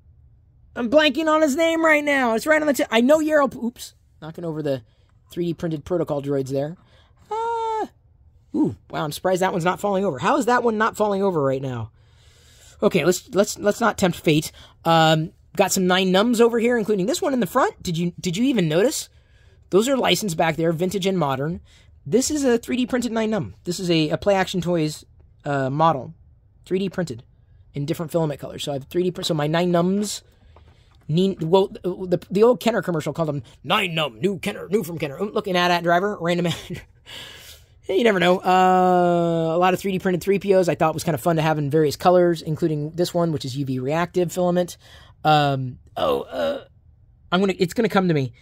I'm blanking on his name right now. It's right on the tip. I know Yarrow. Oops, knocking over the 3D printed protocol droids there. Uh, ooh, wow! I'm surprised that one's not falling over. How is that one not falling over right now? Okay, let's let's let's not tempt fate. Um, got some nine nums over here, including this one in the front. Did you did you even notice? Those are licensed back there, vintage and modern. This is a 3D printed nine num. This is a, a Play Action Toys uh, model, 3D printed in different filament colors. So I have 3D print. So my nine nums. well, the, the old Kenner commercial called them nine num, new Kenner, new from Kenner. looking at that driver, random. <laughs> you never know. Uh, a lot of 3D printed 3POs I thought was kind of fun to have in various colors, including this one, which is UV reactive filament. Um, oh, uh, I'm gonna. It's gonna come to me.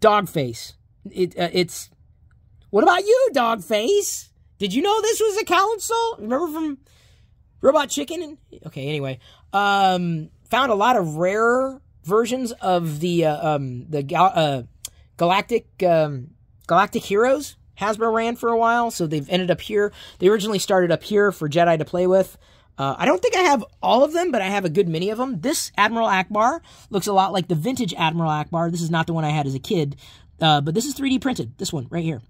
Dogface. It. Uh, it's. What about you, Dogface? Did you know this was a council? Remember from Robot Chicken? Okay. Anyway, um, found a lot of rare versions of the uh, um the uh, galactic um galactic heroes Hasbro ran for a while, so they've ended up here. They originally started up here for Jedi to play with. Uh, I don't think I have all of them, but I have a good many of them. This Admiral Ackbar looks a lot like the vintage Admiral Ackbar. This is not the one I had as a kid, uh, but this is 3D printed. This one right here,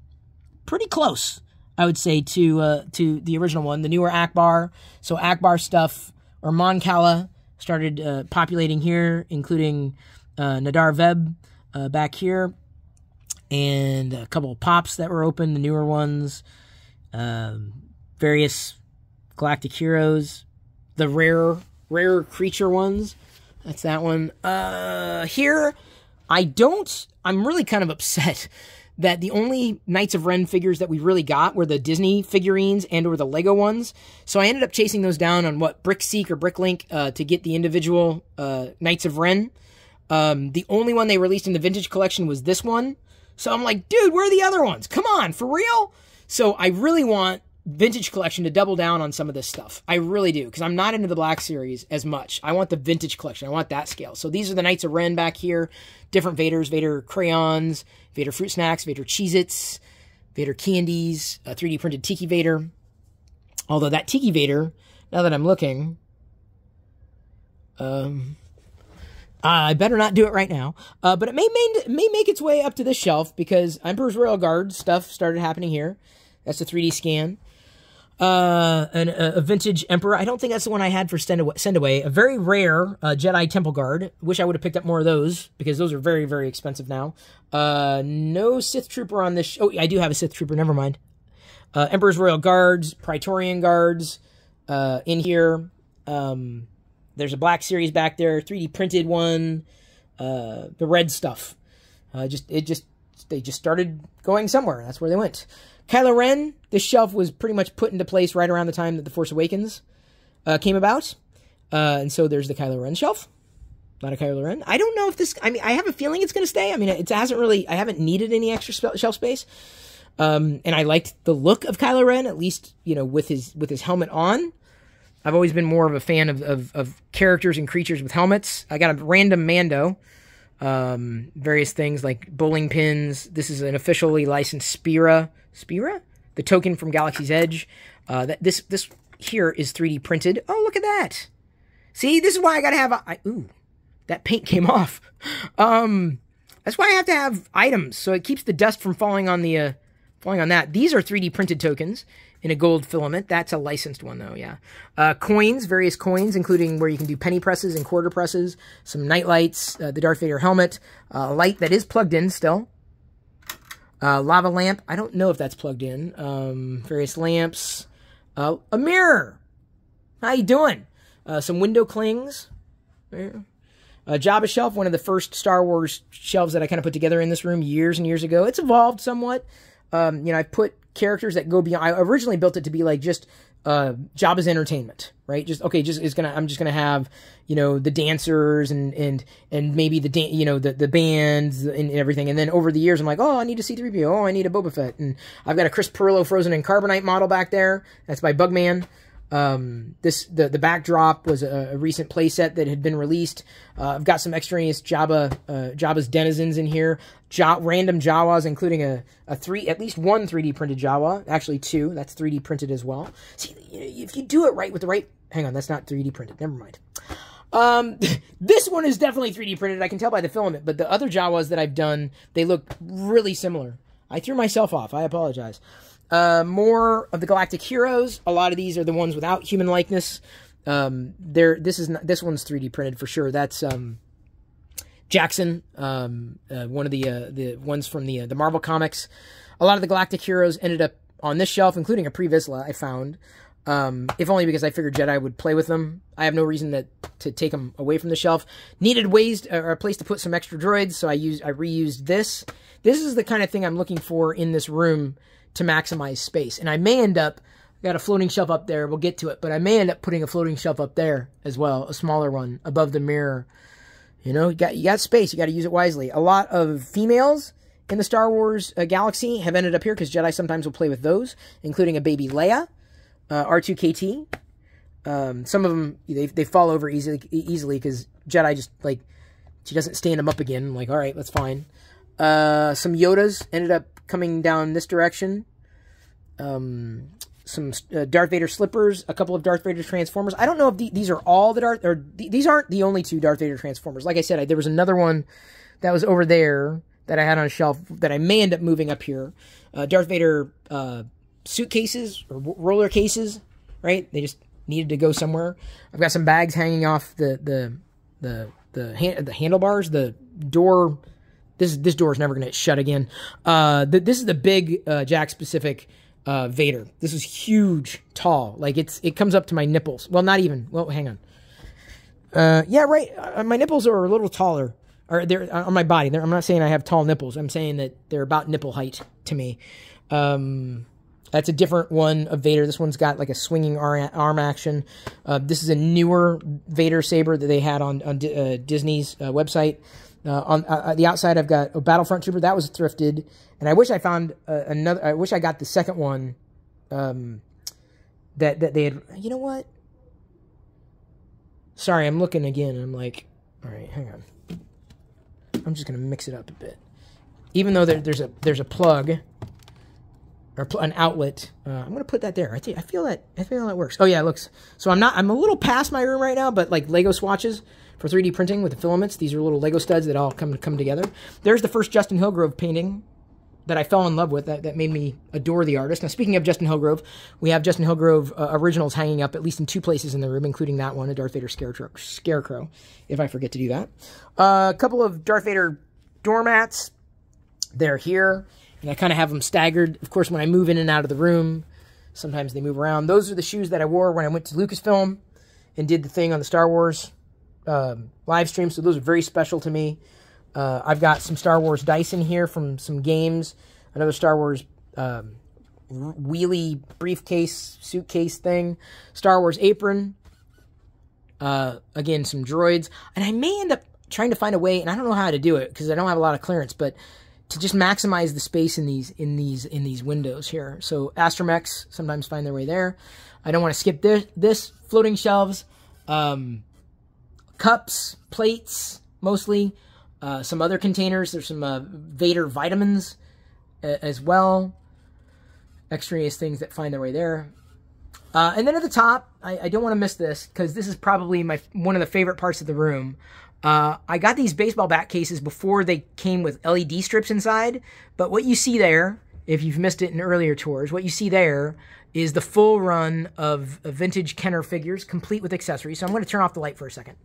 pretty close, I would say, to uh, to the original one, the newer Ackbar. So Ackbar stuff or Mon Cala started uh, populating here, including uh, Nahdar Vebb uh, back here, and a couple of pops that were open, the newer ones, um, various Galactic Heroes, the rare rare creature ones. That's that one. Uh here I don't I'm really kind of <laughs> upset that the only Knights of Ren figures that we really got were the Disney figurines and or the Lego ones. So I ended up chasing those down on what Brickseek or Bricklink uh, to get the individual uh, Knights of Ren. Um, the only one they released in the vintage collection was this one. So I'm like, dude, where are the other ones? Come on, for real? So I really want vintage collection to double down on some of this stuff. I really do, because I'm not into the Black Series as much. I want the vintage collection. I want that scale. So these are the Knights of Ren back here. Different Vaders, Vader crayons, Vader fruit snacks, Vader Cheez-Its, Vader candies, a 3D printed Tiki Vader. Although that Tiki Vader, now that I'm looking, um, I better not do it right now. Uh, but it may, may, may make its way up to this shelf because Emperor's Royal Guard stuff started happening here. That's a 3D scan uh, an, a vintage Emperor. I don't think that's the one I had for send away. Send away. A very rare uh, Jedi Temple Guard. Wish I would have picked up more of those because those are very, very expensive now. Uh, no Sith Trooper on this. oh, I do have a Sith Trooper. Never mind. Uh, Emperor's Royal Guards, Praetorian Guards in here. Um, there's a Black Series back there, 3D printed one. Uh, the red stuff. Uh, just it just they just started going somewhere. That's where they went. Kylo Ren, this shelf was pretty much put into place right around the time that The Force Awakens uh, came about. Uh, and so there's the Kylo Ren shelf. Not a Kylo Ren. I don't know if this, I mean, I have a feeling it's going to stay. I mean, it hasn't really, I haven't needed any extra shelf space. Um, and I liked the look of Kylo Ren, at least, you know, with his, with his helmet on. I've always been more of a fan of, of, of characters and creatures with helmets. I got a random Mando um, various things like bowling pins. This is an officially licensed Spira. Spira? The token from Galaxy's Edge. Uh, that this this here is 3D printed. Oh, look at that. See, this is why I gotta have a, I, ooh, that paint came <laughs> off. Um, that's why I have to have items, so it keeps the dust from falling on the, uh, falling on that. These are 3D printed tokens in a gold filament. That's a licensed one, though, yeah. Uh, coins, various coins, including where you can do penny presses and quarter presses, some night lights, uh, the Darth Vader helmet, uh, a light that is plugged in still. Uh, lava lamp, I don't know if that's plugged in. Um, various lamps. Uh, a mirror. How you doing? Uh, some window clings. There. Uh, Jabba shelf, one of the first Star Wars shelves that I kind of put together in this room years and years ago. It's evolved somewhat. Um, you know, I put characters that go beyond. I originally built it to be like just uh, Jabba's entertainment, right? Just okay, just is gonna. I'm just gonna have you know the dancers and and and maybe the dan- you know the the bands and everything. And then over the years, I'm like, oh, I need a C-3PO. Oh, I need a Boba Fett. And I've got a Chris Pirillo Frozen in Carbonite model back there. That's by Bugman. Um, this the the backdrop was a, a recent playset that had been released. Uh, I've got some extraneous Jabba uh, Jabba's denizens in here, random Jawas, including a, a three at least one 3D printed Jawa, actually two. That's 3D printed as well. See, if you do it right with the right, hang on, that's not 3D printed. Never mind. Um, <laughs> this one is definitely 3D printed. I can tell by the filament, but the other Jawas that I've done, they look really similar. I threw myself off. I apologize. Uh, more of the Galactic Heroes. A lot of these are the ones without human likeness. Um, there, this is not, this one's 3D printed for sure. That's um, Jaxxon, um, uh, one of the uh, the ones from the uh, the Marvel comics. A lot of the Galactic Heroes ended up on this shelf, including a Pre Vizsla I found. Um, if only because I figured Jedi would play with them. I have no reason to, to take them away from the shelf. Needed ways to, or a place to put some extra droids, so I used I reused this. This is the kind of thing I'm looking for in this room to maximize space. And I may end up, got a floating shelf up there, we'll get to it, but I may end up putting a floating shelf up there as well, a smaller one above the mirror. You know, you got, you got space, you got to use it wisely. A lot of females in the Star Wars uh, galaxy have ended up here because Jedi sometimes will play with those, including a baby Leia, uh, R2KT. Um, some of them, they, they fall over easily easily because Jedi just, like, she doesn't stand them up again. I'm like, all right, that's fine. Uh, some Yodas ended up coming down this direction. Um, some uh, Darth Vader slippers, a couple of Darth Vader transformers. I don't know if the, these are all the Darth or th these aren't the only two Darth Vader transformers. Like I said, I, there was another one that was over there that I had on a shelf that I may end up moving up here. Uh, Darth Vader uh, suitcases or roller cases, right? They just needed to go somewhere. I've got some bags hanging off the the the the, the handlebars, the door this this door is never going to shut again. Uh, this is the big uh, Jakks Pacific uh, Vader. This is huge, tall. Like it's it comes up to my nipples. Well, not even. Well, hang on. Uh, yeah, right. Uh, my nipples are a little taller, or they're uh, on my body. They're, I'm not saying I have tall nipples. I'm saying that they're about nipple height to me. Um, that's a different one of Vader. This one's got like a swinging arm action. Uh, this is a newer Vader saber that they had on on uh, Disney's uh, website. Uh, on uh, the outside, I've got a Battlefront Trooper that was thrifted, and I wish I found uh, another. I wish I got the second one. Um, that that they had. You know what? Sorry, I'm looking again. I'm like, all right, hang on. I'm just gonna mix it up a bit. Even though there, there's a there's a plug or an outlet, uh, I'm gonna put that there. I, think, I feel that I feel that works. Oh yeah, it looks. So I'm not. I'm a little past my room right now, but like Lego swatches for 3D printing with the filaments. These are little Lego studs that all come come together. There's the first Justin Hillgrove painting that I fell in love with that, that made me adore the artist. Now, speaking of Justin Hillgrove, we have Justin Hillgrove uh, originals hanging up at least in two places in the room, including that one, a Darth Vader scarecrow, scarecrow if I forget to do that. Uh, a couple of Darth Vader doormats. They're here, and I kind of have them staggered. Of course, when I move in and out of the room, sometimes they move around. Those are the shoes that I wore when I went to Lucasfilm and did the thing on the Star Wars um, live stream, so those are very special to me. Uh, I've got some Star Wars dice in here from some games, another Star Wars um, wheelie briefcase, suitcase thing, Star Wars apron, uh, again, some droids, and I may end up trying to find a way, and I don't know how to do it because I don't have a lot of clearance, but to just maximize the space in these in these in these windows here. So astromechs sometimes find their way there. I don't want to skip this this floating shelves. Um, cups, plates, mostly. Uh, some other containers. There's some uh, Vader vitamins uh, as well. Extraneous things that find their way there. Uh, and then at the top, I, I don't want to miss this because this is probably my one of the favorite parts of the room. Uh, I got these baseball bat cases before they came with LED strips inside, but what you see there, if you've missed it in earlier tours, what you see there is the full run of vintage Kenner figures, complete with accessories. So I'm going to turn off the light for a second.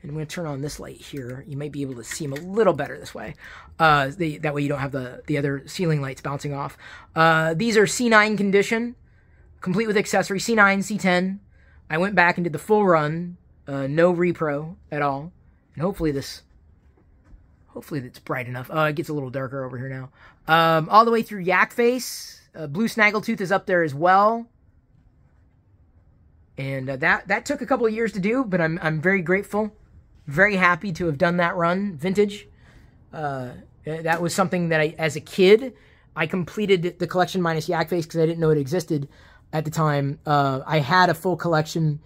And I'm going to turn on this light here. You might be able to see them a little better this way. Uh, the, that way you don't have the, the other ceiling lights bouncing off. Uh, these are C9 condition, complete with accessories, C9, C10. I went back and did the full run. Uh, no repro at all. And hopefully this hopefully it's bright enough. Uh, it gets a little darker over here now. Um, all the way through Yak Face. Uh, Blue Snaggletooth is up there as well. And uh, that that took a couple of years to do, but I'm I'm very grateful, very happy to have done that run vintage. Uh, that was something that I, as a kid, I completed the collection minus Yak Face because I didn't know it existed. at the time, uh, I had a full collection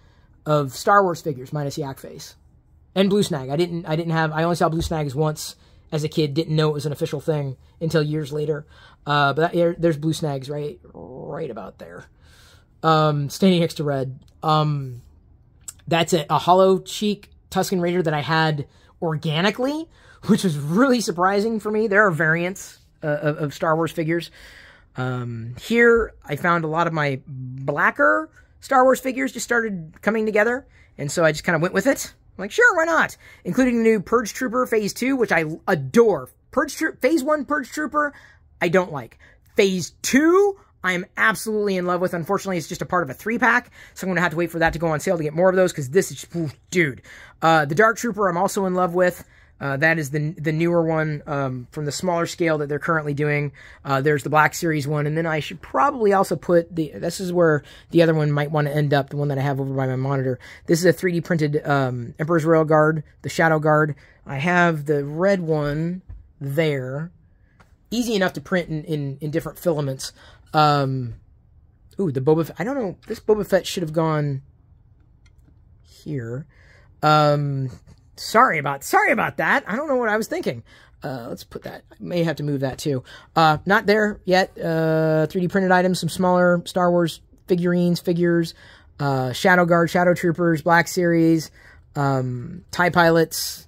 of Star Wars figures minus Yak Face and Blue Snag. I didn't I didn't have I only saw Blue Snags once as a kid. Didn't know it was an official thing until years later. Uh, but that, there's Blue Snags right right about there. Um, standing next to Red. Um, that's a, a hollow cheek Tusken Raider that I had organically, which was really surprising for me. There are variants uh, of, of, Star Wars figures. Um, here, I found a lot of my blacker Star Wars figures just started coming together, and so I just kind of went with it. I'm like, sure, why not? Including the new Purge Trooper Phase 2, which I adore. Purge Tro Phase 1 Purge Trooper, I don't like. Phase 2, I am absolutely in love with. Unfortunately, it's just a part of a three pack, so I'm going to have to wait for that to go on sale to get more of those because this is, oof, dude. Uh, the Dark Trooper, I'm also in love with. Uh, that is the the newer one um, from the smaller scale that they're currently doing. Uh, there's the Black Series one, and then I should probably also put the. This is where the other one might want to end up. The one that I have over by my monitor. This is a 3D printed um, Emperor's Royal Guard, the Shadow Guard. I have the red one there. Easy enough to print in in, in different filaments. Um, ooh, the Boba. Fett, I don't know. This Boba Fett should have gone here. Um, sorry about sorry about that. I don't know what I was thinking. Uh, let's put that. I may have to move that too. Uh, not there yet. Uh, 3D printed items, some smaller Star Wars figurines, figures, uh, Shadow Guard, Shadow Troopers, Black Series, um, TIE Pilots,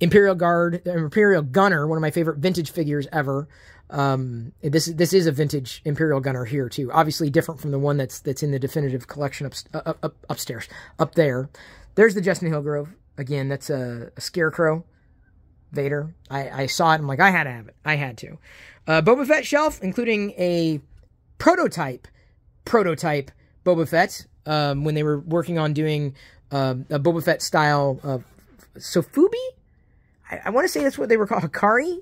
Imperial Guard, Imperial Gunner, one of my favorite vintage figures ever. Um, this this is a vintage Imperial Gunner here too. Obviously different from the one that's that's in the definitive collection up, up, up upstairs, up there. There's the Justin Hillgrove. Again, that's a, a Scarecrow Vader. I, I saw it. I'm like, I had to have it. I had to. Uh, Boba Fett shelf, including a prototype, prototype Boba Fett. Um, when they were working on doing uh, a Boba Fett style uh, Sofubi. I, I want to say that's what they were called. Hikari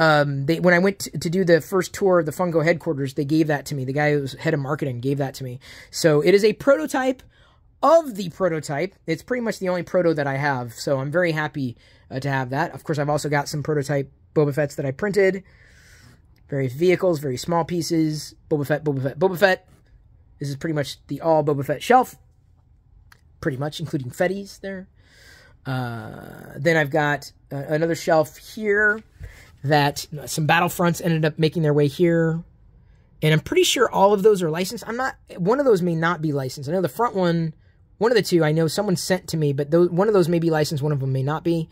um, they when I went to, to, do the first tour of the Funko headquarters, they gave that to me. The guy who was head of marketing gave that to me. So it is a prototype of the prototype. It's pretty much the only proto that I have. So I'm very happy uh, to have that. Of course, I've also got some prototype Boba Fett's that I printed. Various vehicles, very small pieces. Boba Fett, Boba Fett, Boba Fett. This is pretty much the all Boba Fett shelf. Pretty much, including Fetties there. Uh, then I've got uh, another shelf here that some Battlefronts ended up making their way here. And I'm pretty sure all of those are licensed. I'm not, one of those may not be licensed. I know the front one, one of the two, I know someone sent to me, but those, one of those may be licensed, one of them may not be.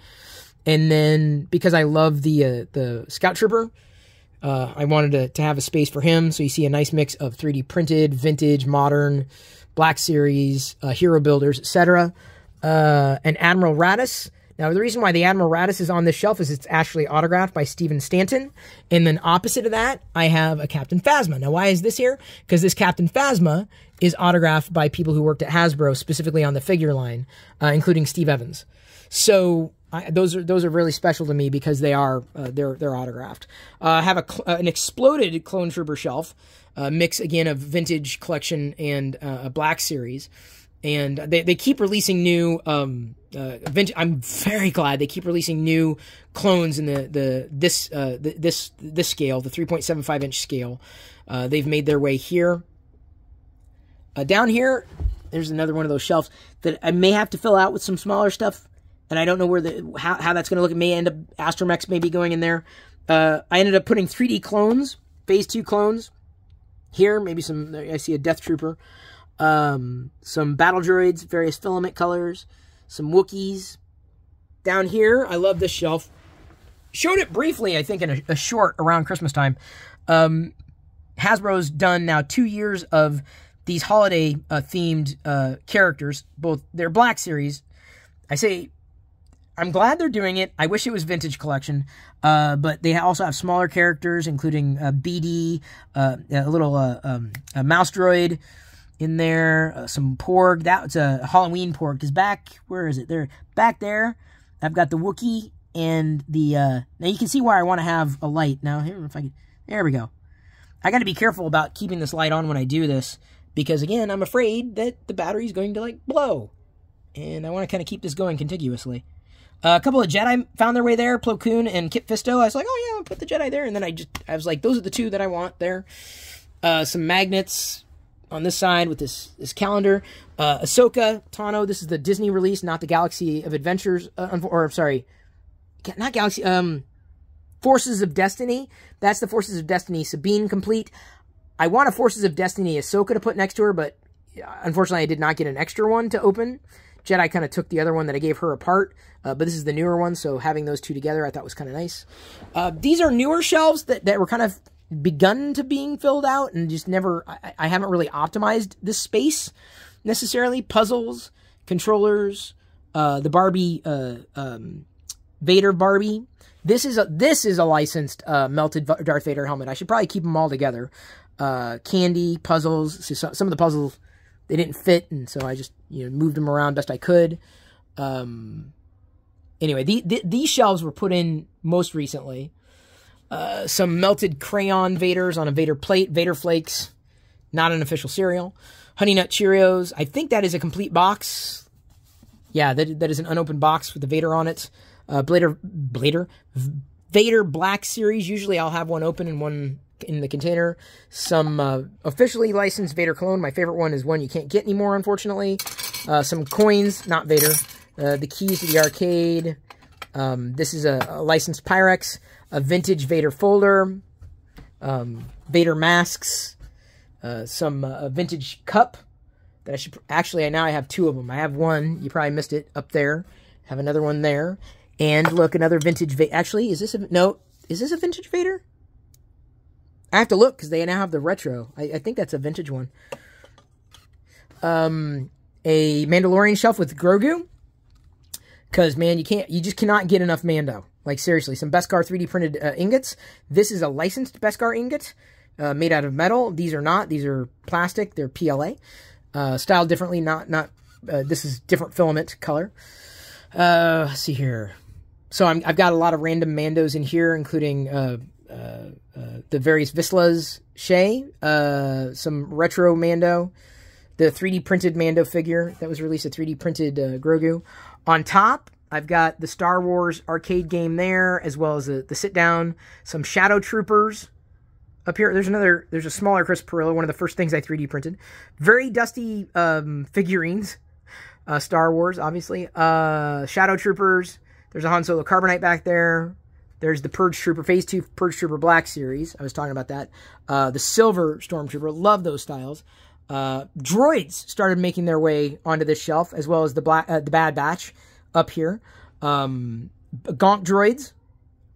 And then because I love the uh, the Scout Trooper, uh, I wanted to, to have a space for him. So you see a nice mix of 3D printed, vintage, modern, Black Series, uh, Hero Builders, etc. Uh, and Admiral Raddus now, the reason why the Admiral Raddus is on this shelf is it's actually autographed by Stephen Stanton. And then opposite of that, I have a Captain Phasma. Now, why is this here? Because this Captain Phasma is autographed by people who worked at Hasbro, specifically on the figure line, uh, including Steve Evans. So I, those are those are really special to me because they are uh, they're they're autographed. Uh, I have a uh, an exploded Clone Trooper shelf, uh, mix again of vintage collection and uh, a black series and they, they keep releasing new um uh, I'm very glad they keep releasing new clones in the the this uh the, this this scale the 3.75 inch scale. Uh, they've made their way here. Uh, down here there's another one of those shelves that I may have to fill out with some smaller stuff and I don't know where the how, how that's going to look. It may end up Astromechs maybe going in there. Uh, I ended up putting 3D clones phase 2 clones here maybe some I see a death trooper um, some battle droids, various filament colors, some Wookiees. Down here, I love this shelf. Showed it briefly, I think, in a, a short around Christmas time. Um, Hasbro's done now two years of these holiday uh, themed uh, characters, both their Black Series. I say, I'm glad they're doing it. I wish it was vintage collection, uh, but they also have smaller characters, including uh, BD, uh, a little uh, um, a mouse droid, in there, uh, some porg. That's a Halloween porg. Because back, where is it? There, back there, I've got the Wookie and the, uh, now you can see why I want to have a light. Now, here, if I can, there we go. I got to be careful about keeping this light on when I do this. Because again, I'm afraid that the battery is going to like blow. And I want to kind of keep this going contiguously. Uh, a couple of Jedi found their way there, Plo Koon and Kit Fisto. I was like, oh yeah, I'll put the Jedi there. And then I just, I was like, those are the two that I want there. Uh, some magnets, on this side with this this calendar. Uh, Ahsoka Tano. This is the Disney release, not the Galaxy of Adventures. Uh, or sorry, not Galaxy. Um, Forces of Destiny. That's the Forces of Destiny Sabine complete. I want a Forces of Destiny Ahsoka to put next to her, but unfortunately I did not get an extra one to open. Jedi kind of took the other one that I gave her apart, uh, but this is the newer one, so having those two together I thought was kind of nice. Uh, these are newer shelves that, that were kind of begun to being filled out and just never, I, I haven't really optimized this space necessarily. Puzzles, controllers, uh, the Barbie, uh, um, Vader Barbie. This is a this is a licensed uh, melted Darth Vader helmet. I should probably keep them all together. Uh, candy puzzles. So some of the puzzles they didn't fit, and so I just you know moved them around best I could. Um, anyway, the, the, these shelves were put in most recently. Uh, some melted crayon Vaders on a Vader plate, Vader Flakes, not an official cereal. Honey Nut Cheerios. I think that is a complete box. Yeah, that, that is an unopened box with the Vader on it. Uh, Blader, Blader, Vader Black Series. Usually I'll have one open and one in the container. Some uh, officially licensed Vader cologne. My favorite one is one you can't get anymore, unfortunately. Uh, some coins, not Vader. Uh, the keys to the arcade. Um, this is a, a, licensed Pyrex. A vintage Vader folder. Um, Vader masks. Uh, some uh, vintage cup that I should actually I now I have two of them. I have one. You probably missed it up there. Have another one there. And look, another vintage. Va actually, is this a no? Is this a vintage Vader? I have to look because they now have the retro. I, I, think that's a vintage one. Um, a Mandalorian shelf with Grogu. Because man, you can't, you just cannot get enough Mando. Like seriously, some Beskar 3D printed uh, ingots. This is a licensed Beskar ingot, uh, made out of metal. These are not. These are plastic. They're PLA, uh, styled differently. Not not. Uh, this is different filament color. Uh, let's see here. So i have got a lot of random Mandos in here, including uh, the various Vizslas, Shae, uh, some retro Mando, the 3D printed Mando figure that was released, a 3D printed Grogu. On top, I've got the Star Wars arcade game there, as well as the, the sit down, some Shadow Troopers up here. There's another, there's a smaller Chris Pirillo, one of the first things I 3D printed. Very dusty um, figurines, uh, Star Wars, obviously. Uh, Shadow Troopers. There's a Han Solo Carbonite back there. There's the Purge Trooper, Phase 2 Purge Trooper Black series. I was talking about that. Uh, the Silver Stormtrooper. Love those styles. Uh, droids started making their way onto this shelf, as well as the black, uh, the Bad Batch up here. Um, Gonk droids.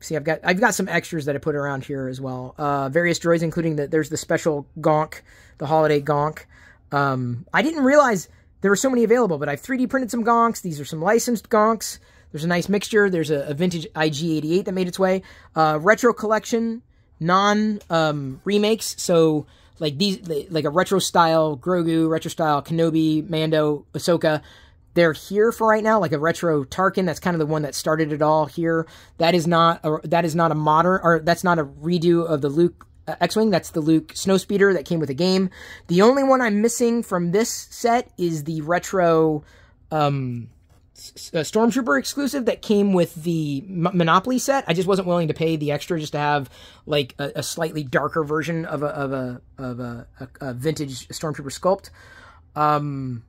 See, I've got I've got some extras that I put around here as well. Uh, various droids, including that there's the special Gonk, the holiday Gonk. Um, I didn't realize there were so many available, but I've 3D printed some Gonks. These are some licensed Gonks. There's a nice mixture. There's a, a vintage IG88 that made its way. Uh, retro collection, non um, remakes. So like these, like a retro style Grogu, retro style Kenobi, Mando, Ahsoka. They're here for right now, like a retro Tarkin. That's kind of the one that started it all here. That is not a, that is not a modern or that's not a redo of the Luke uh, X-Wing. That's the Luke Snowspeeder that came with the game. The only one I'm missing from this set is the retro um, Stormtrooper exclusive that came with the M Monopoly set. I just wasn't willing to pay the extra just to have like a, a slightly darker version of a of a of a, a vintage Stormtrooper sculpt. Um,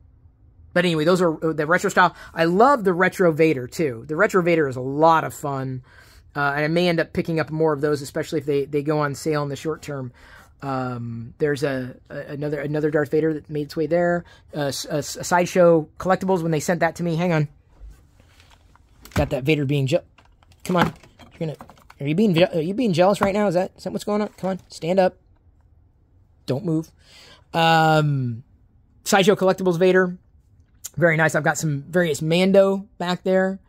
but anyway, those are uh, the retro style. I love the retro Vader too. The retro Vader is a lot of fun, uh, and I may end up picking up more of those, especially if they they go on sale in the short term. Um, there's a, a, another another Darth Vader that made its way there. Uh, a, a sideshow collectibles when they sent that to me. Hang on. Got that Vader being je- Come on. You're gonna. Are you being are you being jealous right now? Is that is that what's going on? Come on, stand up. Don't move. Um, Sideshow Collectibles Vader. Very nice. I've got some various Mando back there.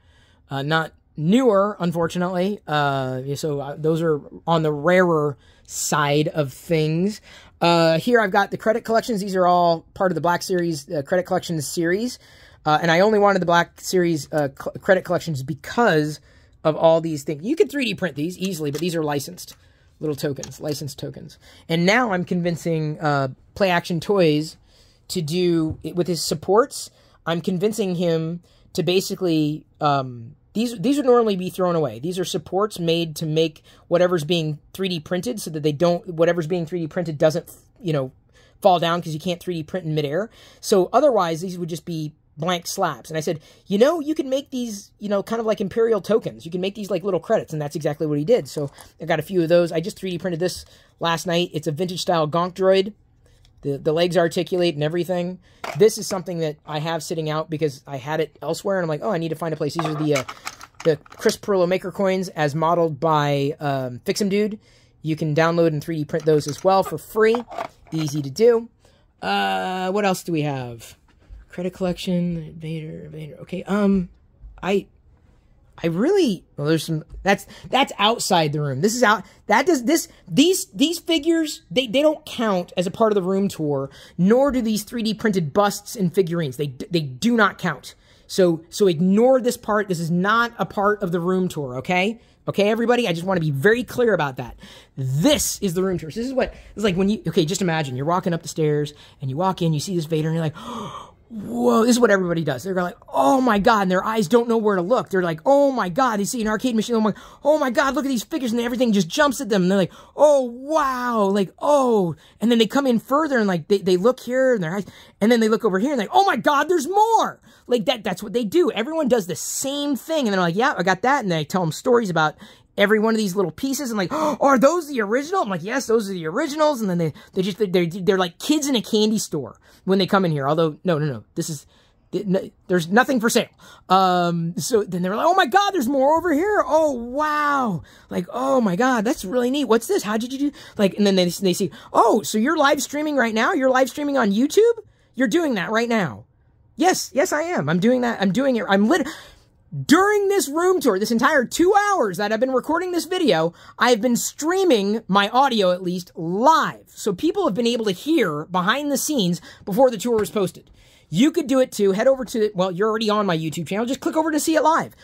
Uh, not newer, unfortunately. Uh, so uh, those are on the rarer side of things. Uh, here I've got the credit collections. These are all part of the Black Series uh, credit collections series. Uh, and I only wanted the Black Series uh, credit collections because of all these things. You could 3D print these easily, but these are licensed little tokens, licensed tokens. And now I'm convincing uh, Play Action Toys to do, it with his supports, I'm convincing him to basically, um, these, these would normally be thrown away. These are supports made to make whatever's being 3D printed so that they don't, whatever's being 3D printed doesn't, you know, fall down because you can't 3D print in midair. So otherwise, these would just be blank slabs. And I said, you know, you can make these, you know, kind of like Imperial tokens. You can make these like little credits. And that's exactly what he did. So I got a few of those. I just 3D printed this last night. It's a vintage style Gonk droid. The, the legs articulate and everything. This is something that I have sitting out because I had it elsewhere. And I'm like, oh, I need to find a place. These are the, uh, the Chris Pirillo Maker coins as modeled by um, Fix'em Dude. You can download and 3D print those as well for free. Easy to do. Uh, what else do we have? Credit collection, Vader, Vader. Okay, um, I, I really well. There's some that's that's outside the room. This is out. That does this. These these figures they they don't count as a part of the room tour. Nor do these 3D printed busts and figurines. They they do not count. So so ignore this part. This is not a part of the room tour. Okay. Okay, everybody, I just want to be very clear about that. This is the room tour. So this is what it's like when you, okay, just imagine you're walking up the stairs and you walk in, you see this Vader, and you're like, whoa, this is what everybody does. They're like, oh my God, and their eyes don't know where to look. They're like, oh my God, they see an arcade machine. I'm like, oh my God, look at these figures, and everything just jumps at them. And they're like, oh wow, like, oh. And then they come in further and like, they, they look here and their eyes, and then they look over here and like, oh my God, there's more. Like that, that's what they do. Everyone does the same thing. And they're like, yeah, I got that. And they tell them stories about every one of these little pieces and like, oh, <gasps> are those the original? I'm like, yes, those are the originals. And then they, they just, they're, they're like kids in a candy store when they come in here. Although, no, no, no, this is, there's nothing for sale. Um, so then they're like, oh my God, there's more over here. Oh, wow. Like, oh my God, that's really neat. What's this? How did you do? Like, and then they, they see, oh, so you're live streaming right now? You're live streaming on YouTube? You're doing that right now. Yes, yes, I am. I'm doing that. I'm doing it. I'm lit. During this room tour, this entire two hours that I've been recording this video, I've been streaming my audio at least live. So people have been able to hear behind the scenes before the tour was posted. You could do it too. Head over to, well, you're already on my YouTube channel. Just click over to see it live.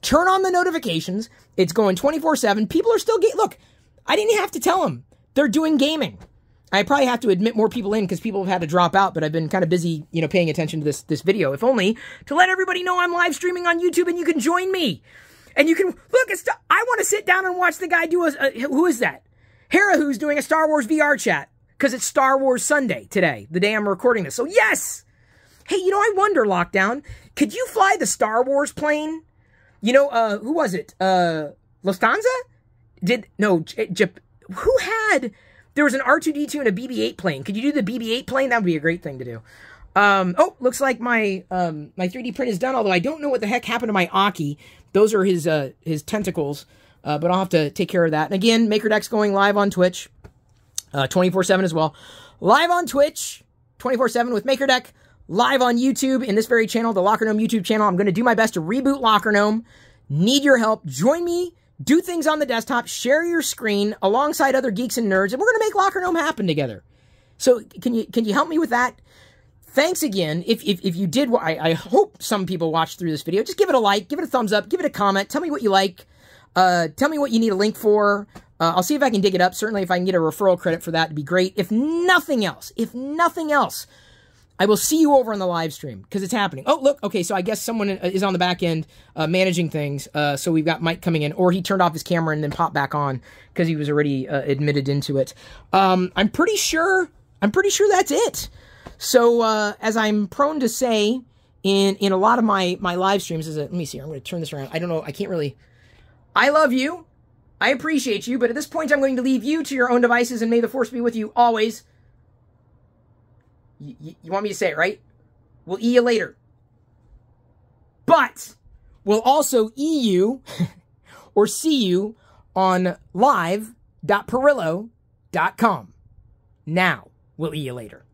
Turn on the notifications. It's going 24 7. People are still, look, I didn't have to tell them. They're doing gaming. I probably have to admit more people in because people have had to drop out, but I've been kind of busy, you know, paying attention to this this video. If only to let everybody know I'm live streaming on YouTube and you can join me. And you can look. It's, I want to sit down and watch the guy do a. a who is that? Hera, who's doing a Star Wars VR chat because it's Star Wars Sunday today, the day I'm recording this. So yes. Hey, you know, I wonder, Lockdown, could you fly the Star Wars plane? You know, uh, who was it? Uh, Lufthansa? Did no? J- J- who had? There was an R2D2 and a BB-8 plane. Could you do the BB-8 plane? That would be a great thing to do. Um, oh, looks like my um, my 3D print is done, although I don't know what the heck happened to my Aki. Those are his uh, his tentacles, uh, but I'll have to take care of that. And again, MakerDeck's going live on Twitch, 24-7 uh, as well. Live on Twitch, 24-7 with MakerDeck. Live on YouTube in this very channel, the LockerGnome YouTube channel. I'm going to do my best to reboot LockerGnome. Need your help. Join me do things on the desktop, share your screen alongside other geeks and nerds, and we're going to make LockerGnome happen together. So can you can you help me with that? Thanks again. If, if, if you did, I, I hope some people watched through this video. Just give it a like, give it a thumbs up, give it a comment. Tell me what you like. Uh, tell me what you need a link for. Uh, I'll see if I can dig it up. Certainly, if I can get a referral credit for that, it'd be great. If nothing else, if nothing else, I will see you over on the live stream because it's happening. Oh, look. Okay, so I guess someone is on the back end uh, managing things. Uh, so we've got Mike coming in, or he turned off his camera and then popped back on because he was already uh, admitted into it. Um, I'm pretty sure. I'm pretty sure that's it. So uh, as I'm prone to say in in a lot of my my live streams, is let me see. I'm going to turn this around. I don't know. I can't really. I love you. I appreciate you, but at this point, I'm going to leave you to your own devices, and may the force be with you always. You, you want me to say it, right? We'll E you later. But we'll also E you <laughs> or see you on live.pirillo.com. Now, we'll E you later.